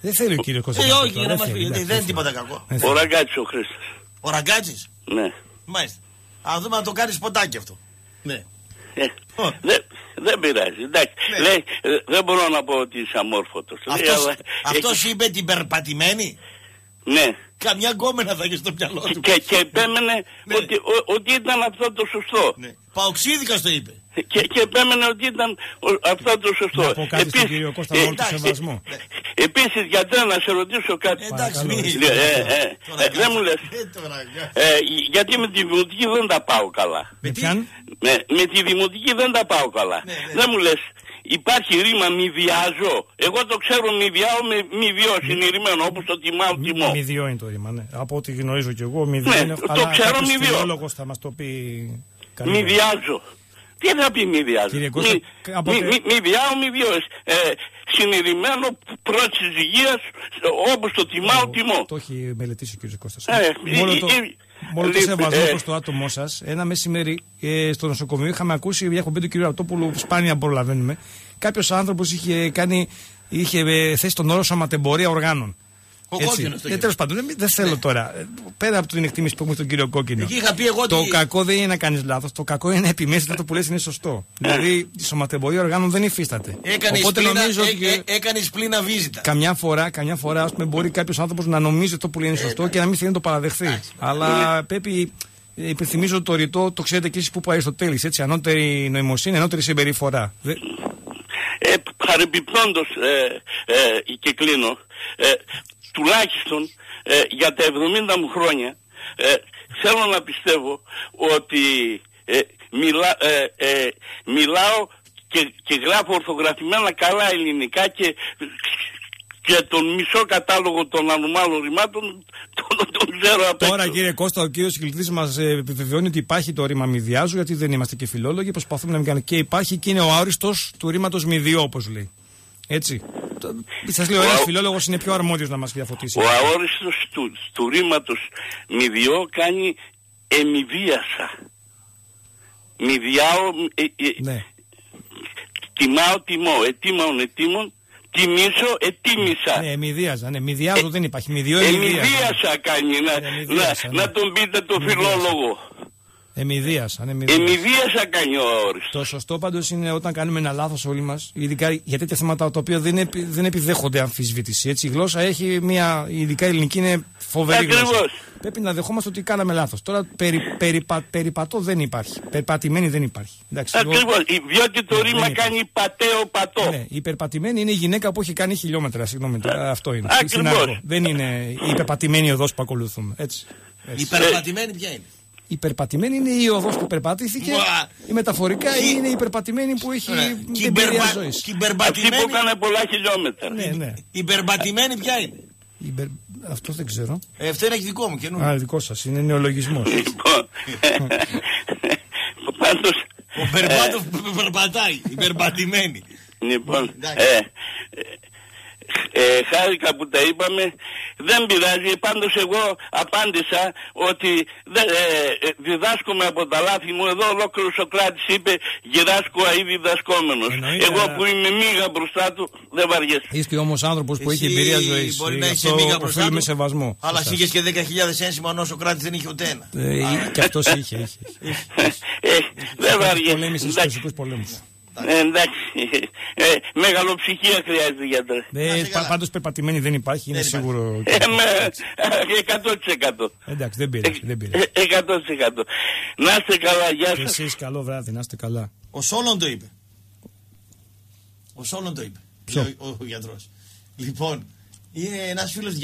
Δεν θέλει ο κύριο Κώστα. Ε, να πει όχι, τώρα, για να μας θέλει, πει. γιατί εντάξει, Δεν είναι δεν τίποτα θέλει. κακό. Δεν ο θέλει. Ραγκάτσης ο Χρήστος Ο Ραγκάτσης; Ναι Μάλιστα. Α δούμε να το κάνεις σποτάκι αυτό. Ναι. Ε, Ω. δεν, δεν πειράζει. Εντάξει. Ναι. Λέει, ε, δεν μπορώ να πω ότι είσαι αμόρφωτος. Λέει, Αυτός, αλλά αυτός έχει- είπε την περπατημένη; Ναι. Καμιά γκόμενα θα έχεις στο μυαλό του. Και, και επέμενε Ναι. ότι, ο- ότι ήταν αυτό το σωστό. Ναι. Παοξίδικας το είπε. Και, και επέμενε ότι ήταν ο- αυτό το σωστό. Να πω κάτι στον κύριο Κώστα με όλο το εντάξει, σεβασμό. Επίσης γιατρέ να σε ρωτήσω κάτι. Εντάξει, μην Ε, ε, ε, ε, δεν μου λες. Ε, τώρα, για- Ε, γιατί με τη δημοτική δεν τα πάω καλά. Με τι; ποιαν; Με, με τη δημοτική δεν τα πάω καλά. Ναι, ναι. Δεν μου λες, υπάρχει ρήμα μη διάζω. Εγώ το ξέρω μη διάω με μη διώ συνειρημένο όπως το τιμάω τιμώ. Μη δύο είναι το ρήμα, ναι. Από ό,τι γνωρίζω κι εγώ, μη δύο Ναι, είναι. το αλλά ξέρω κάποιος μη δύο. φιλόλογος θα μας το πει Μη καλύτερα. διάζω. Τι θα πει μη διάζω. Κύριε Κώστα, μη, από μη, τε- μη, μη διάω, μη διώ. Ε, συνειρημένο πρώτη υγείας όπως το τιμάω τιμώ. Το έχει μελετήσει ο κ. Κώστας. Ε, με όλο το, ε, ε, με όλο το ε, σεβασμό ε, προς το άτομό σας, ένα μεσημέρι ε, στο νοσοκομείο είχαμε ακούσει μια εκπομπή του κ. Αρτόπουλου, σπάνια προλαβαίνουμε. Κάποιος άνθρωπος είχε, κάνει, είχε ε, θέσει τον όρο σωματεμπορία οργάνων. Ο Έτσι. κόκκινος το Ε, είχε. τέλος πάντων, δεν, δεν θέλω τώρα. ε, Πέρα από την εκτίμηση που έχουμε στον κύριο Κόκκινο. Εκεί είχα πει εγώ Το ότι- κακό δεν είναι να κάνεις λάθος. Το κακό είναι να επιμένει ότι το που λες είναι σωστό. δηλαδή η σωματεμπορία οργάνων δεν υφίσταται. Έκανες Οπότε πλήνα, νομίζω ε, ότι. ε, έκανες πλήνα βίζιτα. Καμιά φορά, καμιά φορά ας πούμε, μπορεί κάποιος άνθρωπος να νομίζει αυτό που λέει είναι σωστό και να μην θέλει να το παραδεχθεί. Αλλά πρέπει. ε, Υπενθυμίζω το ρητό, το ξέρετε και εσείς που πάει στο τέλο. Έτσι, ανώτερη νοημοσύνη, ανώτερη συμπεριφορά. Δε- Ε, παρεμπιπτόντως ε, ε, και κλείνω, ε, τουλάχιστον ε, για τα 70 μου χρόνια ε, θέλω να πιστεύω ότι ε, μιλά, ε, ε, μιλάω και, και γράφω ορθογραφημένα καλά ελληνικά και, και τον μισό κατάλογο των ανομάλων ρημάτων τον, τον ξέρω απ' Τώρα, έξω. κύριε Κώστα, ο κύριος συγκλητής μας επιβεβαιώνει ότι υπάρχει το ρήμα μηδιάζου, γιατί δεν είμαστε και φιλόλογοι. Προσπαθούμε να μην κάνουμε. Και υπάρχει και είναι ο άριστος του ρήματος μηδιό, όπως λέει. Έτσι. Σας λέω, Ο ένας αο- φιλόλογος είναι πιο αρμόδιος να μας διαφωτίσει. Ο αόριστος του, του ρήματος μηδιό κάνει εμηδίασα. Μηδιάω, ε, ε, Ναι. τιμάω, τιμώ, ετήμαον, ετήμων, τιμήσω, ετίμησα. Ναι, μηδίαζα. Ναι, μηδιάζω δεν υπάρχει. Μηδιό εμηδίαζα. Εμηδίασα κάνει, να, Εμηδίασα, να, ναι. να τον πείτε το Εμηδίασα. φιλόλογο. Εμηδίασα. Ναι, μηδίαζα. Εμηδίασα κάνει ο αόριστος. Το σωστό πάντως είναι όταν κάνουμε ένα λάθος όλοι μας, ειδικά για τέτοια θέματα τα οποία δεν, επι, δεν επιδέχονται αμφισβήτηση. Έτσι, η γλώσσα έχει μια. ειδικά η ελληνική είναι φοβερή γλώσσα. Ακριβώς. Πρέπει να δεχόμαστε ότι κάναμε λάθος. Τώρα περι, περιπα, περιπατώ δεν υπάρχει. Περιπατημένη δεν υπάρχει. Εντάξει, εγώ- Ακριβώς, διότι το Ναι, ρήμα δεν υπάρχει. κάνει πατέο πατώ. Ναι, η υπερπατημένη είναι η γυναίκα που έχει κάνει χιλιόμετρα. Συγγνώμη, τώρα, αυτό είναι. Ακριβώς. Στην άκρη. Δεν είναι η υπερπατημένη οδός που ακολουθούμε. Έτσι. Η υπερπατημένη ποια είναι; Η υπερπατημένη είναι η οδό που περπατήθηκε. Μουα. Η μεταφορικά Κι- είναι η υπερπατημένη που έχει Ωραία. την Και η εμπειρία υπερπα- ζωής. και η Αυτή που υπερπατημένη. έκανε πολλά χιλιόμετρα. Ναι, ναι. Η υπερπατημένη ποια είναι; Υπερ... Αυτό δεν ξέρω. Ε, αυτό είναι δικό μου καινούργιο. Α, δικό σας. Είναι νεολογισμός. Λοιπόν, πάντως, Ο περπάτο που περπατάει. Υπερπατημένη. Λοιπόν, Εντάξει. ε, ε, ε, χάρηκα που τα είπαμε. Δεν πειράζει. Πάντως εγώ απάντησα ότι δεν, ε, ε, διδάσκομαι από τα λάθη μου. Εδώ ολόκληρος Σοκράτης είπε γυράσκω αή διδασκόμενος. Εννοείται, Εγώ αλλά- που είμαι μίγα μπροστά του δεν βαριέσαι. Είστε όμως άνθρωπος που έχει Εσύ εμπειρία ζωής. Μπορεί να έχεις μίγα μπροστά οφείλουμε του, σεβασμό. Αλλά σε εσύ εσάς. είχες και 10.000 ένσημα ενώ ο Σοκράτης δεν είχε ούτε ένα. Ε, και αυτός είχε. είχε. Ε, δεν βαριέσαι. Πολέμησε στους Εντάξει. Φυσικού πολέμου. Ε, εντάξει. Ε, μεγαλοψυχία χρειάζεται γιατρέ. Ε, καλά. Πάντως περπατημένη δεν υπάρχει, είναι Δεν υπάρχει. σίγουρο. Ε, με, 100%. Εντάξει, δεν πειράζει. Δεν πειράζει. Ε, 100%. Να είστε καλά, γεια Και σας. εσείς καλό βράδυ, να είστε καλά. Ο Σόλον το είπε. Ο Σόλον το είπε. Ποιο; Ο, ο, γιατρός. Λοιπόν, είναι ένας φίλος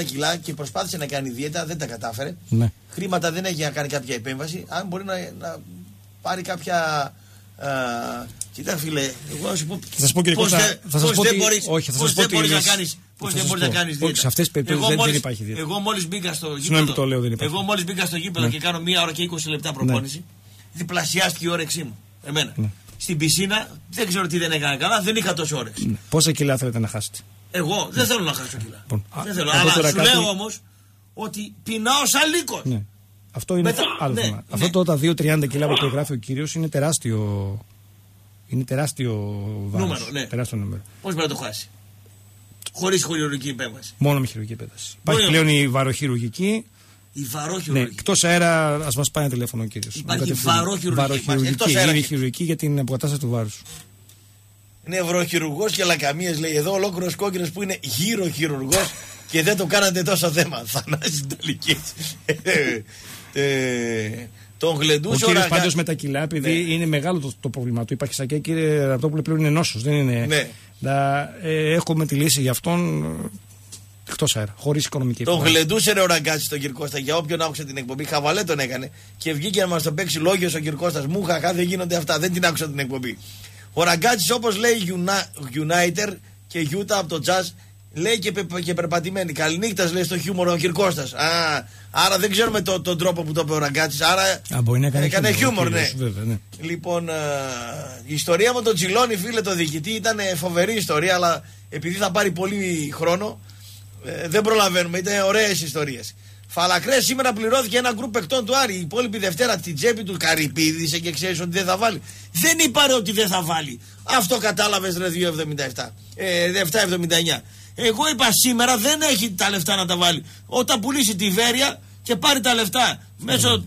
230 κιλά και προσπάθησε να κάνει δίαιτα, δεν τα κατάφερε. Ναι. Χρήματα δεν έχει για να κάνει κάποια επέμβαση. Αν μπορεί να, να πάρει κάποια. Α, κοίτα φίλε, εγώ να σου πω. Θα σας πω, κύριε πώς Κώστα, δεν- θα σας πώς πω δεν τι- μπορείς- όχι, θα σας πώς πω δεν τι μπορείς να λύση. κάνεις. Πώς Θα δεν σας μπορείς να πω. κάνεις Όχι, δίαιτα. σε αυτές τις περιπτώσεις Εγώ δεν- δεν μόλις- υπάρχει δίαιτα. Εγώ μόλις μπήκα στο Συγγνώμη γήπεδο. που το λέω, δεν υπάρχει. Εγώ μόλις μπήκα στο γήπεδο Ναι. και κάνω μία ώρα και 20 λεπτά προπόνηση, διπλασιάστηκε η όρεξή μου. Εμένα. Ναι. Στην πισίνα δεν ξέρω τι δεν έκανα καλά, δεν είχα τόσο όρεξη. Ναι. Πόσα κιλά θέλετε να χάσετε; Εγώ δεν θέλω να χάσω κιλά. Λοιπόν, α, δεν θέλω. να πω Αλλά τώρα σου κάτι- λέω όμως ότι πεινάω σαν λύκος. Ναι. Αυτό είναι Μετά- άλλο ναι, θέμα. ναι. Αυτό το τα 2-30 κιλά που περιγράφει ο κύριος είναι τεράστιο. Είναι τεράστιο βάρος. Νούμερο, ναι. Τεράστιο νούμερο. Πώς μπορεί να το χάσει; Χωρίς χειρουργική επέμβαση. Μόνο με χειρουργική επέμβαση. Υπάρχει Μόνο- πλέον η βαροχειρουργική. Η Ναι, βαρόχειρουργική. εκτός αέρα, ας μας πάει ένα τηλέφωνο ο κύριος. Υπάρχει βαροχειρουργική. Εκτός Βαροχειρουργική. αέρα Είναι και- χειρουργική για την αποκατάσταση του βάρους. Είναι ευρωχειρουργός και λακαμίες λέει εδώ. Ολόκληρος κόκκινος που είναι γύρω χειρουργό (laughs) και δεν το κάνατε τόσο θέμα. Θανάση τελική. Ε, Τον Ο γλεντούσε ο, κύριος Ραγκά- πάντως με τα κιλά, επειδή Ναι. είναι μεγάλο το, το πρόβλημα του. Υπάρχει σακέ, κύριε Ραπτόπουλο, πλέον είναι νόσος. Δεν είναι. Ναι. Να, ε, έχουμε τη λύση για αυτόν εκτός αέρα, χωρίς οικονομική Τον επιβάρυνση. γλεντούσε ρε ο Ραγκάτσι τον Κυρκώστα για όποιον άκουσε την εκπομπή. Χαβαλέ τον έκανε και βγήκε να μας τον παίξει λόγιο ο Κυρκώστα. Μου χαχά δεν γίνονται αυτά, δεν την άκουσα την εκπομπή. Ο Ραγκάτσι όπως λέει Uni- Uniter και Γιούτα από το Jazz λέει και, πε- και περπατημένη. Καληνύχτας λέει στο χιούμορ ο Κυρκώστα. Άρα δεν ξέρουμε το- τον τρόπο που το είπε ο Ραγκάτσι. Άρα Α, μπορεί να έκανε έκανε χιούμορ, χιούμορ, ο ναι. κύριος, βέβαια, ναι. Λοιπόν, ε, η ιστορία με τον Τζιλόνι, φίλε, το διοικητή ήταν ε, φοβερή ιστορία, αλλά επειδή θα πάρει πολύ χρόνο, ε, δεν προλαβαίνουμε. Ήταν ωραίες ιστορίες. Φαλακρές σήμερα πληρώθηκε ένα γκρουπ παικτών του Άρη. Η υπόλοιπη Δευτέρα την τσέπη του Καρυπίδη και ξέρεις ότι δεν θα βάλει. Δεν είπα ρε ότι δεν θα βάλει. Αυτό κατάλαβες ρε 2,77. Ε, 7,79. Εγώ είπα σήμερα δεν έχει τα λεφτά να τα βάλει. Όταν πουλήσει τη Βέρεια και πάρει τα λεφτά μέσω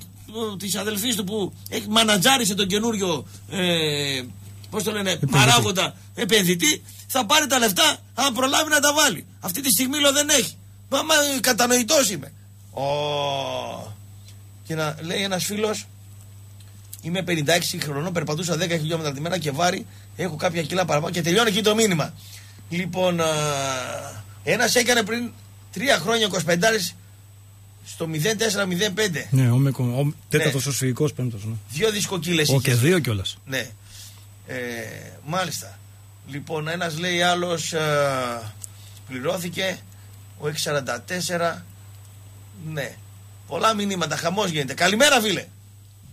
της αδελφής του που έχει μανατζάρισε τον καινούριο. Ε, Πώς το λένε, παράγοντα επενδυτή, θα πάρει τα λεφτά αν προλάβει να τα βάλει. Αυτή τη στιγμή λέω δεν έχει. Μα, μα κατανοητός είμαι. Ω. Και να λέει ένας φίλος, είμαι 56 χρονών, περπατούσα 10 χιλιόμετρα τη μέρα και βάρη, έχω κάποια κιλά παραπάνω και τελειώνει εκεί το μήνυμα. Λοιπόν, ένας έκανε πριν 3 χρόνια 25 στο 0405. Ναι, ο, Μεκο- ο τέταρτος ο σφυγικός πέμπτος. Ναι. Δύο δισκοκύλε Ο και δύο κιόλας. ναι. Ε, μάλιστα. Λοιπόν, ένας λέει άλλος ε, πληρώθηκε, ο 644, ναι. Πολλά μηνύματα, χαμός γίνεται. Καλημέρα φίλε.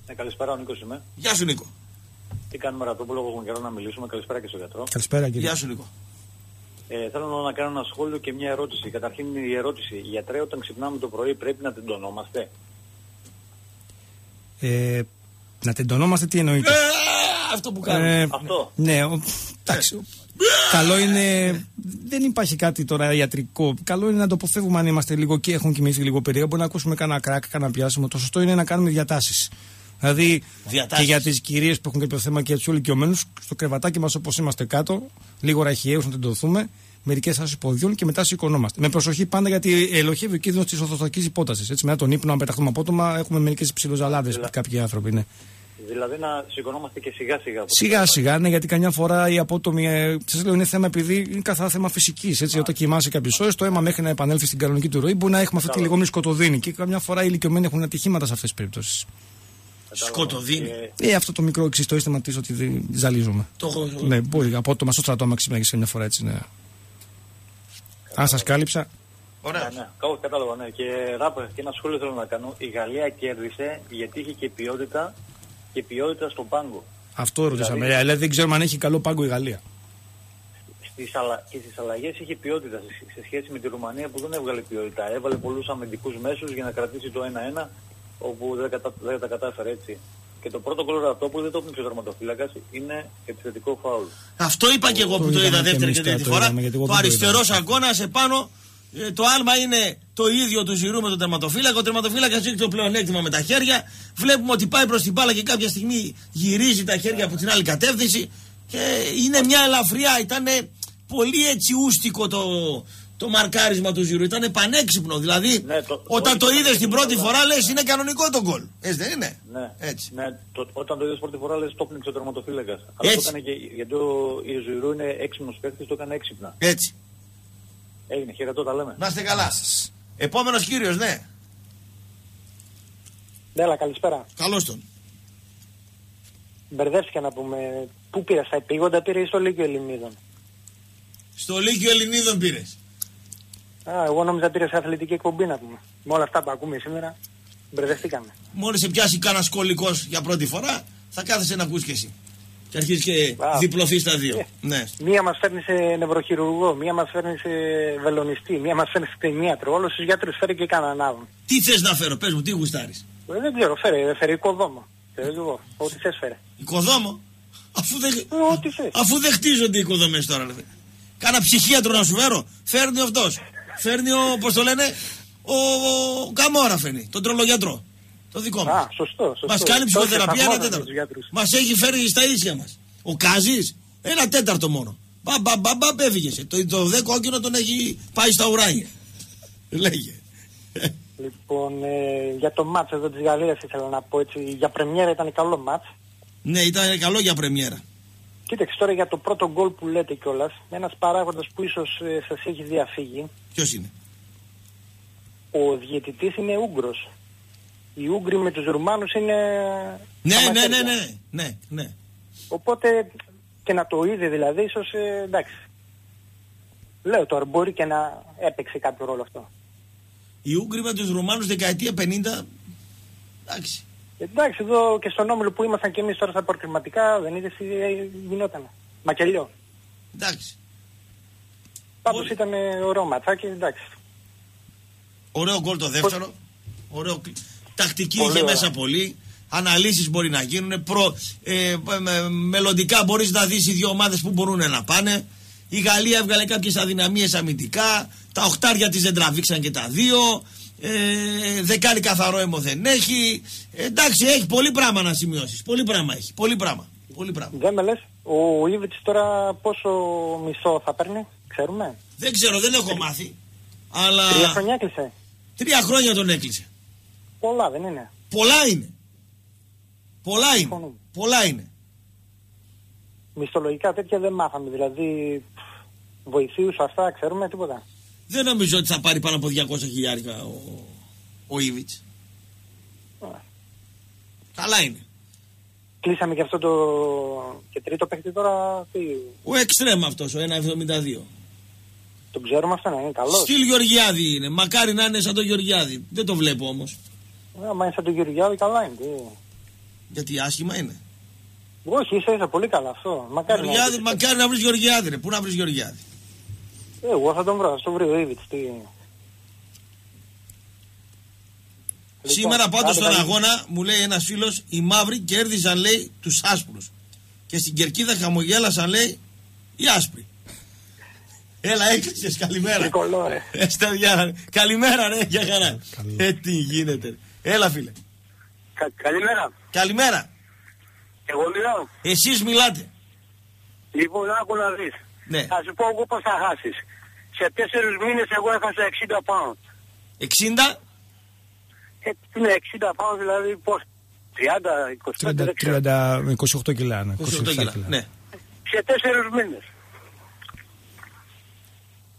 Ναι, καλησπέρα, ο Νίκος είμαι. Γεια σου Νίκο. Τι κάνουμε Ρατόπουλο, έχουμε καιρό να μιλήσουμε. Καλησπέρα και στον γιατρό. Καλησπέρα κύριε. Γεια σου Νίκο. Ε, θέλω να κάνω ένα σχόλιο και μια ερώτηση. Καταρχήν η ερώτηση. Γιατρέ, όταν ξυπνάμε το πρωί πρέπει να τεντωνόμαστε. Ε, να τεντωνόμαστε τι εννοείται. Ε, αυτό που κάνουμε. Ε, Αυτό. Ναι, ο- εντάξει. Καλό είναι. Δεν υπάρχει κάτι τώρα ιατρικό. Καλό είναι να το αποφεύγουμε αν είμαστε λίγο και έχουν κοιμήσει λίγο περίεργα. Μπορεί να ακούσουμε κανένα κράκ, κανένα πιάσιμο. Το σωστό είναι να κάνουμε διατάσεις. Δηλαδή Διατάσεις. και για τις κυρίες που έχουν κάποιο θέμα και για τους ηλικιωμένους, στο κρεβατάκι μας όπως είμαστε κάτω, λίγο ραχιαίου να τεντωθούμε, μερικές άσει ποδιών και μετά σηκωνόμαστε. Με προσοχή πάντα γιατί ελοχεύει ο κίνδυνος της ορθοστατικής υπότασης. Έτσι, μετά τον ύπνο, αν πεταχτούμε απότομα, έχουμε μερικές ψιλοζαλάδε Δηλα- κάποιοι άνθρωποι. Ναι. Δηλαδή να σηκωνόμαστε και σιγά σιγά. Σιγά σιγά, ναι, γιατί καμιά φορά η απότομη. Ε, Σας λέω είναι θέμα επειδή είναι καθαρά θέμα φυσικής. Όταν κοιμάσαι κάποιες ώρες, το αίμα μέχρι να επανέλθει στην κανονική του ροή μπορεί να έχουμε αυτή τη λεγόμενη σκοτωδίνη. Και καμιά φορά οι ηλικιωμένοι έχουν ατυχήματα σε αυτές τις περιπτώσεις. Σκοτωδίνη. Και Ε, αυτό το μικρό εξιστόριστημα τη ότι δεν ζαλίζουμε. Το έχω. Ναι, μπορεί απότομα στο στρατό, άμα ξύπναγε καμιά φορά έτσι, ναι. Αν σας κάλυψα. Ωραία. Ναι, ναι, Καλά, κατάλαβα, ναι. Και ράπερ, και ένα σχόλιο θέλω να κάνω. Η Γαλλία κέρδισε γιατί είχε και ποιότητα και ποιότητα στον πάγκο. Αυτό ρωτήσαμε. Δηλαδή- Δηλαδή δεν ξέρουμε αν έχει καλό πάγκο η Γαλλία. Στις αλλα... Και στις αλλαγές είχε ποιότητα σε- σε σχέση με τη Ρουμανία που δεν έβγαλε ποιότητα. Έβαλε πολλούς αμυντικούς μέσους για να κρατήσει το 1-1 όπου δεν, κατα... δεν τα κατάφερε έτσι. Και το πρώτο κόλλο αυτό που δεν το έπνιξε ο τερματοφύλακα είναι επιθετικό φάουλ. Αυτό είπα και εγώ Το που το είδα είδαμε και δεύτερη εμείς και τώρα, τρίτη το φορά. είδαμε, γιατί εγώ Το δεν το αριστερός είδα. αγώνας επάνω. ε, Το άλμα είναι το ίδιο του Ζηρού με τον τερματοφύλακα. Ο τερματοφύλακα έχει το πλεονέκτημα με τα χέρια. Βλέπουμε ότι πάει προς την μπάλα και κάποια στιγμή γυρίζει τα χέρια από την άλλη κατεύθυνση. Και είναι μια ελαφριά. Ήταν πολύ έτσι ούστικο το, το μαρκάρισμα του Ζηρού. Ήταν πανέξυπνο. Δηλαδή, Ναι, το- όταν όχι το το είδες την πρώτη πανέξυπνο, φορά, αλλά- λες είναι κανονικό το γκολ. Έτσι δεν είναι; Ναι, Έτσι. ναι το, όταν το είδες πρώτη φορά λες το έπνιξε ο τερματοφύλακας. Αλλά το Έτσι. έκανε και γιατί ο, η Ζηρού είναι έξυπνος παίκτης, το έκανε έξυπνα. Έτσι. Έγινε, χαιρετώ, τα λέμε. Να είστε καλά. Επόμενος κύριος, ναι. Νέλα, καλησπέρα. Καλώς τον. Μπερδεύτηκα να πούμε. Πού πήρες, στα επίγοντα πήρε ή στο Λύκειο Ελληνίδων; Στο Λύκειο Ελληνίδων πήρες. Α, εγώ νόμιζα πήρε σε αθλητική εκπομπή να πούμε. Με όλα αυτά που ακούμε σήμερα, μπερδευτήκαμε. Μόλις σε πιάσει κανένας σκολικό για πρώτη φορά, θα κάθεσαι να ακούς και εσύ. Και αρχίζεις και Α. διπλωθείς στα δύο. Ε. Ναι. Μία μας φέρνει σε νευροχειρουργό, μία μας φέρνει σε βελονιστή, μία μας φέρνει σε κτηνίατρο. Όλου τους γιατρούς φέρει και κανέναν άλλον. Τι θες να φέρω, πες μου, τι γουστάρεις; Ε, δεν ξέρω, φέρε, φέρε οικοδόμο. Ξέρω κι εγώ, ό,τι θες φέρε. Οικοδόμο; Αφού δεν, Ε, ό,τι θες. αφού δεν χτίζονται οι οικοδομές τώρα. Λε. Κάνα ψυχίατρο να σου φέρω. Φέρνει αυτός. Φέρνει ο, πώς το λένε, ο, ο Καμόρα φέρνει, τον τρολογιατρό. Το δικό μας. Α, σωστό, σωστό. Μας κάνει Τότε ψυχοθεραπεία ένα σταθμώναμε τέταρτο. τους γιατρούς. Μας έχει φέρει στα ίσια μας. Ο Κάζης, ένα τέταρτο μόνο. Μπα, μπα, μπα, μπα, έφυγε. Το, το δε κόκκινο τον έχει πάει στα ουράνια. Λέγε. Λοιπόν, ε, για το μάτς εδώ της Γαλλίας ήθελα να πω έτσι. Για πρεμιέρα ήταν καλό μάτς. Ναι, ήταν καλό για πρεμιέρα. Κοίταξε τώρα για το πρώτο γκολ που λέτε κιόλας. Ένας παράγοντας που ίσως ε, σας έχει διαφύγει. Ποιος είναι; Ο διαιτητής είναι Ούγγρος. Οι Ούγγροι με τους Ρουμάνους είναι... Ναι, στα ναι, ναι, μαχαίρια. ναι, ναι, ναι. Οπότε και να το είδε δηλαδή ίσως ε, εντάξει. Λέω τώρα μπορεί και να έπαιξε κάποιο ρόλο αυτό. Οι Ούγγροι με τους Ρουμάνους δεκαετία 50, εντάξει. Εντάξει εδώ και στον Όμιλο που ήμασταν και εμείς τώρα στα προκριματικά δεν είδες τι ε, γινόταν. Μακελιό. Εντάξει. Πάντως ήταν ε, ωραίο ματσάκι εντάξει. Ωραίο γκολ το δεύτερο. Ωραίο... κλ- Τακτική Πολύ είχε ωραία. μέσα πολύ. Αναλύσεις μπορεί να γίνουν. Προ... Ε, με- μελλοντικά μπορείς να δεις οι δύο ομάδες που μπορούν να πάνε. Η Γαλλία έβγαλε κάποιες αδυναμίες αμυντικά. Τα οχτάρια της δεν τραβήξαν και τα δύο. Ε, δεκάρι καθαρό αίμο δεν έχει. Ε, εντάξει, έχει πολύ πράγμα να σημειώσεις. Πολύ πράγμα έχει. Πολύ πράγμα. Πολύ πράγμα. Δεν με λες, ο Ήβιτς τώρα πόσο μισό θα παίρνει, ξέρουμε; Δεν ξέρω, δεν έχω μάθει. Αλλά Τρία χρονιά έκλεισε. τρία χρόνια τον έκλεισε. Πολλά δεν είναι. Πολλά είναι. Πολλά είναι. Συμφωνούμε. Πολλά είναι. Μισθολογικά τέτοια δεν μάθαμε. Δηλαδή βοηθείους αυτά ξέρουμε τίποτα. Δεν νομίζω ότι θα πάρει πάνω από 200 χιλιάρικα ο, ο Ήβιτς. Καλά είναι. Κλείσαμε και αυτό το και τρίτο παίχτη τώρα. Τι... Ο εξτρέμ αυτός, ο 1,72. Τον ξέρουμε αυτό να είναι καλός. Στυλ Γεωργιάδη είναι. Μακάρι να είναι σαν τον Γεωργιάδη. Δεν το βλέπω όμως. Άμα είναι σαν τον Γεωργιάδη καλά είναι. Τι... Γιατί άσχημα είναι. Όχι, ίσα ίσα πολύ καλά αυτό. Μακάρι να Γεωργιάδη, είναι. μακάρι να βρεις Γεωργιάδη ρε. Πού να βρεις Γεωργιάδη. Ε, Εγώ θα τον βρω, θα τον βρει ο Ήβιτς. Τι... Σήμερα Λοιπόν, πάντως άντε, στον καλή- αγώνα μου λέει ένας φίλος οι μαύροι κέρδιζαν λέει τους άσπρους. Και στην κερκίδα χαμογέλασαν λέει οι άσπροι. Έλα έκλεισες καλημέρα. Τρικολό, ρε. Ε, στα διάρα. Καλημέρα ρε για χαρά. Ε, τι γίνεται. Έλα φίλε. Κα- καλημέρα. Καλημέρα. Εγώ μιλάω. Εσείς μιλάτε. Λοιπόν, άκου να δεις. Ναι. Θα σου πω εγώ πώς θα χάσεις. Σε τέσσερις μήνες εγώ έχασα 60 pound. 60. Ε, τι είναι 60 pound δηλαδή πώς. 30, 25, 30, δεν ξέρω. 30, 28 κιλά. Ναι, 28 27 κιλά. κιλά. Ναι. Σε τέσσερις μήνες.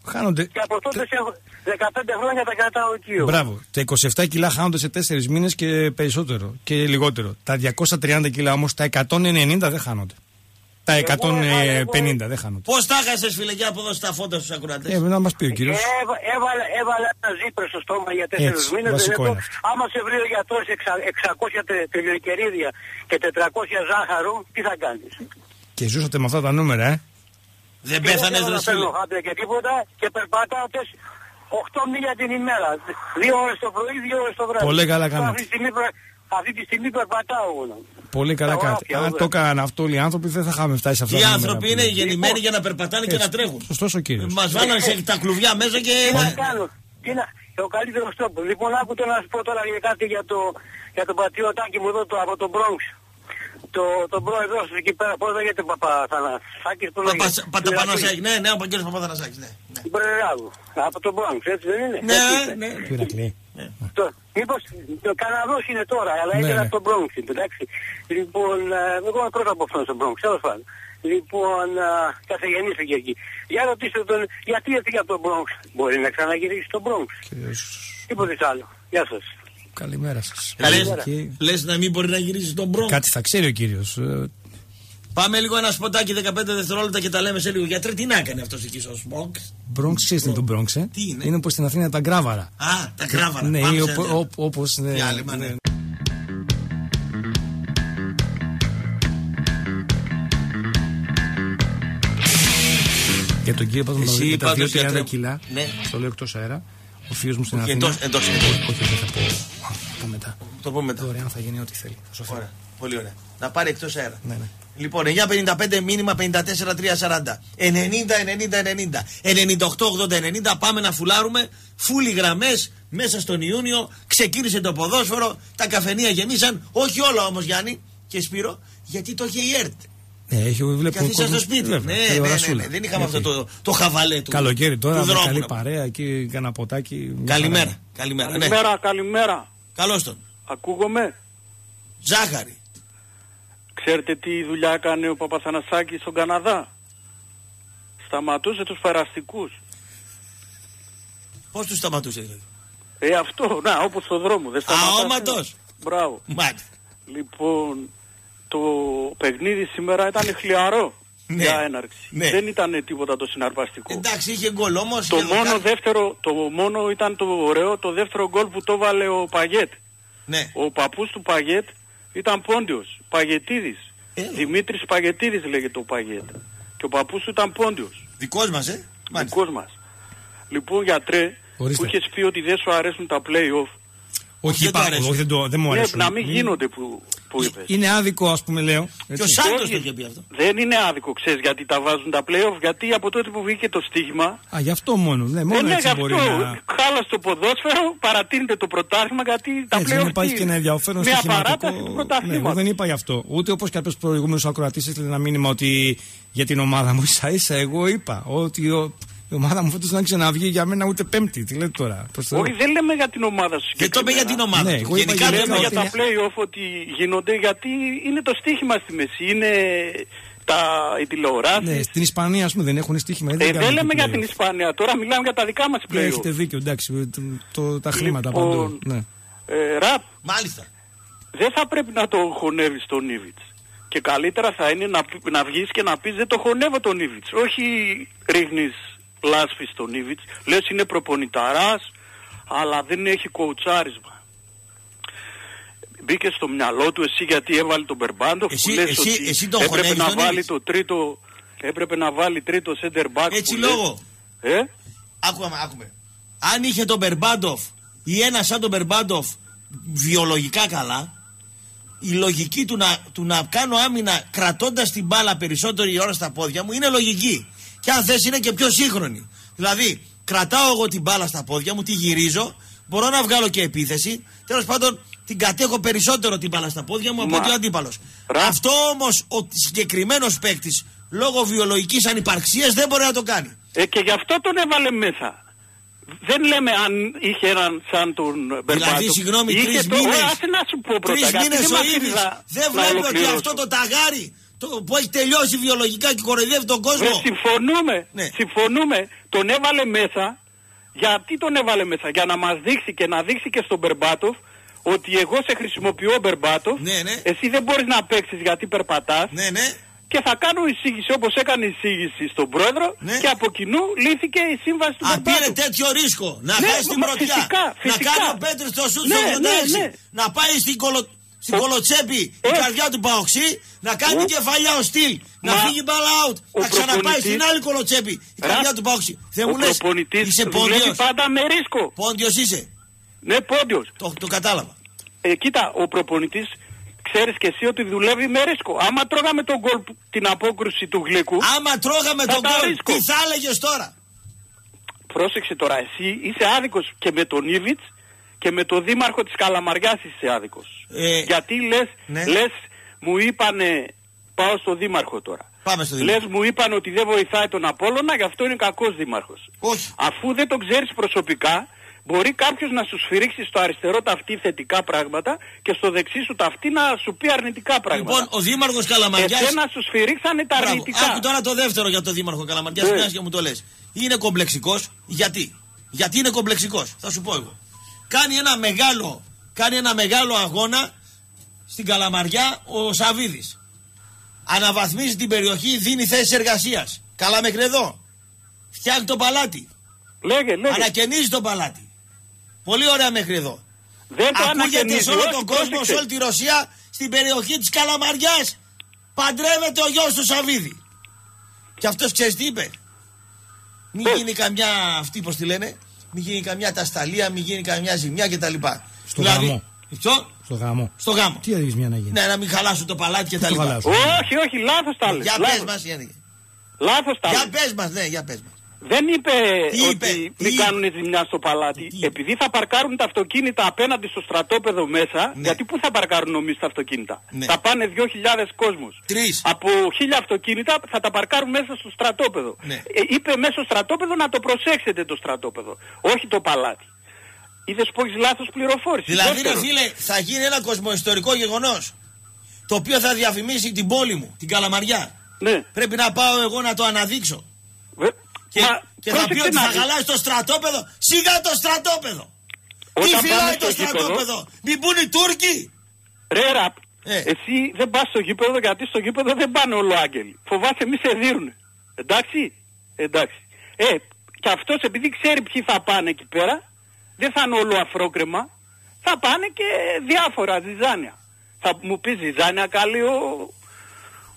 Χάνονται. Και από τότε σε έχω 15 χρόνια τα κρατάω εκεί. Μπράβο. Τα 27 κιλά χάνονται σε 4 μήνες και περισσότερο και λιγότερο. Τα 230 κιλά όμως, τα 190 δεν χάνονται. Τα 150 δεν χάνονται. Πώς τα χάσες φίλε για από εδώ στα φώτα στους ακροατές. Ε, να μας πει ο κύριος. Ε, έβα- έβαλε, έβαλε ένα ζύπρο στο στόμα για τέσσερις Έτσι, μήνες. βασικό δεν είναι έχω- Άμα σε βρει ο γιατρός εξα- 600 τε- τελειοκερίδια και 400 ζάχαρου, τι θα κάνεις; Και ζούσατε με αυτά τα νούμερα, ε; Δεν Και πέθανες θέλω ρε να παίρνω φίλε. χάπια και τίποτα και περπατάω τες 8 μίλια την ημέρα. Δύο ώρες το πρωί, δύο ώρες το βράδυ. Πολύ καλά Αυτή κάνατε. τη στιγμή, πρα- αυτή τη στιγμή περπατάω εγώ. Πολύ καλά Τα κάνατε. ράφια, Αν βέβαια. το έκαναν αυτό όλοι οι άνθρωποι, δεν θα είχαμε φτάσει σε αυτά Οι τα νούμερα άνθρωποι που είναι λέτε. γεννημένοι για να περπατάνε και να Έτσι. τρέχουν. Σωστός ο κύριος. Μας βάλανε σε τα κλουβιά μέσα και... Τι να κάνω. Τι να... Ο καλύτερος τρόπος. Λοιπόν, άκουτε να σου πω τώρα για κάτι για, το, για τον πατριωτάκι μου εδώ το, από τον Bronx. Το, τον πρόεδρο σου εκεί πέρα, πώς λέγεται Παπαθανασάκης, πώς λέγεται. Παπα- Παταπανασάκη. Ναι, ναι, ο Παγκέλος Παπαθανασάκης. Ναι. ναι. Μπράβο. Από τον Bronx, έτσι δεν είναι. Ναι, Έτσι είναι. ναι. Του Ηρακλή. Το, μήπως το Καναδός είναι τώρα, αλλά Ναι, είναι ναι. από τον Bronx, εντάξει. Λοιπόν, ε, εγώ είμαι πρώτα από αυτόν στον Bronx, τέλος πάντων. Λοιπόν, ε, καθηγεννήθηκα εκεί. Για ρωτήστε τον, γιατί έφυγε από τον Bronx. Μπορεί να ξαναγυρίσει στον Bronx. Κύριος, Τίποτε άλλο. Γεια σας. Καλημέρα σας. Λες, Εκεί- λες να μην μπορεί να γυρίσει τον Μπρόγκ. Κάτι θα ξέρει ο κύριος. Ε, Πάμε λίγο ένα σποτάκι 15 δευτερόλεπτα και τα λέμε σε λίγο. Γιατρέ, τι να έκανε αυτός εκεί στο Σμόξ. Bronx, ξέρεις τι είναι το Bronx, ε; Τι είναι; Είναι όπως στην Αθήνα τα γκράβαρα. Α, τα κράβαρα. Ναι, Πάμε ή σε οπο- ένα. οπ- όπως... ναι, Διάλειμμα, ναι. ναι. Για τον κύριο πάντως Εσύ με τα πάντως, 2-30 γιατρέ, κιλά, ναι. στο λέω εκτός αέρα, ο φίλος μου στην Όχι, Αθήνα... εντός- εντός, Όχι, εντός. όχι, δεν θα πω. Θα πω μετά. Το πούμε μετά. Δωρεάν θα γίνει ό,τι θέλει. Θα σου φέρω. Ωραία. Πολύ ωραία. Να πάρει εκτός αέρα. Ναι, ναι. Λοιπόν, 955 μήνυμα 54-340. 90-90-90. 98-80-90. Πάμε να φουλάρουμε. Φούλοι γραμμές μέσα στον Ιούνιο. Ξεκίνησε το ποδόσφαιρο. Τα καφενεία γεμίσαν. Όχι όλα όμως, Γιάννη και Σπύρο, γιατί το είχε η ΕΡΤ. Ναι, έχει, βλέπω Καθίσα κόσμο- στο σπίτι. βέβαια, Ναι, καλή ναι, ναι, ωρασούλα. ναι, Δεν είχαμε Έχει. αυτό το, το χαβαλέ του. Καλοκαίρι τώρα, του με δρόμου. καλή να πούμε. παρέα εκεί, κανένα ποτάκι. μια Καλημέρα. χαρά. Καλημέρα. Ναι. Καλημέρα, καλημέρα. Καλώς τον. Ακούγομαι; Ζάχαρη. Ξέρετε τι δουλειά έκανε ο Παπαθανασάκης στον Καναδά; Σταματούσε τους περαστικούς. Πώς τους σταματούσε, δηλαδή; Ε, αυτό, να, όπως στο δρόμο. Δεν σταματάς. Αόματος. Μπράβο. Μάλιστα. Λοιπόν, το παιχνίδι σήμερα ήταν χλιαρό Ναι. για έναρξη. Ναι. Δεν ήταν τίποτα το συναρπαστικό. Εντάξει, είχε γκολ όμως. Το μόνο, δεύτερο, το μόνο ήταν το ωραίο, το δεύτερο γκολ που το βάλε ο Παγέτ. Ναι. Ο παππούς του Παγέτ ήταν Πόντιος, Παγετίδης. Δημήτρης Παγετίδης λέγεται ο Παγέτ. Και ο παππούς του ήταν Πόντιος. Δικός μας, ε; Δικός μας. Λοιπόν, γιατρέ, Ορίστε. που είχες πει ότι δεν σου αρέσουν τα play-off. Όχι, Δεν το είπα, αρέσει. όχι, δεν, το, δεν μου Ναι, αρέσουν. να μην Μην- γίνονται που, που είπες. Είναι άδικο, ας πούμε, λέω. Και ο έτσι. Σάντος Όχι. το είχε πει αυτό. Δεν είναι άδικο, ξέρεις, γιατί τα βάζουν τα play-off. Γιατί από τότε που βγήκε το στίγμα, Α, γι' αυτό μόνο. Ναι, μόνο δεν είναι έτσι γι' μπορεί αυτό. να. Χάλα στο ποδόσφαιρο, παρατείνεται το πρωτάθλημα γιατί τα Έτσι, play-off δεν υπάρχει τι και ένα είναι. ενδιαφέρον Μια στοιχηματικό. παράταση του Ναι, εγώ πρωταθλήματος. δεν είπα γι' αυτό. Ούτε όπως κάποιο προηγούμενο ακροατής έστειλε ένα μήνυμα ότι για την ομάδα μου ίσα ίσα εγώ είπα ότι ο- η ομάδα μου φέτος δεν ξαναβγεί για μένα ούτε πέμπτη. Τι λέτε τώρα. προς Θεού. Όχι, δεν λέμε για την ομάδα σου. Δεν το είπε για την ομάδα. Ναι, του. εγώ είπα Γενικά για- λέμε Λέμε για για ότι τα είναι- play-off ότι γίνονται γιατί είναι το στίχημα στη μέση. Είναι τα, οι τηλεοράσεις. Ναι, στην Ισπανία, ας πούμε, δεν έχουν στοίχημα. Ε, δεν κάνουν λέμε για play-off. την Ισπανία. Τώρα μιλάμε για τα δικά μας Ναι, play-off. έχετε δίκιο, εντάξει. Το, το- τα χρήματα Λοιπόν, παντού. Ναι. Ε, ραπ, Μάλιστα. δεν θα πρέπει να το χωνεύεις τον Ήβιτς. Και καλύτερα θα είναι να, π- να βγεις και να πεις δεν το χωνεύω τον Ήβιτς. Όχι ρίχνεις λάσπη στον Ήβιτς. Λες είναι προπονηταράς, αλλά δεν έχει κοουτσάρισμα. Μπήκε στο μυαλό του εσύ γιατί έβαλε τον Μπερμπάντοφ Εσύ- που λες εσύ- ότι εσύ τον έπρεπε χωνεύεις να τον βάλει Ήβιτς. το τρίτο έπρεπε να βάλει τρίτο center back Έτσι που λες. λόγο. Ε; Άκουμε, άκουμε. Αν είχε τον Μπερμπάντοφ ή ένα σαν τον Μπερμπάντοφ βιολογικά καλά, η λογική του να, του να κάνω άμυνα κρατώντας την μπάλα περισσότερη ώρα στα πόδια μου είναι λογική. Και αν θες είναι και πιο σύγχρονη. Δηλαδή, κρατάω εγώ την μπάλα στα πόδια μου, τη γυρίζω, μπορώ να βγάλω και επίθεση. Τέλος πάντων, την κατέχω περισσότερο την μπάλα στα πόδια μου από Μα- ότι ο αντίπαλος. Ρα- Αυτό όμως ο συγκεκριμένος παίκτης, λόγω βιολογικής ανυπαρξίας, δεν μπορεί να το κάνει. Ε, και γι' αυτό τον έβαλε μέσα. Δεν λέμε αν είχε έναν σαν τον Μπερμπάτο. Δηλαδή, συγγνώμη, Είχε τρεις το- μήνε. Ω, άσε να σου πω πρώτα. Τρει γιατί μήνες δεν ο μ' Ήβης αφήνεις να- δεν να βλέπει ότι ολοκληρώσω. αυτό το ταγάρι το, που έχει τελειώσει βιολογικά και κοροϊδεύει τον κόσμο. Βρε, συμφωνούμε. Ναι. Συμφωνούμε. Τον έβαλε μέσα. Γιατί τον έβαλε μέσα; Για να μας δείξει και να δείξει και στον Μπερμπάτοφ ότι εγώ σε χρησιμοποιώ Μπερμπάτοφ. Ναι, ναι. Εσύ δεν μπορείς να παίξεις γιατί περπατάς. Ναι, ναι. Και θα κάνω εισήγηση όπως έκανε εισήγηση στον πρόεδρο Ναι. και από κοινού λύθηκε η σύμβαση του Α, πήρε Μπερμπάτοφ. τέτοιο ρίσκο. Να Ναι, χάσει την μα πρωτιά. φυσικά, Να φυσικά. κάνει ο Πέτρης το σουτ Ναι, στο 86. ναι, ναι. Να πάει στην, κολο... στην Ο- κολοτσέπη η Ε. καρδιά του Παοξή. Να κάνει Ο- κεφαλιά ο Στυλ. Να Μα- φύγει μπάλα out. ο Να ξαναπάει προπονητής- στην άλλη κολοτσέπη η Ρα- καρδιά του Παοξή. Δεν Ο μου λες, προπονητής είσαι δουλεύει πόντιος. πάντα με ρίσκο. Πόντιος είσαι; Ναι, πόντιος. Το, το κατάλαβα. Ε, κοίτα, ο προπονητής ξέρεις και εσύ ότι δουλεύει με ρίσκο. Άμα τρώγαμε τον γκολ, που- την απόκρουση του γλυκού, Άμα τρώγαμε Θα τον τα γκολ, ρίσκω. τι θα έλεγες τώρα; πρόσεξε τώρα, εσύ είσαι άδικος και με τον Ήβιτς και με τον δήμαρχο της Καλαμαριάς είσαι άδικος. Ε, Γιατί λες, ναι. λες, μου είπανε, πάω στο δήμαρχο τώρα. Πάμε στο Δήμαρχο. Λες μου είπαν ότι δεν βοηθάει τον Απόλλωνα, γι' αυτό είναι κακός δήμαρχος. Όχι. Αφού δεν τον ξέρεις προσωπικά, μπορεί κάποιος να σου σφυρίξει στο αριστερό ταυτί θετικά πράγματα και στο δεξί σου ταυτί να σου πει αρνητικά πράγματα. Λοιπόν, ο Δήμαρχος Καλαμαριά. Εσένα σου σφυρίξανε τα Μπράβο. αρνητικά. Άκου τώρα το δεύτερο για το Δήμαρχο Καλαμαριάς, Ναι. μιας και μου το λες. Είναι κομπλεξικός. Γιατί; Γιατί είναι κομπλεξικός. Θα σου πω εγώ. Κάνει ένα μεγάλο, κάνει ένα μεγάλο αγώνα στην Καλαμαριά ο Σαββίδης. Αναβαθμίζει την περιοχή, δίνει θέσεις εργασίας. Καλά μέχρι εδώ. Φτιάχνει το παλάτι. Λέγε, λέγε. Ανακαινίζει το παλάτι. Πολύ ωραία μέχρι εδώ. Δεν το Ακούγεται ανακαινίζει, σε όλο όχι, τον κόσμο, πρόσεξε. σε όλη τη Ρωσία, στην περιοχή της Καλαμαριάς. Παντρεύεται ο γιος του Σαββίδη. Και αυτός ξέρεις τι είπε; Μην Πες. γίνει καμιά, αυτή πως τη λένε, μην γίνει καμιά τασταλία, μην γίνει καμιά ζημιά κτλ. Στο γάμο. Ποιο; Στο γάμο. Στο γάμο. Τι έδειξε μια να γίνεις. Ναι, να μην χαλάσουν το παλάτι κτλ. το χαλάσουν. Όχι, όχι, λάθος τα λες. Για λάθος. πες μας, Γιάννη. Λάθος τα Για λες. πες μας, ναι, για πες μας. Δεν είπε Τι ότι είπε, τι μην είπε; κάνουν ζημιά στο παλάτι. Επειδή θα παρκάρουν τα αυτοκίνητα απέναντι στο στρατόπεδο μέσα, γιατί πού θα παρκάρουν νομίζεις τα αυτοκίνητα; Ναι. Θα πάνε 2.000 κόσμος. Τρεις. Από 1.000 αυτοκίνητα θα τα παρκάρουν μέσα στο στρατόπεδο. Ναι. Ε, είπε μέσα στο στρατόπεδο να το προσέξετε το στρατόπεδο. Όχι το παλάτι. Είδες που έχεις λάθος πληροφόρηση. Δηλαδή, ρε Δεύτερον, φίλε, θα γίνει ένα κοσμοϊστορικό γεγονός. Το οποίο θα διαφημίσει την πόλη μου, την Καλαμαριά. Ναι. Πρέπει να πάω εγώ να το αναδείξω. Βε- Και, Μα, και θα πει πρόσεξε ότι να θα δεις. χαλάσει το στρατόπεδο. Σιγά το στρατόπεδο. Τι Όταν φυλάει πάμε το στο γήπεδο- στρατόπεδο. Μην μπουν οι Τούρκοι. Ρε ραπ, Ε. εσύ δεν πας στο γήπεδο γιατί στο γήπεδο δεν πάνε όλο άγγελοι. Φοβάσαι μη σε δίνουνε. Εντάξει, εντάξει. Ε, και αυτός επειδή ξέρει ποιοι θα πάνε εκεί πέρα, δεν θα είναι όλο αφρόκρεμα, θα πάνε και διάφορα ζυζάνια. Θα μου πει ζυζάνια καλή ο,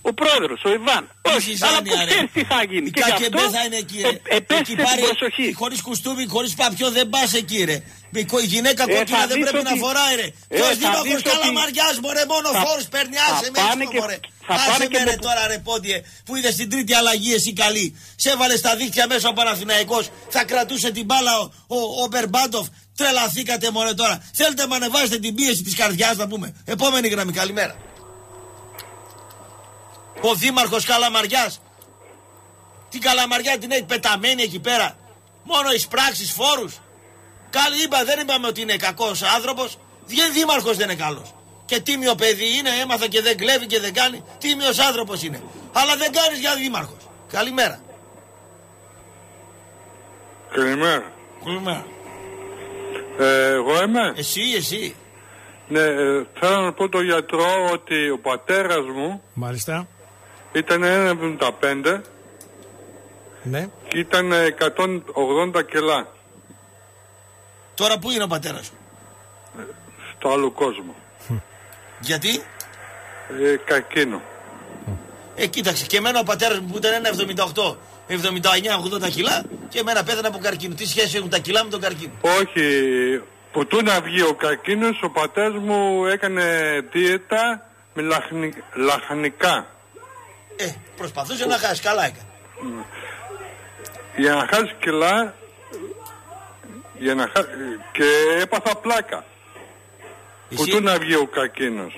ο πρόεδρος, ο Ιβάν. Όχι, αλλά που ξέρεις τι θα γίνει. Η Και γι' ΚΑΚΕΜΠΕ αυτό θα είναι εκεί, ρε. ε, επέστησε την προσοχή. Χωρίς κουστούμι, χωρίς παπιό δεν πας εκεί, ρε. Η κο- Η γυναίκα Ε, κόκκινα θα δεν δεις πρέπει να ότι- φοράει, ρε. Ε, Ποιος θα δήμαρχο δεις ότι- Καλαμαριάς, μωρέ, μόνο θα- φόρους παίρνει, θα άσε με πάνε έξω, και- μωρέ. θα πάνε Άσε και με, ρε, με- τώρα, ρε, πόντιε, που είδες την τρίτη αλλαγή, εσύ καλή. Σε έβαλες στα δίχτυα μέσα ο Παναθηναϊκός, θα κρατούσε την μπάλα ο, ο, ο Μπερμπάντοφ. Τρελαθήκατε, μωρέ, τώρα. Θέλετε να ανεβάσετε την πίεση της καρδιάς, να πούμε. Επόμενη γραμμή, καλημέρα. Ο δήμαρχος Καλαμαριάς. Την Καλαμαριά την έχει πεταμένη εκεί πέρα. Μόνο ει πράξει φόρους. Καλή είπα, δεν είπαμε ότι είναι κακός άνθρωπος. Δεν δήμαρχος δεν είναι καλός. Και τίμιο παιδί είναι, έμαθα και δεν κλέβει και δεν κάνει. Τίμιος άνθρωπος είναι. Αλλά δεν κάνεις για δήμαρχος. Καλημέρα. Καλημέρα. Καλημέρα. Ε, εγώ είμαι; Εσύ, εσύ. Ναι, ε, θέλω να πω το γιατρό ότι ο πατέρας μου Μάλιστα. ήταν 1,75 Ναι. και ήταν 180 κιλά Τώρα πού είναι ο πατέρας σου; στο άλλο κόσμο. Γιατί; Ε, καρκίνο. Ε, κοίταξε, και εμένα ο πατέρας μου που ήταν 1,78, 79-80 κιλά και εμένα πέθανε από καρκίνο. Τι σχέση έχουν τα κιλά με τον καρκίνο; Όχι, που του να βγει ο καρκίνος, ο πατέρας μου έκανε δίαιτα με λαχνι, λαχανικά. Ε, προσπαθούσε να χάσει, καλά έκανε. Για να χάσει κιλά, για να χα... και έπαθα πλάκα. Που Εσύ- του να βγει ο καρκίνος.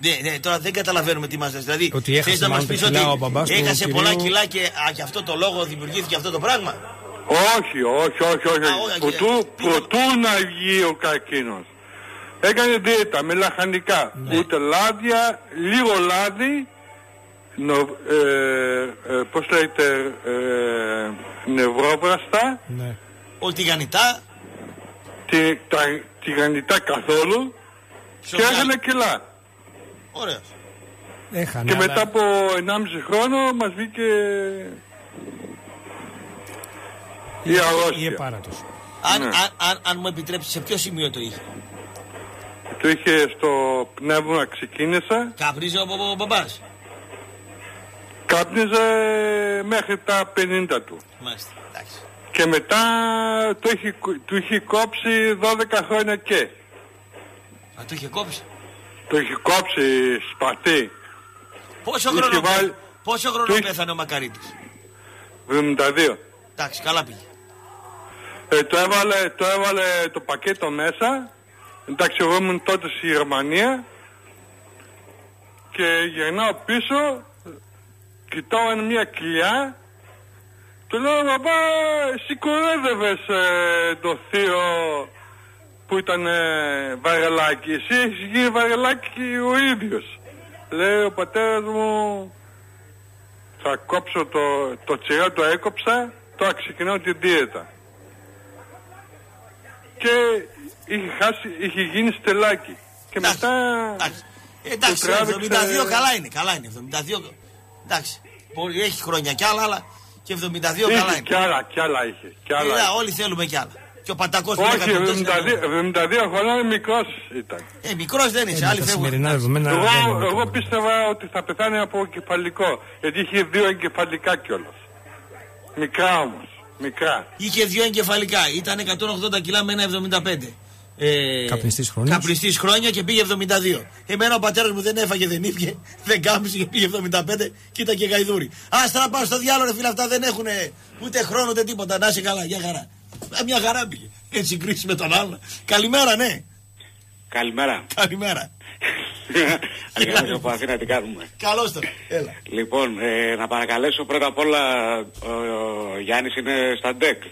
Ναι, ναι, τώρα δεν καταλαβαίνουμε τι μας λες. Δηλαδή, Ότι έχασε θες να μας μάλλον πεις τα κιλά ο ότι μπαμπάς του έχασε κυρίου. πολλά κιλά και α, γι' αυτό το λόγο δημιουργήθηκε αυτό το πράγμα; Όχι, όχι, όχι, όχι. Α, όχι, Προτού, προτού να βγει ο καρκίνος. Έκανε δίαιτα με λαχανικά. Ναι. Ούτε λάδια, λίγο λάδι, νο, ε, ε, πώς λέγεται, ε, νευρόβραστα, ναι. Όλη τη γανιτά, τη, τα, τηγανιτά καθόλου και έκανε κιλά. Ωραίο. Έχανε. Και αλλά- μετά από 1,5 χρόνο μας βγήκε η Η αρρώστια. επάρατος. Αν, Ναι. αν, αν, αν μου επιτρέψεις, σε ποιο σημείο το είχε; Το είχε στο πνεύμα ξεκίνησα, Καπρίζε ο, ο, ο μπαμπάς. κάπνιζε μέχρι τα 50 του. Μάλιστα. Εντάξει. Και μετά το είχε, του είχε κόψει 12 χρόνια και. Α, το είχε κόψει. Το είχε κόψει σπαθί. Πόσο Είχε χρόνο, βάλει- πέ- πόσο χρόνο του είχε- πέθανε ο Μακαρίτης; 72. Εντάξει, καλά πήγε. Ε, το, έβαλε, το έβαλε το πακέτο μέσα. Εντάξει, εγώ ήμουν τότε στη Γερμανία. Και γυρνάω πίσω. Κοιτάω ένα μια κοιλιά. Του λέω, μπαμπά, εσύ κορέδευες ε, το θείο που ήταν ε, βαρελάκι. Εσύ έχεις γίνει βαρελάκι ο ίδιος. Λέει ο πατέρας μου, θα κόψω το, το τσιγάρο το έκοψα, τώρα ξεκινάω τη δίαιτα. Και είχε, χάσει, είχε γίνει στελάκι. Και μετά... Εντάξει, Ε, εντάξει το τράβηξε- 72 καλά είναι. Καλά είναι. 72. Εντάξει. Μπορεί, έχει χρόνια κι άλλα, αλλά και 72 καλά Είχες είναι. κι άλλα, κι άλλα είχες. Κι άλλα Ε, είχες. όλοι θέλουμε κι άλλα. Και ο Πατακός που Όχι, είναι 72, 72 χρονών μικρός ήταν. Ε, μικρός δεν είσαι, Ε, άλλοι τα φεύγουν. σημερινά δεδομένα δεν Εγώ, είναι εγώ τίποτα. πίστευα ότι θα πεθάνει από κεφαλικό. Γιατί είχε δύο εγκεφαλικά κιόλας. Μικρά όμως. Μικρά. Είχε δύο εγκεφαλικά. Ήταν 180 κιλά με ένα 75. Ε, Καπνιστής χρόνιος. καπνιστής χρόνια και πήγε 72. Εμένα ο πατέρας μου δεν έφαγε, δεν ήπια, δεν κάμισε και πήγε 75 και ήταν και γαϊδούρι. Άστρα να πάω στο διάλογο, ρε φίλε, αυτά δεν έχουν ούτε χρόνο ούτε τίποτα. Να είσαι καλά, για χαρά. Α, μια χαρά πήγε. Έτσι συγκρίσει με τον άλλον. Καλημέρα, ναι. Καλημέρα. Καλημέρα. (laughs) Αντιγράφεις από Αθήνα τι κάνουμε. Καλώς το. Έλα. Λοιπόν, ε, να παρακαλέσω πρώτα απ' όλα ο, ο Γιάννης είναι στα ντεκ.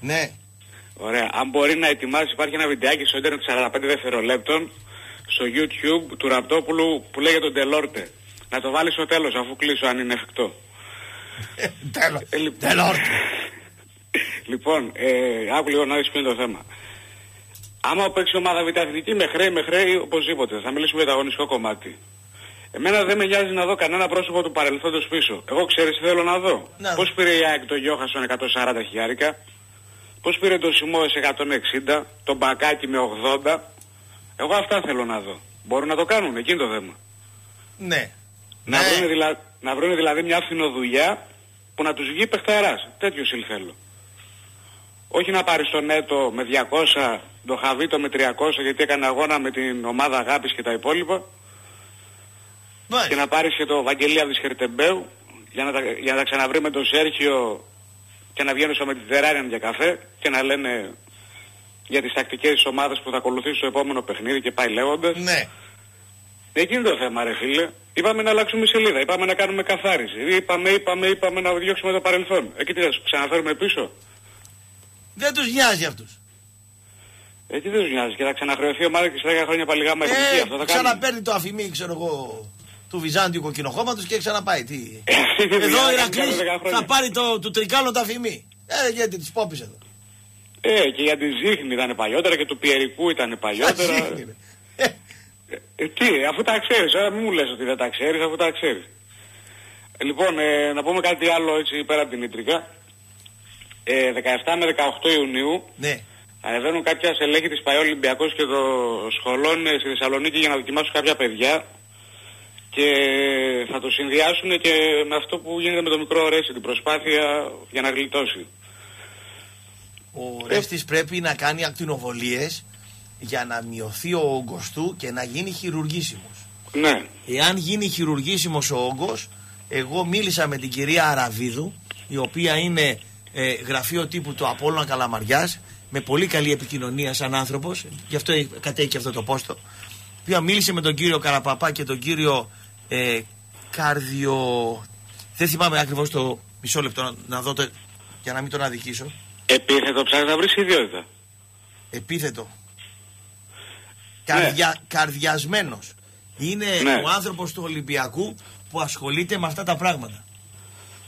Ναι. Ωραία. Αν μπορεί να ετοιμάσει, υπάρχει ένα βιντεάκι στο ίντερνετ 45 δευτερολέπτων στο YouTube του Ραπτόπουλου που λέγεται τον Τελόρτε. Να το βάλεις στο τέλος αφού κλείσω αν είναι εφικτό. Τελόρτε. (laughs) Λοιπόν, ε, άκου λίγο να δεις ποιο είναι το θέμα. Άμα παίξει ομάδα β' αθλητική με χρέη, με χρέη, οπωσδήποτε. Θα μιλήσουμε για το αγωνιστικό κομμάτι. Εμένα δεν με νοιάζει να δω κανένα πρόσωπο του παρελθόντος πίσω. Εγώ ξέρεις τι θέλω να δω. Να. Πώς πήρε η ΑΕΚ τον Γιώχασον 140 χιλιάρικα; Πώς πήρε τον Σιμόες 160. Τον Μπακάκι με 80. Εγώ αυτά θέλω να δω. Μπορούν να το κάνουν, εκείνο το θέμα. Ναι. Να, βρούνε δηλα... να βρούνε δηλαδή μια φθηνοδουλειά που να τους βγει παιχταράς. Τέτοιο στυλ θέλω. Όχι να πάρεις τον Νέτο με 200, τον Χαβίτο με 300 γιατί έκανε αγώνα με την ομάδα αγάπης και τα υπόλοιπα. Και να πάρεις και το Βαγγελία Δυσχερτεμπέου για να, τα, για να τα ξαναβρει με τον Σέρχιο και να βγαίνουν στο Mediterranean για καφέ και να λένε για τις τακτικές της ομάδας που θα ακολουθήσει το επόμενο παιχνίδι και πάει λέγοντας. Ναι. Εκείνο το θέμα ρε φίλε. Είπαμε να αλλάξουμε σελίδα, είπαμε να κάνουμε καθάριση. Είπαμε, είπαμε, είπαμε να διώξουμε το παρελθόν. Εκεί τι θα σου ξαναφέρουμε πίσω. Δεν τους νοιάζει αυτούς. Εκεί δεν τους νοιάζει και θα ξαναχρεωθεί η ομάδα και σε 10 χρόνια πάλι γάμα εθνική. Ε, Αυτό θα κάνει. ξαναπαίρνει το αφημί, ξέρω εγώ, του Βυζάντιου κοκκινοχώματος και ξαναπάει. Τι; αυτή τη δουλειά εδώ ο κάνει Ηρακλής κάθε δέκα χρόνια. θα πάρει το, του τρικάλου το αφημί. Ε, γιατί της πόπησε εδώ. Ε, και για τη Ζήχνη ήταν παλιότερα και του Πιερικού ήταν παλιότερα. Ζήχνη, ρε. Ε, τι, αφού τα ξέρεις, τώρα μην μου λες ότι δεν τα ξέρεις, αφού τα ξέρεις. Ε, λοιπόν, ε, να πούμε κάτι άλλο έτσι πέρα από την Ιτρικά. Ε, 17 με 18 Ιουνίου Ναι. ανεβαίνουν κάποια στελέχη της ΠαΕ Ολυμπιακός και των σχολών ε, στη Θεσσαλονίκη για να δοκιμάσουν κάποια παιδιά και θα το συνδυάσουν και με αυτό που γίνεται με το μικρό Ρέση, την προσπάθεια για να γλιτώσει. Ο Ρέστης πρέπει να κάνει ακτινοβολίες για να μειωθεί ο όγκος του και να γίνει χειρουργήσιμος. Ναι. Εάν γίνει χειρουργήσιμος ο όγκος, εγώ μίλησα με την κυρία Αραβίδου, η οποία είναι ε, γραφείο τύπου του Απόλλωνα Καλαμαριάς, με πολύ καλή επικοινωνία σαν άνθρωπος, γι' αυτό κατέχει αυτό το πόστο, η οποία μίλησε με τον κύριο Καραπαπά και τον κύριο ε, Καρδιο... Δεν θυμάμαι ακριβώς το μισό λεπτό να, να δω το, για να μην τον αδικήσω. Επίθετο ψάχνεις να βρεις ιδιότητα. Επίθετο. Καρδια, Καρδιασμένος. Είναι Ναι. ο άνθρωπος του Ολυμπιακού που ασχολείται με αυτά τα πράγματα.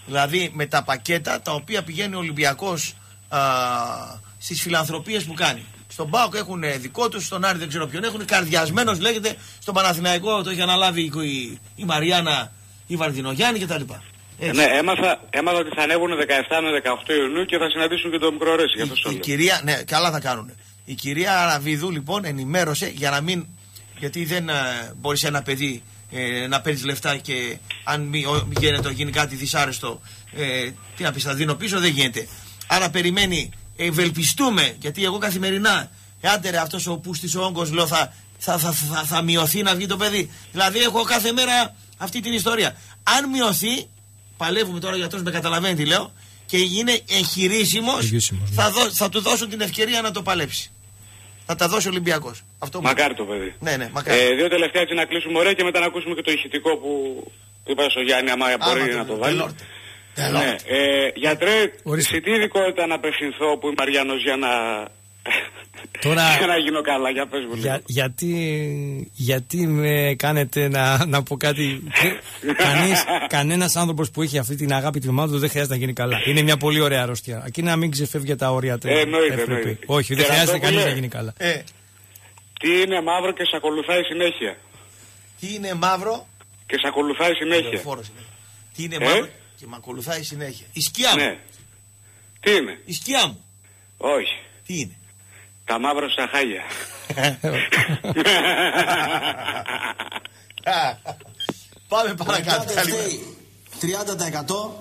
Δηλαδή με τα πακέτα τα οποία πηγαίνει ο Ολυμπιακός α, στις φιλανθρωπίες που κάνει. Στον Πάοκ έχουν δικό τους, στον Άρη δεν ξέρω ποιον έχουν. Καρδιασμένος λέγεται, στον Παναθηναϊκό το έχει αναλάβει η, η, η Μαριάννα, η Βαρδινογιάννη κτλ. Έτσι. Ναι, έμαθα, έμαθα ότι θα ανέβουν 17 με 18 Ιουνίου και θα συναντήσουν και το μικρό Ρέση. Γι' αυτό σου Η λέω. κυρία, ναι, καλά θα κάνουν. Η κυρία Αραβίδου λοιπόν ενημέρωσε για να μην. Γιατί δεν μπορείς ένα παιδί ε, να παίρνεις λεφτά και αν μη, ο, γίνεται, γίνει κάτι δυσάρεστο, ε, τι να πεις, θα δίνω πίσω, δεν γίνεται. Άρα περιμένει, ευελπιστούμε, γιατί εγώ καθημερινά, άντε ρε αυτός ο πούστης ο όγκος, λέω θα, θα, θα, θα, θα μειωθεί να βγει το παιδί. Δηλαδή έχω κάθε μέρα αυτή την ιστορία. Αν μειωθεί, παλεύουμε τώρα για με καταλαβαίνει τι λέω, και είναι εγχειρήσιμος, Εγχειρήσιμος, ναι. θα, δω, θα του δώσουν την ευκαιρία να το παλέψει. Θα τα δώσει ο Ολυμπιακός. Αυτό μου- Μακάρι το παιδί. Ναι, ναι, μακάρι. Ε, δύο τελευταία έτσι να κλείσουμε ωραία και μετά να ακούσουμε και το ηχητικό που είπα στο Γιάννη, άμα μπορεί το να το λέω, βάλει. τελόρτε. Ναι, ε, γιατρέ, σε τι ειδικότητα να απευθυνθώ που είμαι Μαριάνος για να... (laughs) Τώρα- για να γίνω καλά, για πες μου λίγο. Για, γιατί, γιατί με κάνετε να, να πω κάτι; Κανείς, κανένας άνθρωπος που έχει αυτή την αγάπη την ομάδα του δεν χρειάζεται να γίνει καλά. Είναι μια πολύ ωραία αρρώστια. Εκεί να μην ξεφεύγει τα όρια του. Ε, εννοείται, FFP. εννοείται. Όχι, δεν Και χρειάζεται αυτό που κανείς να λέει. γίνει καλά. Ε, Τι είναι μαύρο και σε ακολουθάει συνέχεια. τι είναι μαύρο, Και σε ακολουθάει συνέχεια. λεωφόρος είναι. Τι είναι Ε; μαύρο; Και με ακολουθάει συνέχεια. Η σκιά μου. Ναι. Τι είναι. Η σκιά μου. Όχι. Τι είναι; Τα μαύρα στα χάλια. (laughs) Πάμε παρακάτω. Καλημέρα. 30%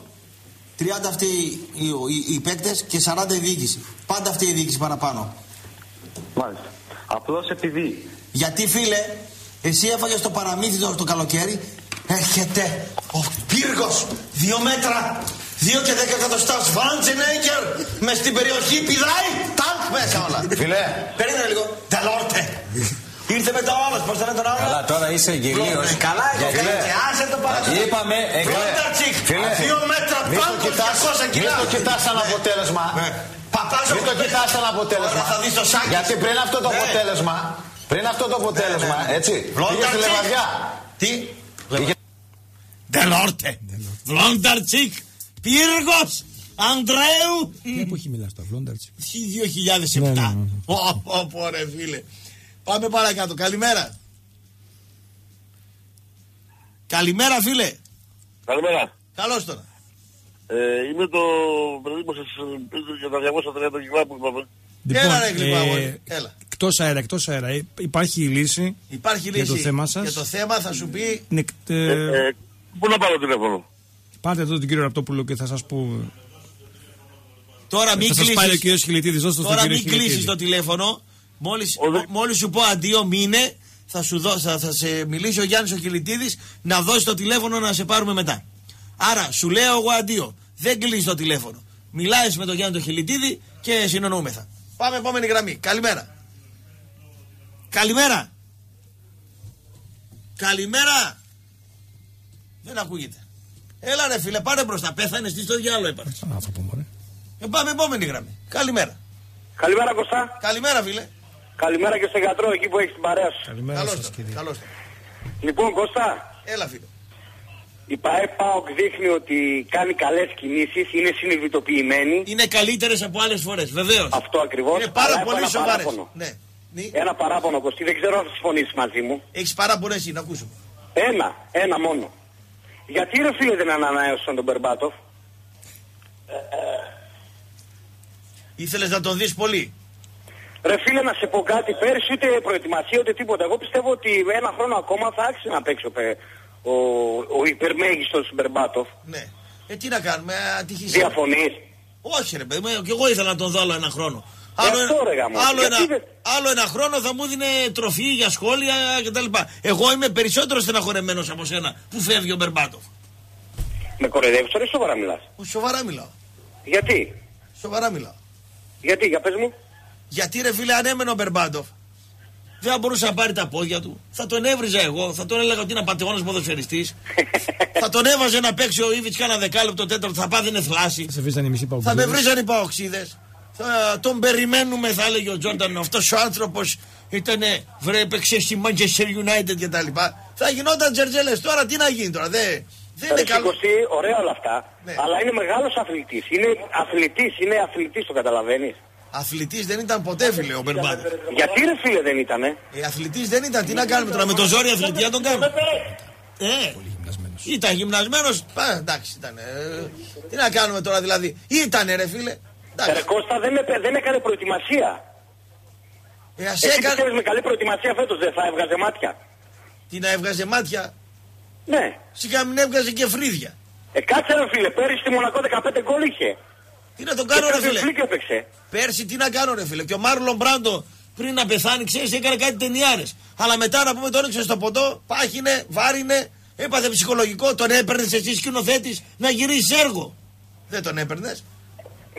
30 αυτοί οι, οι, οι παίκτες και 40 η διοίκηση. Πάντα αυτή η διοίκηση παραπάνω. Μάλιστα. Απλώς επειδή. Γιατί φίλε, εσύ έφαγες το παραμύθι το, το καλοκαίρι, έρχεται ο πύργος, δύο μέτρα, δύο και δέκα εκατοστάς Σβάντζενέγκερ, με στην περιοχή πηδάει, τάγκ μέσα όλα. Φίλε. Περίμενε λίγο, τελόρτε. Ήρθε μετά ο άλλος, πώς θα λένε τον άλλο; Καλά, τώρα είσαι γελίος. Ε, Καλά, έχω Γιατί- κάνει, άσε το παραμύθι. Είπαμε, ε, Φλόντατσικ, Φίλε, δύο μέτρα, μη το πάγκος, κοιτάς- 200 Μη κιλά. το κοιτάς σαν Ναι. αποτέλεσμα. Παπάζω Μην το κοιτάς σαν αποτέλεσμα. Τώρα θα δεις το Σάκης. Γιατί πριν αυτό το Ναι. αποτέλεσμα, πριν αυτό το αποτέλεσμα, Ναι, ναι, ναι. έτσι, Βλόντα πήγες στη τσικ. Λεβαδιά. Τι, Ντελόρτε. Βλόνταρτσικ. Πύργος. Ανδρέου. Τι εποχή μιλάς τώρα, Φλόνταρτσι. 2007. Ναι, ναι, ναι. Ω, ω, ω, ρε φίλε. Πάμε παρακάτω. Καλημέρα. Καλημέρα φίλε. Καλημέρα. Καλώς τώρα. Ε, είμαι το παιδί που σας ε, για τα 230 κιλά που είπαμε. Έλα ρε γλυκό ε, αγόρι. Έλα. εκτός αέρα, εκτός αέρα. Ε, Υπάρχει η λύση. Υπάρχει για λύση. το θέμα σας. Για το θέμα θα σου πει. Ναι, ε, Ε, πού να πάρω τηλέφωνο; Πάρτε εδώ τον κύριο Ραπτόπουλο και θα σας πω. Τώρα μην θα σας πάρει ο κλείσεις. κύριος Χιλιτίδης. Δώστε το στον Τώρα κύριο μην κλείσεις Χιλιτίδη. το τηλέφωνο. Μόλις, μόλις σου πω αντίο μήνε, θα, σου δω, θα, θα σε μιλήσει ο Γιάννης ο Κιλιτίδης να δώσει το τηλέφωνο να σε πάρουμε μετά. Άρα σου λέω εγώ αντίο. Δεν κλείσεις το τηλέφωνο. Μιλάεις με τον Γιάννη τον Χιλιτίδη και συνεννοούμεθα. Πάμε επόμενη γραμμή. Καλημέρα. Καλημέρα. Καλημέρα. Δεν ακούγεται. Έλα ρε φίλε, πάρε μπροστά. Πέθανε στη στο διάλογο έπαρξε. Σαν άνθρωπο, μωρέ. Ε, πάμε επόμενη γραμμή. Καλημέρα. Καλημέρα Κωστά. Καλημέρα φίλε. Καλημέρα και στο γιατρό εκεί που έχεις την παρέα σου. Καλημέρα Καλώς σας, το, κύριε. καλώς το. Λοιπόν Κωστά, Έλα φίλε. η ΠαΕ ΠΑΟΚ δείχνει ότι κάνει καλές κινήσεις, είναι συνειδητοποιημένη. Είναι καλύτερες από άλλες φορές, βεβαίως. Αυτό ακριβώς. Είναι πάρα Αλλά έχω πολύ ένα σοβαρές. παράπονο. Ναι. Ένα παράπονο Κωστή, δεν ξέρω αν θα συμφωνήσεις μαζί μου. Έχεις παράπονο εσύ, να ακούσουμε. Ένα, ένα μόνο. Γιατί ρε φίλε δεν ανανέωσαν τον Μπερμπάτοφ; Ήθελες να τον δεις πολύ; Ρε φίλε να σε πω κάτι, πέρσι ούτε προετοιμασία ούτε τίποτα. Εγώ πιστεύω ότι ένα χρόνο ακόμα θα άξιζε να παίξει ο, πε- ο, ο υπερμέγιστος Μπερμπάτοφ. Ναι. Ε, τι να κάνουμε, ατυχή. Διαφωνείς; Όχι, ρε παιδί μου, και εγώ ήθελα να τον δω άλλο ένα χρόνο. Γι' Άλλο, αυτό, ένα, ρε γαμώ. άλλο, Γιατί ένα, δεν- άλλο ένα χρόνο θα μου δίνει τροφή για σχόλια κτλ. Εγώ είμαι περισσότερο στεναχωρεμένος από σένα που φεύγει ο Μπερμπάτοφ. Με κοροϊδεύεις τώρα ή σοβαρά μιλάς; Σοβαρά μιλάω. Γιατί; Σοβαρά μιλάω. Γιατί, για πες μου. Γιατί ρε φίλε, αν έμενε ο Μπερμπάντοφ, δεν θα μπορούσε να πάρει τα πόδια του. Θα τον έβριζα εγώ, θα τον έλεγα ότι είναι απαταιώνας ποδοσφαιριστής. (laughs) θα τον έβαζε να παίξει ο Ήβιτ κάνα δεκάλεπτο τέταρτο, θα πάθαινε θλάση. Σε βρίζανε οι μισοί Θα με παγκοσμίως. βρίζανε οι παοξίδες. Θα τον περιμένουμε, θα έλεγε ο Τζόρνταν. Αυτός ο άνθρωπος ήταν βρε, έπαιξε στη Manchester United κτλ. Θα γινόταν τζερτζέλε. Τώρα τι να γίνει τώρα, δεν, δεν είναι Ρε καλό. Κωστή, ωραία όλα αυτά. Ναι. Αλλά είναι μεγάλος αθλητής. Είναι αθλητής, είναι αθλητής, το καταλαβαίνεις. Αθλητής δεν ήταν ποτέ, φίλε, ο Μπερμπάντοφ. Γιατί ρε φίλε δεν ήτανε; Ε, αθλητής δεν ήταν. Τι να κάνουμε τώρα με το ζόρι αθλητή, να τον κάνουμε; Ε, ήταν γυμνασμένος. Εντάξει, ήταν. Ε, τι να κάνουμε τώρα δηλαδή. Ήτανε ρε φίλε. Ρε Κώστα δεν, έπαι- δεν έκανε προετοιμασία. Ε, ας Εσύ έκανε. πιστεύεις με καλή προετοιμασία φέτος δεν θα έβγαζε μάτια; Τι να έβγαζε μάτια; Ναι. Σιγά μην έβγαζε και φρύδια. Ε, κάτσε ρε φίλε, πέρυσι στη Μονακό 15 γκολ είχε. Τι να τον κάνω Και ρε Champions φίλε; League έπαιξε. Πέρσι τι να κάνω ρε φίλε; Και ο Μάρλον Μπράντο πριν να πεθάνει, ξέρεις, έκανε κάτι ταινιάρες. Αλλά μετά να πούμε τον έριξε στο ποτό, πάχινε, βάρινε, έπαθε ψυχολογικό, τον έπαιρνες εσύ σκηνοθέτης να γυρίσεις έργο. Δεν τον έπαιρνες.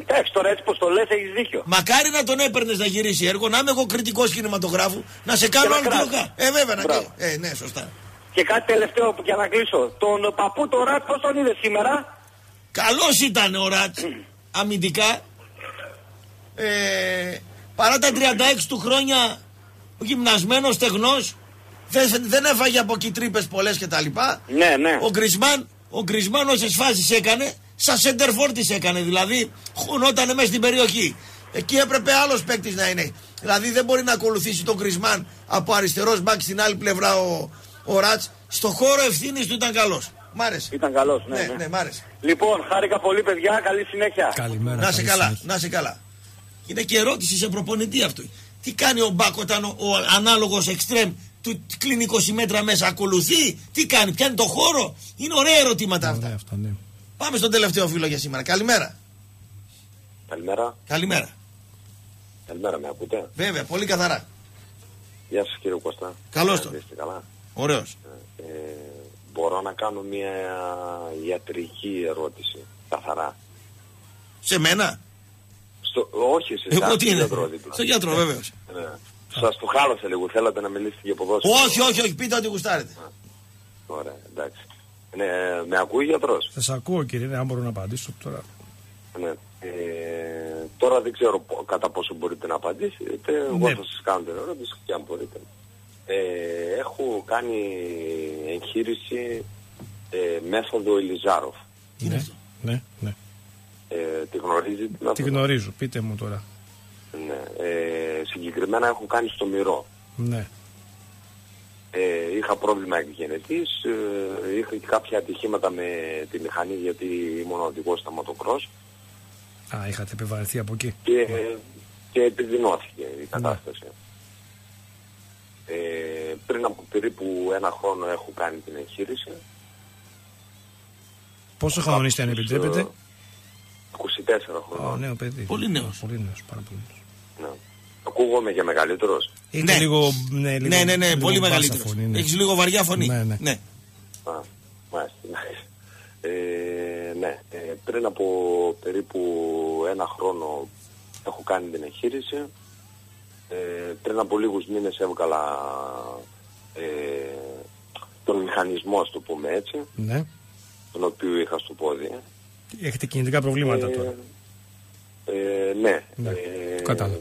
Εντάξει, τώρα έτσι πως το λες έχεις δίκιο. Μακάρι να τον έπαιρνες να γυρίσει έργο, να είμαι εγώ κριτικός κινηματογράφου, να σε κάνω Και να άλλο κράτης. δύο Ε, βέβαια, να Μπράβο. κάνω. Ε, ναι, σωστά. Και κάτι τελευταίο που για να κλείσω. Τον παππού το Ρατ πώς τον είδες σήμερα; Καλός ήταν ο Ρατ αμυντικά. Ε, παρά τα 36 του χρόνια γυμνασμένος, στεγνός δεν, δεν έφαγε από εκεί τρύπες πολλές κτλ. Ναι, ναι. Ο Γκρισμάν, ο Γκρισμάν όσες φάσεις έκανε, σαν σεντερφόρ τις έκανε. Δηλαδή, χωνότανε μέσα στην περιοχή. Εκεί έπρεπε άλλος παίκτης να είναι. Δηλαδή δεν μπορεί να ακολουθήσει τον Γκρισμάν από αριστερός μπακ στην άλλη πλευρά ο, ο Ράτς. Στο χώρο ευθύνης του ήταν καλός. Μ' άρεσε. Ήταν καλός, ναι, Ναι, ναι. ναι, μ' άρεσε. Λοιπόν, χάρηκα πολύ παιδιά, καλή συνέχεια. Καλημέρα. Να σε καλή καλά, συνέχεια. να σε καλά. Είναι και ερώτηση σε προπονητή αυτό. Τι κάνει ο Μπακ όταν ο, ο ανάλογος εξτρέμ του κλείνει 20 μέτρα μέσα, ακολουθεί, τι κάνει, πιάνει το χώρο; Είναι ωραία ερωτήματα αυτά. Ωραία αυτά, ναι. Πάμε στον τελευταίο φίλο για σήμερα. Καλημέρα. Καλημέρα. Καλημέρα. Καλημέρα, με ακούτε; Βέβαια, πολύ καθαρά. Γεια σας κύριε Κωστά. Καλώς Ε, το. Είστε καλά; Ωραίος. Ε, μπορώ να κάνω μια ιατρική ερώτηση. Καθαρά; Σε μένα; Στο, όχι σε Εγώ εσάς, τι στον είναι; γιατρό δίπλα. Στο γιατρό, βέβαιως. Ναι. Σας το χάλασα λίγο. Θέλατε να μιλήσετε για ποδόσφαιρο. Όχι, όχι, όχι, πείτε ό,τι γουστάρετε. Ωραία, εντάξει. Ναι, με ακούει γιατρός; Θα σα ακούω κύριε, ναι, αν μπορώ να απαντήσω τώρα. Ναι. Ε, τώρα δεν ξέρω πο- κατά πόσο μπορείτε να απαντήσετε. Εγώ Ναι. θα σας κάνω την ερώτηση και αν μπορείτε. Ε, έχω κάνει εγχείρηση ε, μέθοδο Ελιζάροφ. ναι, ναι, ναι. Ε, τη γνωρίζετε την Τη μέθοδο; γνωρίζω, πείτε μου τώρα. Ναι. Ε, συγκεκριμένα έχω κάνει στο μυρό. Ναι. Ε, είχα πρόβλημα εκγενετής, ε, είχα και κάποια ατυχήματα με τη μηχανή γιατί ήμουν οδηγός στα μοτοκρός Α, είχατε επιβαρυνθεί από εκεί. και, και επιδεινώθηκε η κατάσταση. Ε, πριν από περίπου ένα χρόνο έχω κάνει την εγχείρηση. Πόσο χρόνο είστε, αν επιτρέπετε; 24 χρόνια. Ω, νέο παιδί. Πολύ νέος. Πολύ νέος, πάρα πολύ νέος. Ναι. Ακούγομαι για μεγαλύτερος. Έχετε Ναι. λίγο, ναι, λίγο, Ναι, ναι, ναι, λίγο πολύ μπάσα μεγαλύτερος. φωνή, ναι. Έχεις λίγο βαριά φωνή. Ναι, ναι. ναι. Α, μάλιστα. Ε, ναι, ε, πριν από περίπου ένα χρόνο έχω κάνει την εγχείρηση. Ε, πριν από λίγους μήνες έβγαλα ε, τον μηχανισμό, ας το πούμε έτσι, Ναι. τον οποίο είχα στο πόδι. Έχετε κινητικά προβλήματα Ε, τώρα. Ε, ναι. Ναι, Ε, κατάλαβα.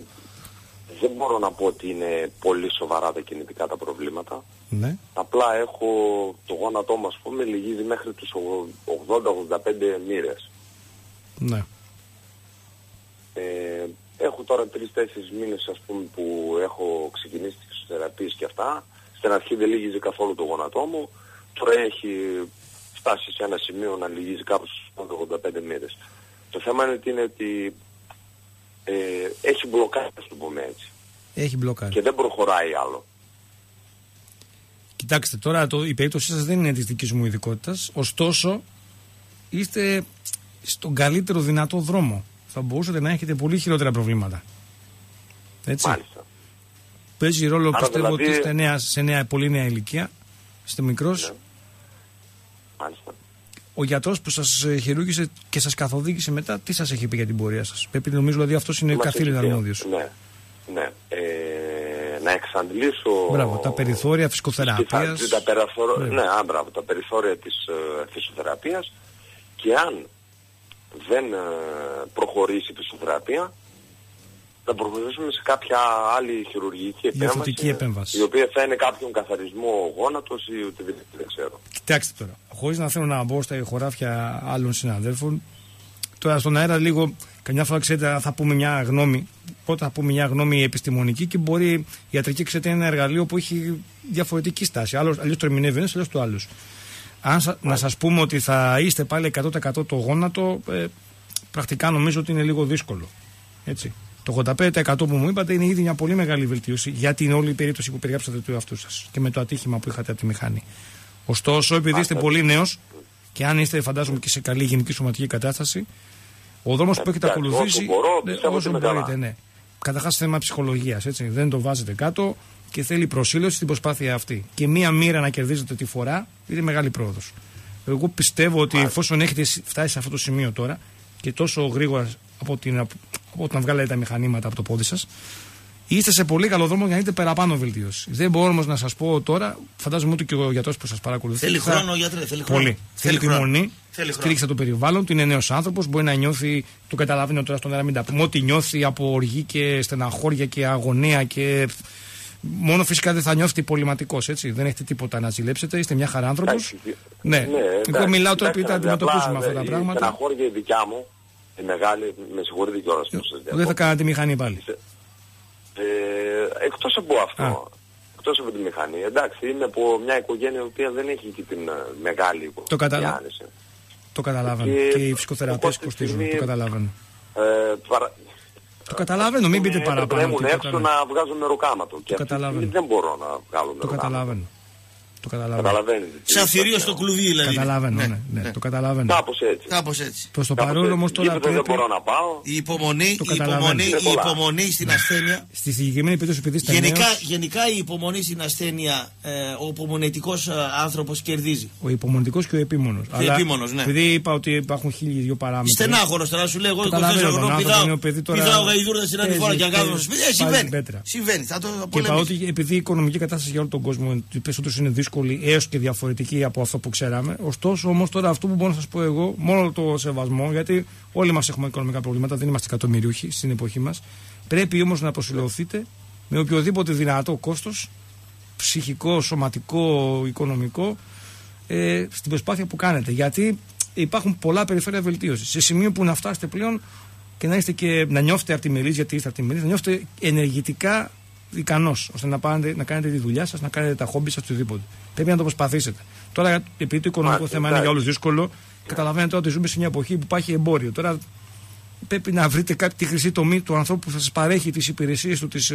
Δεν μπορώ να πω ότι είναι πολύ σοβαρά τα κινητικά τα προβλήματα. Ναι. Απλά έχω το γόνατό μου, ας πούμε, λυγίζει μέχρι τους 80-85 μοίρες. Ναι. Ε, έχω τώρα τρεις-τέσσερις μήνες, ας πούμε, που έχω ξεκινήσει τις φυσιοθεραπείες και αυτά. Στην αρχή δεν λυγίζει καθόλου το γόνατό μου. Τώρα έχει φτάσει σε ένα σημείο να λυγίζει κάπου στους 85 μοίρες. Το θέμα είναι ότι, είναι ότι ε, έχει μπλοκάρει, ας το πούμε έτσι. Έχει μπλοκάρει. Και δεν προχωράει άλλο. Κοιτάξτε, τώρα το, η περίπτωσή σας δεν είναι της δικής μου ειδικότητας. Ωστόσο, είστε στον καλύτερο δυνατό δρόμο. Θα μπορούσατε να έχετε πολύ χειρότερα προβλήματα. Έτσι. Μάλιστα. Παίζει ρόλο, Άρα πιστεύω, δηλαδή- ότι είστε νέα, σε νέα, πολύ νέα ηλικία. Είστε μικρός. Ναι. Μάλιστα. Ο γιατρός που σας χειρούγησε και σας καθοδήγησε μετά, τι σας έχει πει για την πορεία σας; Πρέπει νομίζω ότι αυτός είναι Μας καθήλυνα έχει πει, αρμόδιος. Ναι, ναι. Ε, να εξαντλήσω... Μπράβο, τα περιθώρια φυσικοθεραπείας. τα, τα περιθώρια, Ναι. ναι, α, μπράβο, τα περιθώρια της ε, φυσιοθεραπείας και αν δεν ε, προχωρήσει η φυσιοθεραπεία θα προχωρήσουμε σε κάποια άλλη χειρουργική Διαφορετική επέμβαση, επέμβαση. η οποία θα είναι κάποιον καθαρισμό γόνατος ή οτιδήποτε δεν ξέρω. Κοιτάξτε τώρα, χωρίς να θέλω να μπω στα χωράφια άλλων συναδέλφων, τώρα στον αέρα λίγο, καμιά φορά ξέρετε, θα πούμε μια γνώμη. Πρώτα θα πούμε μια γνώμη επιστημονική και μπορεί η ιατρική ξέρετε, είναι ένα εργαλείο που έχει διαφορετική στάση. Αλλιώς το ερμηνεύει ένας, αλλιώς το άλλο. Αν σα- να σας πούμε ότι θα είστε πάλι 100% το γόνατο, ε, πρακτικά νομίζω ότι είναι λίγο δύσκολο. Έτσι. Το 85% που μου είπατε είναι ήδη μια πολύ μεγάλη βελτίωση για την όλη περίπτωση που περιγράψατε του εαυτού σας και με το ατύχημα που είχατε από τη μηχανή. Ωστόσο, επειδή είστε πολύ νέος και αν είστε, φαντάζομαι, και σε καλή γενική σωματική κατάσταση, ο δρόμος που έχετε εντάξει, ακολουθήσει. όσο μπορώ, ναι, πιστεύω όσο ότι είμαι μπορείτε, καλά. ναι. Καταρχάς, θέμα ψυχολογίας. Δεν το βάζετε κάτω και θέλει προσήλωση στην προσπάθεια αυτή. Και μία μοίρα να κερδίζετε τη φορά είναι μεγάλη πρόοδος. Εγώ πιστεύω ότι εφόσον έχετε φτάσει σε αυτό το σημείο τώρα και τόσο γρήγορα από, την, από όταν βγάλετε τα μηχανήματα από το πόδι σας, είστε σε πολύ καλό δρόμο για να έχετε παραπάνω βελτίωση. Δεν μπορώ όμως να σας πω τώρα, φαντάζομαι ότι και ο γιατρός που σας παρακολουθεί. Θέλει θα- χρόνο, γιατρέ, θέλει χρόνο. Πολύ. Θέλει, χρόνο. επιμονή. Θέλει χρόνο. Στήριξε το περιβάλλον του, είναι νέος άνθρωπος. Μπορεί να νιώθει, το καταλαβαίνω τώρα στον αέρα, μην τα πούμε, ότι νιώθει από οργή και στεναχώρια και αγωνία και. Μόνο φυσικά δεν θα νιώθετε υπολοιματικό, έτσι. Δεν έχετε τίποτα να ζηλέψετε, είστε μια χαρά άνθρωπος. Εντάξει, Ναι, εντάξει, εγώ μιλάω τώρα επειδή τα εντάξει, αντιμετωπίζουμε απλά, αυτά τα η πράγματα. στεναχώρια η δικιά μου, η μεγάλη, με συγχωρείτε κιόλας που σας Δεν θα διακόπτω. κάνατε μηχανή πάλι. Ε, εκτός από αυτό, εκτός από τη μηχανή, εντάξει, είμαι από μια οικογένεια η οποία δεν έχει και την ε, μεγάλη οικογένεια. Το καταλαβαίνω. Το καταλαβαίνω. Και- Και οι ψυχοθεραπείε οπότε κοστίζουν. στιγμή- Το καταλαβαίνω. Ε, παρα... Το καταλαβαίνω, μην πείτε παραπάνω. Ήμουν τίποτα, έξω ναι. να βγάζω μεροκάματο. Και αυτή τη στιγμή καταλαβαίνω. δεν μπορώ να βγάλω Το μεροκάματο. καταλαβαίνω. Το καταλαβαίνω. Καταλαβαίνετε. Σαν θηρίο στο κλουβί δηλαδή. Καταλαβαίνω, ναι, ναι, το καταλαβαίνω. Κάπως έτσι. Κάπως έτσι. Προς το Κάπως παρόν έτσι. όμως τώρα Γήπεδο δεν πρέπει. μπορώ να πάω. Η υπομονή, Το η καταλαβαίνω. υπομονή, Είναι η πολλά. υπομονή στην ασθένεια. Στη συγκεκριμένη περίπτωση, επειδή είστε Γενικά, νέος, γενικά η υπομονή στην ασθένεια, ε, ο υπομονετικός άνθρωπος κερδίζει. ο υπομονητικός και ο επίμονος. Και ο επίμονος, ναι. Επειδή είπα ότι υπάρχουν χίλιοι δύο παράμετροι. Στενάχωρο τώρα σου λέει: Εγώ Το 24 καταλαβαίνω τον χρονών άνθρωπο, πηδάω, είναι ο παιδί τώρα- πηδάω γαϊδούρδα στην άλλη Παίζει, φορά και αγκάθομαι παίζει, στο σπίτι. Ε, βάζει συμβαίνει. πέτρα. Συμβαίνει. Θα το Και είπα πολεμήσω. ότι επειδή η οικονομική κατάσταση για όλο τον κόσμο οι περισσότερου είναι δύσκολη έως και διαφορετική από αυτό που ξέραμε. Ωστόσο, όμως τώρα αυτό που μπορώ να σας πω εγώ, μόνο το σεβασμό, γιατί όλοι μας έχουμε οικονομικά προβλήματα, δεν είμαστε εκατομμυριούχοι στην εποχή μας. Πρέπει όμως να προσιλωθείτε με οποιοδήποτε δυνατό κόστος, ψυχικό, σωματικό, οικονομικό, ε, στην προσπάθεια που κάνετε. Γιατί υπάρχουν πολλά περιφέρεια βελτίωσης. Σε σημείο που να φτάσετε πλέον και να, είστε και, να νιώθετε αρτιμελείς, γιατί είστε αρτιμελείς, να νιώθετε ενεργητικά ικανός, ώστε να, πάνε, να κάνετε τη δουλειά σας, να κάνετε τα χόμπι σας, οτιδήποτε. Πρέπει να το προσπαθήσετε. Τώρα, επειδή το οικονομικό Μάλιστα, θέμα είναι για εντάξει. όλους δύσκολο, καταλαβαίνετε ότι ζούμε σε μια εποχή που υπάρχει εμπόριο. Τώρα πρέπει να βρείτε κάτι τη χρυσή τομή του ανθρώπου που θα σας παρέχει τις υπηρεσίες του, τις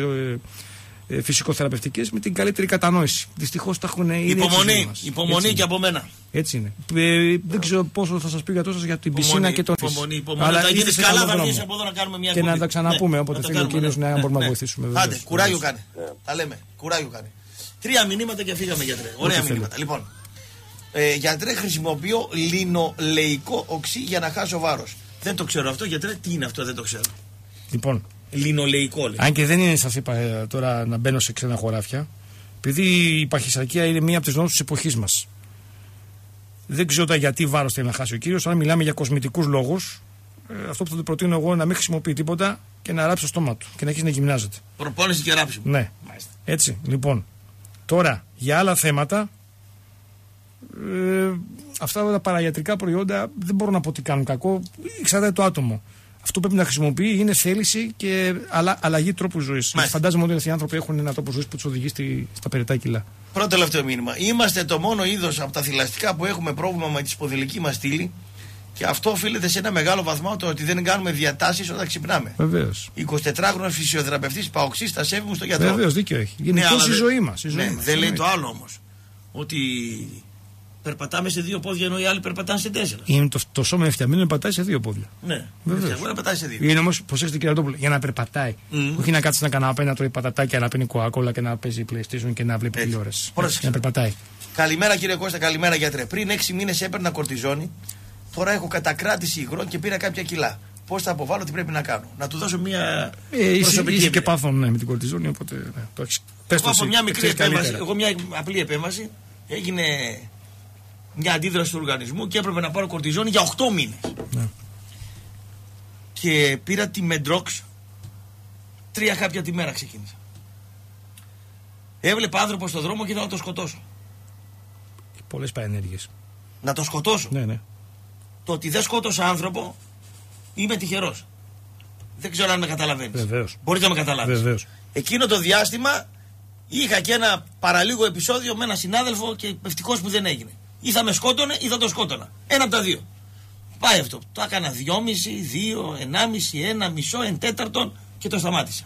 ε, ε, φυσικοθεραπευτικές με την καλύτερη κατανόηση. Δυστυχώς τα έχουν είναι έτσι η ζωή Υπομονή, μας. υπομονή Έτσι και είναι. από μένα. Έτσι είναι. Ε, δεν ξέρω πόσο θα σας πει για τόσο για την πισίνα και τον υπομονή, υπομονή. Αλλά Θα είστε γίνεις σε καλά, καλό θα δρόμο. βγεις από εδώ να κάνουμε μια Και να κουμπί. τα ξαναπούμε Ναι, όποτε να τα θέλει ο κάνουμε, κύριος ναι. να μπορούμε Ναι. να βοηθήσουμε. Άντε, βεβαίως. κουράγιο Βεβαίως. κάνε. Τα λέμε. Κουράγιο κάνε. Τρία μηνύματα και φύγαμε γιατρέ. Ωραία Ό,τι μηνύματα. Λοιπόν, ε, γιατρέ χρησιμοποιώ λινολεϊκό οξύ για να χάσω βάρος. Δεν το ξέρω αυτό, γιατρέ. Τι είναι αυτό, δεν το ξέρω. Λοιπόν, Λινολεϊκό λέει. αν και δεν είναι, σας είπα ε, τώρα να μπαίνω σε ξένα χωράφια, επειδή η παχυσαρκία είναι μία από τις νόμου της εποχής μας. Δεν ξέρω τώρα γιατί βάρος θέλει να χάσει ο κύριος, αλλά μιλάμε για κοσμητικούς λόγους. Ε, αυτό που θα του προτείνω εγώ είναι να μην χρησιμοποιεί τίποτα και να ράψει το στόμα του και να αρχίσει να γυμνάζεται. Προπόνηση και ράψιμο. Ναι. Έτσι, λοιπόν. Τώρα, για άλλα θέματα, ε, αυτά τα παραγιατρικά προϊόντα δεν μπορώ να πω τι κάνουν κακό. Εξαρτάται το άτομο. Αυτό που πρέπει να χρησιμοποιεί είναι θέληση και αλλα, αλλαγή τρόπου ζωής. Φαντάζομαι ότι αυτοί οι άνθρωποι έχουν ένα τρόπο ζωής που τους οδηγεί στη, στα περιτά κιλά. Πρώτο τελευταίο μήνυμα. Είμαστε το μόνο είδος από τα θηλαστικά που έχουμε πρόβλημα με τη σπονδυλική μας στήλη και αυτό οφείλεται σε ένα μεγάλο βαθμό το ότι δεν κάνουμε διατάσεις όταν ξυπνάμε. Βεβαίως. 24χρονο φυσιοθεραπευτής Παοξής τα σέβη μου στο γιατρό. Βεβαίως, δίκιο έχει. Γενικώς αλλά η δεν- ζωή μας. Ναι, δεν λέει το άλλο όμως. Ότι περπατάμε σε δύο πόδια ενώ οι άλλοι περπατάνε σε τέσσερα. Είναι το, το σώμα είναι φτιαγμένο να πατάει σε δύο πόδια. Ναι, Βεβαίως. εγώ να πετάει σε δύο. Είναι όμως, προσέξτε κύριε Ρατόπουλο, για να περπατάει. Μμμ. Όχι να κάτσεις ένα καναπέ, να τρώει πατατάκια, να πίνει κοακόλα και να παίζει PlayStation και να βλέπει τηλεόραση. Πρόσεξε. Για να περπατάει. Καλημέρα κύριε Κώστα, καλημέρα γιατρέ. Πριν έξι μήνες έπαιρνα κορτιζόνη, τώρα έχω κατακράτηση υγρών και πήρα κάποια κιλά. Πώς θα αποβάλω, τι πρέπει να κάνω. Να του δώσω μια Ε, είσαι, προσωπική είσαι και εμπειρία. πάθον ναι, με την κορτιζόνη, οπότε ναι, το έχεις. Πες το Εγώ από εσύ, μια το μικρή ξέρεις επέμβαση, καλύτερα. εγώ μια απλή επέμβαση, έγινε μια αντίδραση του οργανισμού και έπρεπε να πάρω κορτιζόνη για 8 μήνες. Ναι. Και πήρα τη Μεντρόξ, τρία χάπια τη μέρα ξεκίνησα. Έβλεπα άνθρωπο στον δρόμο και ήθελα να το σκοτώσω. Πολλές παρενέργειες. Να το σκοτώσω; Ναι, ναι. Το ότι δεν σκότωσα άνθρωπο, είμαι τυχερός. Δεν ξέρω αν με καταλαβαίνεις. Βεβαίως. Μπορείτε να με καταλάβετε. Βεβαίως. Εκείνο το διάστημα είχα και ένα παραλίγο επεισόδιο με ένα συνάδελφο και ευτυχώς που δεν έγινε. Ή θα με σκότωνε ή θα το σκότωνα. Ένα από τα δύο. Πάει αυτό. Το έκανα δυόμιση, δύο, ενάμιση, ένα, μισό, εν τέταρτον και το σταμάτησα.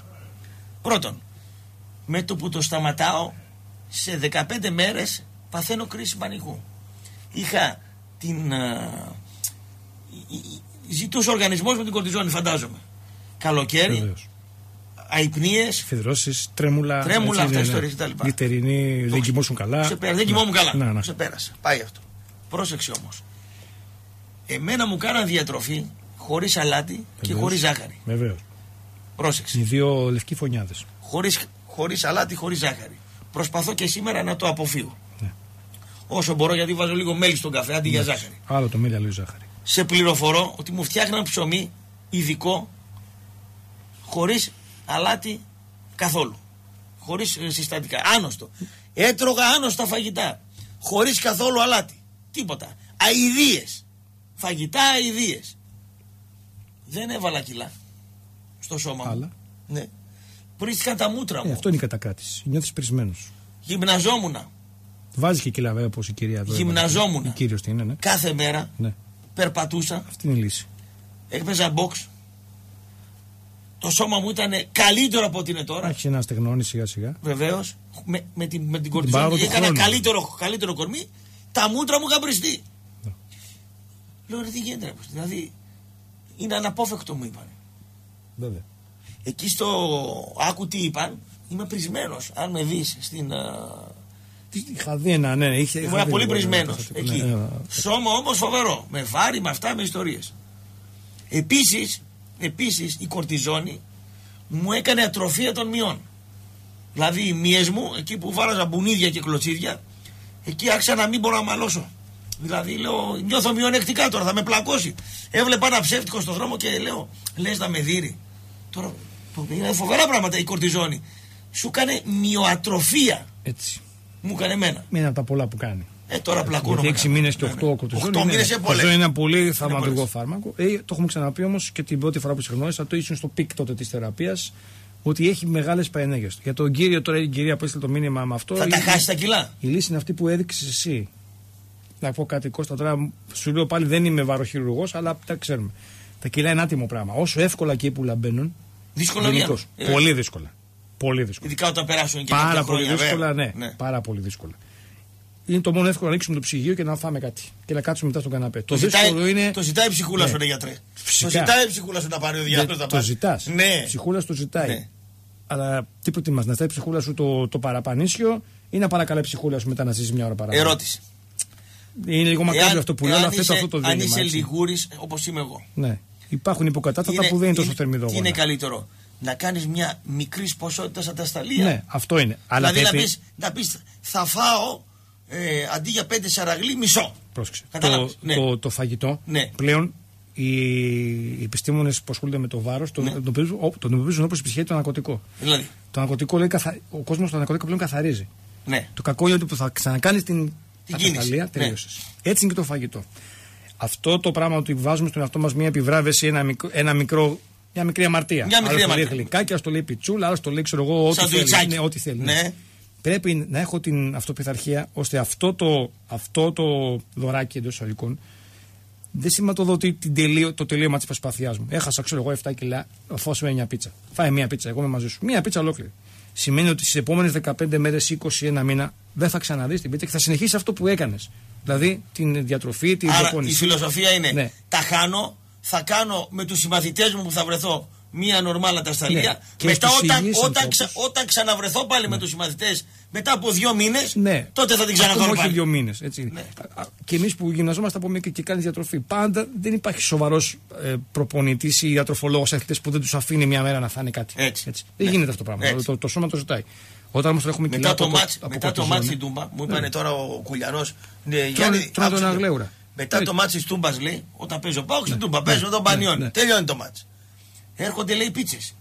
Πρώτον, με το που το σταματάω, σε 15 μέρες παθαίνω κρίση πανικού. Είχα την... α, η- η- ζητούσε ο οργανισμός με την κορτιζόνη, φαντάζομαι. Καλοκαίρι, Βεβαίως. Αϊπνίες, Φιδρώσεις, τρέμουλα. Τρέμουλα, αυτά ναι, ιστορίες κτλ. Λιτερινή, δεν κοιμώσουν καλά. Σε πέρα, δεν κοιμόμουν καλά. Ναι, ναι. Σε πέρασε. Πάει αυτό. Πρόσεξε όμως. Εμένα μου κάναν διατροφή χωρίς αλάτι και Βεβαίως. χωρίς ζάχαρη. Βεβαίως. Πρόσεξε. Οι δύο λευκοί φωνιάδες. Χωρίς, χωρίς αλάτι, χωρίς ζάχαρη. Προσπαθώ και σήμερα να το αποφύγω. Όσο μπορώ γιατί βάζω λίγο μέλι στον καφέ αντί για ζάχαρη. Άλλο το μέλι, άλλο η ζάχαρη. Σε πληροφορώ ότι μου φτιάχναν ψωμί ειδικό χωρίς αλάτι καθόλου. Χωρίς ε, συστατικά. Άνοστο. Έτρωγα άνοστα φαγητά. Χωρίς καθόλου αλάτι. Τίποτα. Αηδίες. Φαγητά αηδίες. Δεν έβαλα κιλά στο σώμα μου. Αλλά. Ναι. Πρίστηκαν τα μούτρα Ε, μου. αυτό είναι η κατακράτηση. Νιώθεις πρισμένο. Γυμναζόμουνα. Βάζει και κιλά βέβαια όπως η κυρία εδώ. Γυμναζόμουν. Η κύριος τι είναι, ναι. Κάθε μέρα ναι. περπατούσα. Αυτή είναι η λύση. Έπαιζα box. Το σώμα μου ήταν καλύτερο από ό,τι είναι τώρα. Άρχισε να στεγνώνει σιγά σιγά. Βεβαίως. Με, με, την, με την παράδοση κορτιζόνη του έκανα χρόνου. καλύτερο, καλύτερο κορμί. Τα μούτρα μου είχαν μπριστεί. Λέω ρε τι γίνεται, ρε, πως, δηλαδή είναι αναπόφευκτο μου είπαν. Βέβαια. Εκεί στο άκου τι είπαν, είμαι πρισμένος. Αν με δεις στην. α, Είχα δει ένα, ναι, είχε. είχα Ήμουν δει πολύ λίγο, πρισμένος ναι, ναι, εκεί. ναι, ναι. Σώμα όμως φοβερό. Με βάρη, με αυτά, με ιστορίες. Επίσης, επίσης, η κορτιζόνη μου έκανε ατροφία των μειών. Δηλαδή οι μύες μου, εκεί που βάραζα μπουνίδια και κλωτσίδια, εκεί άρχισα να μην μπορώ να μαλώσω. Δηλαδή λέω, νιώθω μειονεκτικά τώρα, θα με πλακώσει. Έβλεπα ένα ψεύτικο στον δρόμο και λέω, λες να με δείρει. Τώρα, είναι φοβερά πράγματα η κορτιζόνη. Σου έκανε μυοατροφία. Έτσι. Μου έκανε εμένα. Είναι από τα πολλά που κάνει. Ε, τώρα πλακώνω. Γιατί 6 μήνες και 8 κορτιζόνη. Οκτώ είναι- μήνες είναι πολλές. αυτό είναι ένα πολύ θαυματουργό πολλές. φάρμακο. Ε, το έχουμε ξαναπεί όμως και την πρώτη φορά που σε γνώρισα, το ήσουν στο peak τότε της θεραπείας, ότι έχει μεγάλες παρενέργειες. Για τον κύριο τώρα, η κυρία που έστειλε το μήνυμα με αυτό. Θα τα η- χάσει τα κιλά. Η λύση είναι αυτή που έδειξες εσύ. Να πω κάτι Κώστα τώρα, σου λέω πάλι δεν είμαι βαροχειρουργός, αλλά τα ξέρουμε. Τα κιλά είναι άτιμο πράγμα. Όσο εύκολα εκεί που λαμπαίνουν. Δύσκολα γενικώς, βγαίνουν. Ε, Πολύ δύσκολα. Πολύ δύσκολα. Ειδικά όταν περάσουν και Πάρα κάποια πολύ χρόνια, δύσκολα, βέβαια. ναι, Πάρα πολύ δύσκολα. Είναι το μόνο εύκολο να ανοίξουμε το ψυγείο και να φάμε κάτι. Και να κάτσουμε μετά στον καναπέ. Το, Το, ζητάει, δύσκολο είναι. το ζητάει η ψυχούλα Ναι. σου, ρε γιατρέ. Φυσικά. Το ζητάει η ψυχούλα σου να πάρει ο διάλογο. Δεν- το ζητάς. Ναι. Ψυχούλα το ζητάει. Ναι. Αλλά τι προτιμάς, να ζητάει η ψυχούλα σου το, το παραπανίσιο ή να παρακαλάει η ψυχούλα σου μετά να ζήσει μια ώρα παραπάνω; Ερώτηση. Είναι λίγο μακάβριο αυτό που λέω, αλλά εάν θέτω είσαι- αυτό το Αν δίλημα. είσαι έτσι. λιγούρης, όπως είμαι εγώ. Ναι. Υπάρχουν υποκατάστατα που δεν είναι τόσο Τι θερμιδογόνα. είναι καλύτερο, να κάνεις μια μικρής ποσότητα ατασταλία. Ναι, αυτό είναι. Αλλά δηλαδή πρέπει. να, πεις, να πεις θα φάω ε, αντί για πέντε σαραγλί μισό. Πρόσεξε. Κατάλαβες, Το, ναι. το, το φαγητό Ναι. πλέον οι, οι επιστήμονες που ασχολούνται με το βάρος τον, Ναι. τον, αντιμετωπίζουν- ο- τον αντιμετωπίζουν όπως επισχέει το ναρκωτικό. Δηλαδή, Το ναρκωτικό λέει, καθα... ο κόσμος το ναρκωτικό πλέον καθαρίζει. ναι. Το κακό είναι ότι που θα ξανακάνεις την, Την κίνηση. ατασταλία, Ναι. τελείωσες. Έτσι είναι και το φαγητό. Αυτό το πράγμα ότι βάζουμε στον εαυτό μας μια επιβράβευση, ένα μικρό, ένα μικρό μια μικρή αμαρτία. Μια μικρή Άλλος το λέει αμαρτία. γλυκάκι, άλλο το λέει πιτσούλα, άλλο το λέει ξέρω εγώ, ό,τι Σαν θέλει. ντουιτσάκι. Ναι, ό,τι θέλει. Ναι. Πρέπει να έχω την αυτοπιθαρχία ώστε αυτό το, αυτό το δωράκι εντός εισαγωγικών δεν σηματοδοτεί την τελείω, το τελείωμα της προσπάθειάς μου. Έχασα, ξέρω εγώ, 7 κιλά, φάω με μια πίτσα. Φάει μια πίτσα, εγώ είμαι μαζί σου. Μια πίτσα ολόκληρη. Σημαίνει ότι στις επόμενες 15 μέρες, 21 μήνα, δεν θα ξαναδείς την πίτσα και θα συνεχίσεις αυτό που έκανες. Δηλαδή την διατροφή, την Άρα η προπόνηση. φιλοσοφία είναι Ναι. τα χάνω, θα κάνω με τους συμμαθητές μου που θα βρεθώ μία νορμάλα τασταλία. Ναι. Και Μετά στους όταν, υγιείς όταν, ανθρώπους. ξα- όταν ξαναβρεθώ πάλι με τους συμμαθητές μετά από δύο μήνες, Ναι. τότε θα την Ακόμα ξαναδώ όχι πάλι. δύο μήνες. Και εμείς που γυμναζόμαστε από μικροί και κάνει διατροφή. Πάντα δεν υπάρχει σοβαρός ε, προπονητής ή διατροφολόγο αθλητές που δεν τους αφήνει μια μέρα να φάνε κάτι. Έτσι. Δεν Ναι. γίνεται αυτό το πράγμα. Έτσι. Το, το σώμα το ζητάει. Όταν όμως έχουμε Μετά κιλά το, από- μάτς, από μετά το κορτιζόνη, μάτς στην Τούμπα, μου είπανε Ναι. τώρα ο Κουλιανός, ναι, Τρώνε- Γιάννη, τρώνε τον άκουσε το. Αγλέουρα. Μετά το μάτς της Τούμπας λέει, όταν παίζω πάω στην Τούμπα, Ναι. παίζω τον Πανιόνι, τελειώνει το μάτς. Έρχονται λέει πίτσες.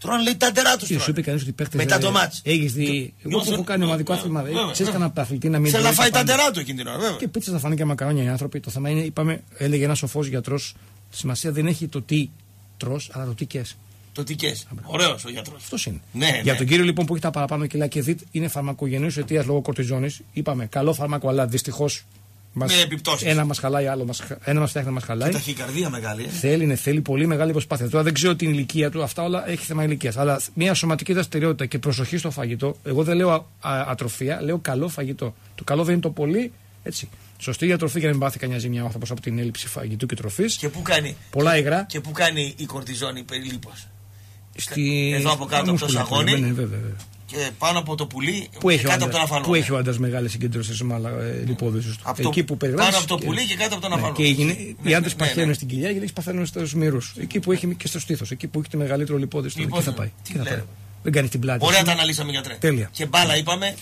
Τρώνε λέει τα τερά τους Και Ναι. σου τρώνε. είπε κανείς ότι παίχτε. Μετά το μάτς. Έχεις δει. Εγώ που Νιώθω- έχω κάνει ομαδικό Ναι, άθλημα. βέβαια, Ξέρεις βέβαια. κανένα παθλητή να μην Θέλει να τρώει φάει τα πάντα. τερά του εκείνη την ώρα, βέβαια. Και πίτσα θα φάνε και μακαρόνια οι άνθρωποι. Το θέμα είναι, είπαμε, έλεγε ένας σοφός γιατρός, σημασία δεν έχει το τι τρώ, αλλά το τι κες. Το τι κες. Ωραίος ο γιατρός. Αυτός είναι. Ναι, Για ναι. τον κύριο λοιπόν που έχει τα παραπάνω κιλά και δει είναι φαρμακογενής αιτίας λόγω κορτιζόνης. Είπαμε καλό φάρμακο, αλλά δυστυχώς. Με επιπτώσεις. Ένα μας χαλάει, άλλο μας, χα- ένα μας φτιάχνει, ένα μας χαλάει. Και ταχυκαρδία μεγάλη. ε. Θέλει, ναι, θέλει πολύ μεγάλη προσπάθεια. Τώρα δεν ξέρω την ηλικία του, αυτά όλα έχει θέμα ηλικίας. Αλλά μια σωματική δραστηριότητα και προσοχή στο φαγητό. Εγώ δεν λέω α, α- ατροφία, λέω καλό φαγητό. Το καλό δεν είναι το πολύ, έτσι. Σωστή διατροφή για να μην πάθει κανένα ζημιά ο άνθρωπος από την έλλειψη φαγητού και τροφής. Και πού κάνει, Πολλά υγρά. και πού κάνει η κορτιζόνη περιλίπως. Στη... Εδώ από κάτω από το μουσκουλατούρα, σαγόνι. ναι, βέβαια, βέβαια. Και πάνω από το πουλί Πού και έχει, ο κάτω από άντρας, τον αφαλό. πού έχει ο άντρας μεγάλες συγκεντρώσει μάλα ε, λιπόδοση του; Από το- Εκεί που περιγράφεις. πάνω από το πουλί και κάτω από τον αφαλό. Και οι, γυναί- Ναι, οι άντρες ναι, παχαίνουν ναι. στην κοιλιά και οι γυναίκε παθαίνουν στους μυρούς. Εκεί που έχει και στο στήθος. Εκεί που έχει τη μεγαλύτερο λιπόδηση. Λοιπόν, εκεί θα πάει. τι Τι θα λέτε. πάει. Δεν κάνει την πλάτη. Ωραία σου. τα αναλύσαμε γιατρέ. Τέλεια. Και μπάλα είπαμε.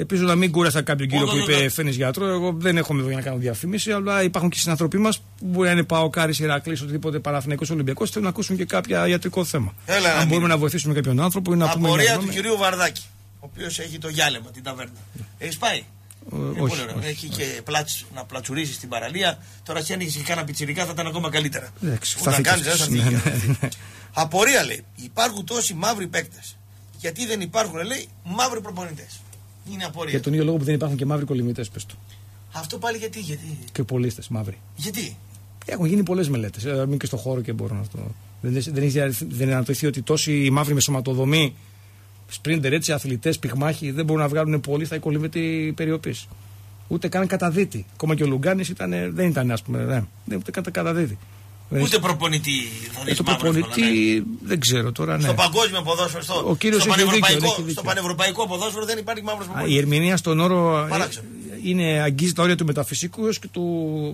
Ελπίζω να μην κούρασα κάποιον κύριο Όχι, που όχι, είπε όχι. φαίνει γιατρό. Εγώ δεν έχω εδώ για να κάνω διαφήμιση, αλλά υπάρχουν και συνανθρωποί μας που μπορεί να είναι πάω κάρι, Ηρακλής, οτιδήποτε παραθυναϊκό Ολυμπιακός, θέλουν να ακούσουν και κάποια ιατρικό θέμα. Έλα, να Αν μπορούμε μην- να βοηθήσουμε κάποιον άνθρωπο ή να πούμε. Απορία μια του γνώμη. κυρίου Βαρδάκη. Ο οποίος έχει το γυάλεμα, την ταβέρνα. Έχεις πάει; Ε, Είναι όχι, πολύ ωραίο. όχι, Έχει και πλάτς, να πλατσουρίσεις στην παραλία. Τώρα, si άνοιγε και κάνα πιτσιρικά, θα ήταν ακόμα καλύτερα. Εντάξει, Που να σταθήκες. κάνεις, δεν Ναι, θα ναι, τύχει. ναι. Απορία λέει. Υπάρχουν τόσοι μαύροι παίκτες. Γιατί δεν υπάρχουν, λέει, μαύροι προπονητές. Είναι απορία. Για τον ίδιο λόγο που δεν υπάρχουν και μαύροι κολυμβητέ, πες το. Αυτό πάλι γιατί, γιατί; Και πολίστες μαύροι. Γιατί; Έχουν γίνει πολλές μελέτες. Μην και στο χώρο και μπορώ να το. Δεν, δεν έχει δεν αναπτυχθεί ότι τόσοι οι μαύροι με σωματοδομή, σπρίντερ έτσι, αθλητές, πυγμάχοι δεν μπορούν να βγάλουν πολύ στα οικολυμβητή περιοπής. Ούτε καν καταδίτη. Ακόμα και ο Λουγκάνης δεν ήταν, ας πούμε, ναι, δεν, ούτε καν καταδίτη. Ούτε προπονητή θα Ε, δεις το μαύρο εύκολα, ναι. προπονητή δεν ξέρω τώρα. Ναι. Στο παγκόσμιο ποδόσφαιρο, στο, Ο κύριος στο, έχει δίκιο, πανευρωπαϊκό, έχει δίκιο. στο πανευρωπαϊκό ποδόσφαιρο δεν υπάρχει μαύρος Α, προπονητής. Η ερμηνεία στον όρο ε, Παράξενο. είναι αγγίζει τα όρια του μεταφυσικού έως και του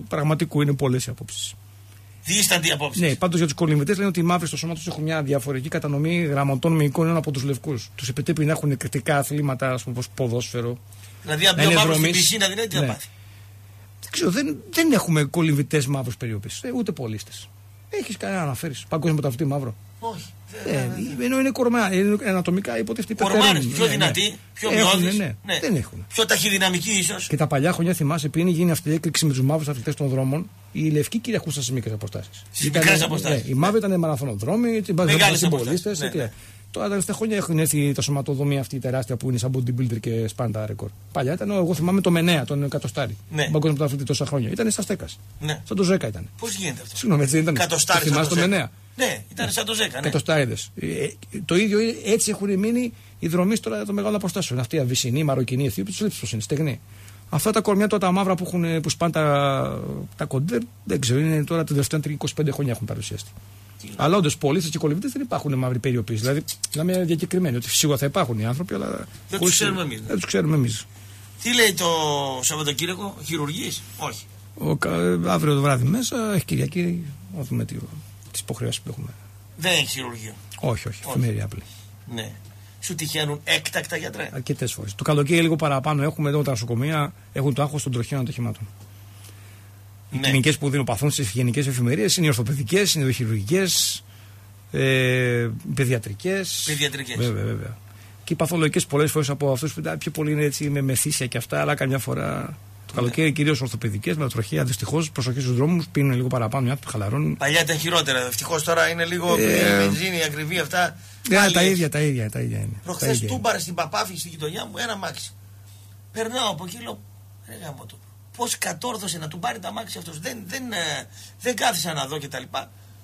πραγματικού. Είναι πολλές οι απόψεις. Δίσταντη απόψη. Ναι, πάντως για τους κολυμβητές λένε ότι οι μαύροι στο σώμα τους έχουν μια διαφορετική κατανομή γραμματών με εικόνων από τους λευκούς. Τους επιτρέπει να έχουν κριτικά αθλήματα, ας πούμε, όπως ποδόσφαιρο. Δηλαδή, αν να μπει ο είναι μαύρος στην δρομής. πισίνα, δηλαδή τι θα Ναι. πάθει. Δεν ξέρω, δεν, δεν έχουμε κολυμβητές μαύρους περιοχέ. Ούτε πολίστε. Έχεις κανένα να αναφέρει. Παγκόσμιο μεταφυτή μαύρο; Όχι. Ε, ενώ είναι κορμά, είναι ανατομικά υποτίθεται Κορμάνες, υπερτερούν. πιο δυνατοί, πιο Έχουν, μειώδεις. ναι. Ναι. Δεν έχουν. Πιο ταχυδυναμική ίσως. Και τα παλιά χρόνια θυμάσαι πριν γίνει αυτή η έκρηξη με τους μαύρους αθλητές των δρόμων, οι λευκοί κυριαρχούσαν στι μικρές αποστάσεις. Στις μικρές αποστάσεις. Ναι, οι μαύροι ήταν μαραθωνοδρόμοι, οι Μεγάλες συμπολίτε. Αποστάσεις, ναι, ναι. Τώρα τα τελευταία χρόνια έχουν έρθει τα σωματοδομία αυτή η τεράστια που είναι σαν bodybuilder και σπάντα ρεκόρ. Παλιά ήταν, εγώ θυμάμαι το Μενέα, τον εκατοστάρι. Ναι. Τον παγκόσμιο πρωταθλητή τόσα χρόνια. Ήταν σαν στέκας. Ναι. Σαν το Ζέκα ήταν. Πώς γίνεται αυτό; Συγγνώμη, έτσι δεν ήταν. Κατοστάρι Το σαν θυμάσαι το το Ζέκα. Μενέα; Ναι, ήταν σαν το 10. Ναι. Κατοστάριδες. το ίδιο είναι- έτσι έχουν μείνει οι δρομείς τώρα των μεγάλων αποστάσεων. Αυτή η Αβυσσινή, η Μαροκινή, η Αιθίωπη, τους βλέπει πώ είναι, στεγνή. Αυτά τα κορμιά τώρα τα μαύρα που, έχουν, που σπάνε τα, τα κοντέρ, δεν ξέρω, είναι τώρα τα τελευταία 25 χρόνια έχουν παρουσιαστεί. Αλλά όντως πολίτε και κολυμπητές δεν υπάρχουν μαύροι περιοποί. Δηλαδή, μιλάμε διακεκριμένοι ότι σίγουρα θα υπάρχουν οι άνθρωποι, αλλά. Δεν τους χωρίς- ξέρουμε εμείς, ναι. Δεν τους ξέρουμε εμείς. Τι λέει το Σαββατοκύριακο, χειρουργή. Όχι. Αύριο το βράδυ μέσα, έχει Κυριακή, να δούμε τι υποχρεώσεις που έχουμε. Δεν έχει χειρουργείο. Όχι, όχι, εφημερία απλή. Ναι. Σου τυχαίνουν έκτακτα γιατρέ. Αρκετές φορές. Το καλοκαίρι λίγο παραπάνω έχουμε εδώ τα νοσοκομεία έχουν το άγχος των τροχαίων ατοχημάτων. Οι Ναι. κλινικέ που δίνουν παθούν στις γενικές εφημερίε είναι οι ορθοπαιδικές, είναι οι δοχειρουργικέ, ε, οι παιδιατρικές. Παιδιατρικές. Βέβαια, βέβαια. Και οι παθολογικές πολλές φορές από αυτούς που ήταν πιο πολύ είναι έτσι με μεθύσια και αυτά, αλλά καμιά φορά. Το καλοκαίρι κυρίως ορθοπαιδικές με τροχαία. Δυστυχώς προσοχή στους δρόμους, πίνουν λίγο παραπάνω οι άνθρωποι, χαλαρώνουν. Παλιά ήταν χειρότερα. Ευτυχώς τώρα είναι λίγο Ε, η βενζίνη, η ακριβή αυτά. Ναι, Πάλι τα έχει. ίδια, τα ίδια, τα ίδια είναι. Τα Προχθέ ίδια είναι. τούμπαρα στην Παπάφη στη γειτονιά μου ένα μάξι. Περνάω από εκεί λέω. Ρε γάμο το. Πώς κατόρθωσε να του πάρει τα μάξι αυτός. Δεν, δεν, ε, δεν κάθισα να δω κτλ.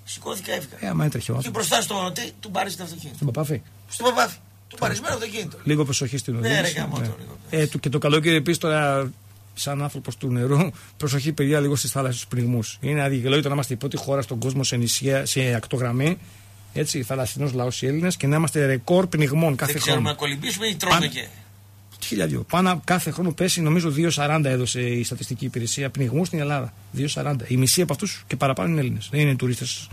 Σηκώθηκα, έφυγα. Ε, άμα έτρεχε ο Και άνθρωπος. μπροστά στο ΤΕ του πάρει το αυτοκίνητο. Στον παπάφη. Στον Παπάφη. Του παρισμένο αυτοκίνητο. Λίγο προσοχή στην Ναι, οδήγηση. ρε, γάμο το, λίγο. Ε, του- και το καλοκαίρι επίση τώρα, σαν άνθρωπος του νερού, προσοχή παιδιά λίγο στις θάλασσες του πνιγμούς. Είναι αδικαιολόγητο να είμαστε η πρώτη χώρα στον κόσμο σε νησιά, σε ακτογραμμή. Έτσι, θαλασσινός λαός οι Έλληνες και να είμαστε ρεκόρ πνιγμών κάθε Δεν ξέρουμε να χρόνο. κολυμπήσουμε ή τρώμε Πάνε- και. Χίλια δυο. Πάνω κάθε χρόνο πέσει, νομίζω 2,40 έδωσε η στατιστική υπηρεσία πνιγμούς στην Ελλάδα. 2,40. Η μισή από αυτούς και παραπάνω είναι Έλληνες. Δεν είναι τουρίστες.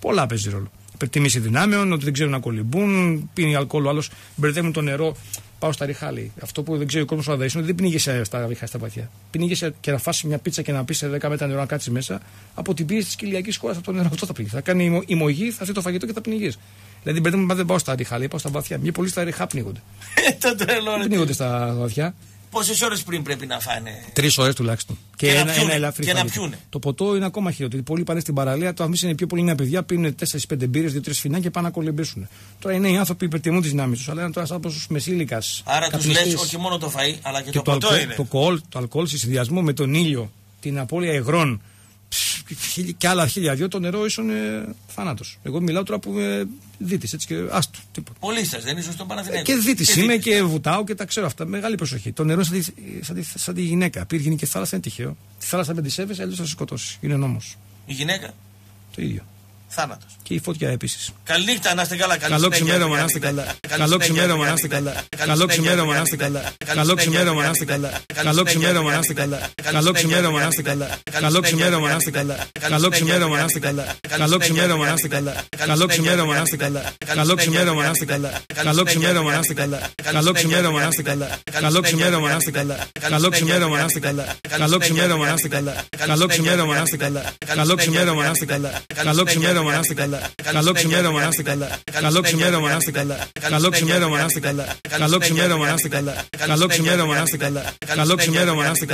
Πολλά παίζει ρόλο. Υπερτίμηση δυνάμεων, ότι δεν ξέρουν να κολυμπούν, πίνει αλκοόλ, ο άλλος μπερδεύουν το νερό. Πάω στα ριχά, λέει. Αυτό που δεν ξέρει ο κόσμος ο Αδαή είναι ότι δεν πνίγεσαι στα ριχά στα βαθιά. Πνίγεσαι και να φάσει μια πίτσα και να πεις σε 10 μέτρα νερό να κάτσεις μέσα από την πίεση της κοιλιακής χώρα από το νερό. Αυτό θα πνίγει. Θα κάνει ημω- ημωγή, θα έρθει το φαγητό και θα πνιγείς. Δηλαδή μπερδεύουν, μα δεν πάω στα ριχά, λέει, πάω στα βαθιά. Μια πολύ στα ριχά πνίγονται. Το τρελό, Δεν ρε. πνίγονται στα βαθιά. Πόσες ώρες πριν πρέπει να φάνε; Τρεις ώρες τουλάχιστον. Και να ένα, πιούνε, ένα ελαφρύ και να φαγητό. πιούνε. Το ποτό είναι ακόμα χειρότερο. Γιατί πολλοί πάνε στην παραλία, το αμύς είναι πιο πολύ νέα παιδιά, πίνουν 4-5 μπύρες, 2-3 φινά και πάνε να κολυμπήσουν. Τώρα είναι οι άνθρωποι που υπερτιμούν τις δυνάμεις τους, αλλά είναι τώρα άνθρωπο μεσήλικας. Άρα τους λες όχι μόνο το φαΐ, αλλά και, και το το, ποτό αλκοόλ, είναι. το, αλκοόλ, το αλκοόλ σε συνδυασμό με τον ήλιο, την απώλεια υγρών ψ, χίλι- και άλλα χίλια δυο, το νερό ίσον ε, θάνατος. Εγώ μιλάω τώρα που είμαι δίτης, έτσι και άστο. Τίποτα. Πολίστα, δεν είσαι στον Παναθηναϊκό. Και δίτης είμαι δίτης; και βουτάω και τα ξέρω αυτά. Μεγάλη προσοχή. Το νερό σαν τη, σαν τη, σαν τη γυναίκα. Πήρε και θάλασσα είναι τυχαίο. Τη θάλασσα με τη σέβεσαι, αλλιώς θα σε σκοτώσεις. Είναι νόμος. Η γυναίκα, Το ίδιο. Θάνατο. Και η φωτιά επίση. Καληνύχτα, να είστε καλά. Καλή Καλό συνέχεια, ξημέρωμα, να Γιάννη, είστε ναι. καλά. Καλή Καλό συνέχεια, ξημέρωμα, να Γιάννη, είστε ναι. καλά. Καλή Καλό συνέχεια, ξημέρωμα, να Γιάννη, είστε ναι. καλά. Καλή Καλό συνέχεια, ξημέρωμα, να Γιάννη, είστε ναι. καλά. Καλή Καλό συνέχεια, ξημέρωμα, να Γιάννη, είστε ναι. καλά. Καλή Καλό συνέχεια, ξημέρωμα, να Γιάννη, είστε ναι. καλά. Καλή Καλό συνέχεια, ξημέρωμα, να Γιάννη, είστε ναι. καλά. Καλή Καλό συνέχεια, ξημέρωμα, να Γιάννη, είστε ναι. καλά. Καλή Καλό συνέχεια, ξημέρωμα, να Γιάννη, είστε ναι. καλά. Καλή Καλό συνέχεια, ξημέρωμα, να Γιάννη, είστε ναι. καλά. Καλή Καλό συνέχεια, ξημέρωμα, να Γιάννη, είστε ναι. καλά. Καλή Καλό συνέχεια, ξημέρωμα, να Γιάννη, είστε ναι. καλά. Καλή Καλό συνέχεια, ξημέρωμα, να Γιάννη, είστε ναι. καλά. Καλή Καλό συνέχεια, ξημέρωμα, να Γιάννη, είστε ναι. καλά. Καλή Καλό συνέχεια, ξημέρωμα, να Γιάννη, είστε ναι. καλά. Καλή Καλό συνέχεια, ξημέρωμα, να Γιάννη, είστε ναι. καλά. Καλή Καλό συνέχεια, ξημέρωμα, να Γιάννη, είστε ναι. καλά. Καλή Καλό συνέχεια, ξημέρωμα, να Γιάννη, είστε ναι. καλά. Καλή Καλό συνέχεια, ξημέρωμα, να Γιάννη, είστε ναι. καλά. Καλή Καλό συνέχεια, ξημέρωμα, να Γιάννη, είστε ναι. καλά. Καλή Καλό συνέχεια, ξημέρωμα, να Γιάννη, είστε ναι. καλά. Καλή Καλό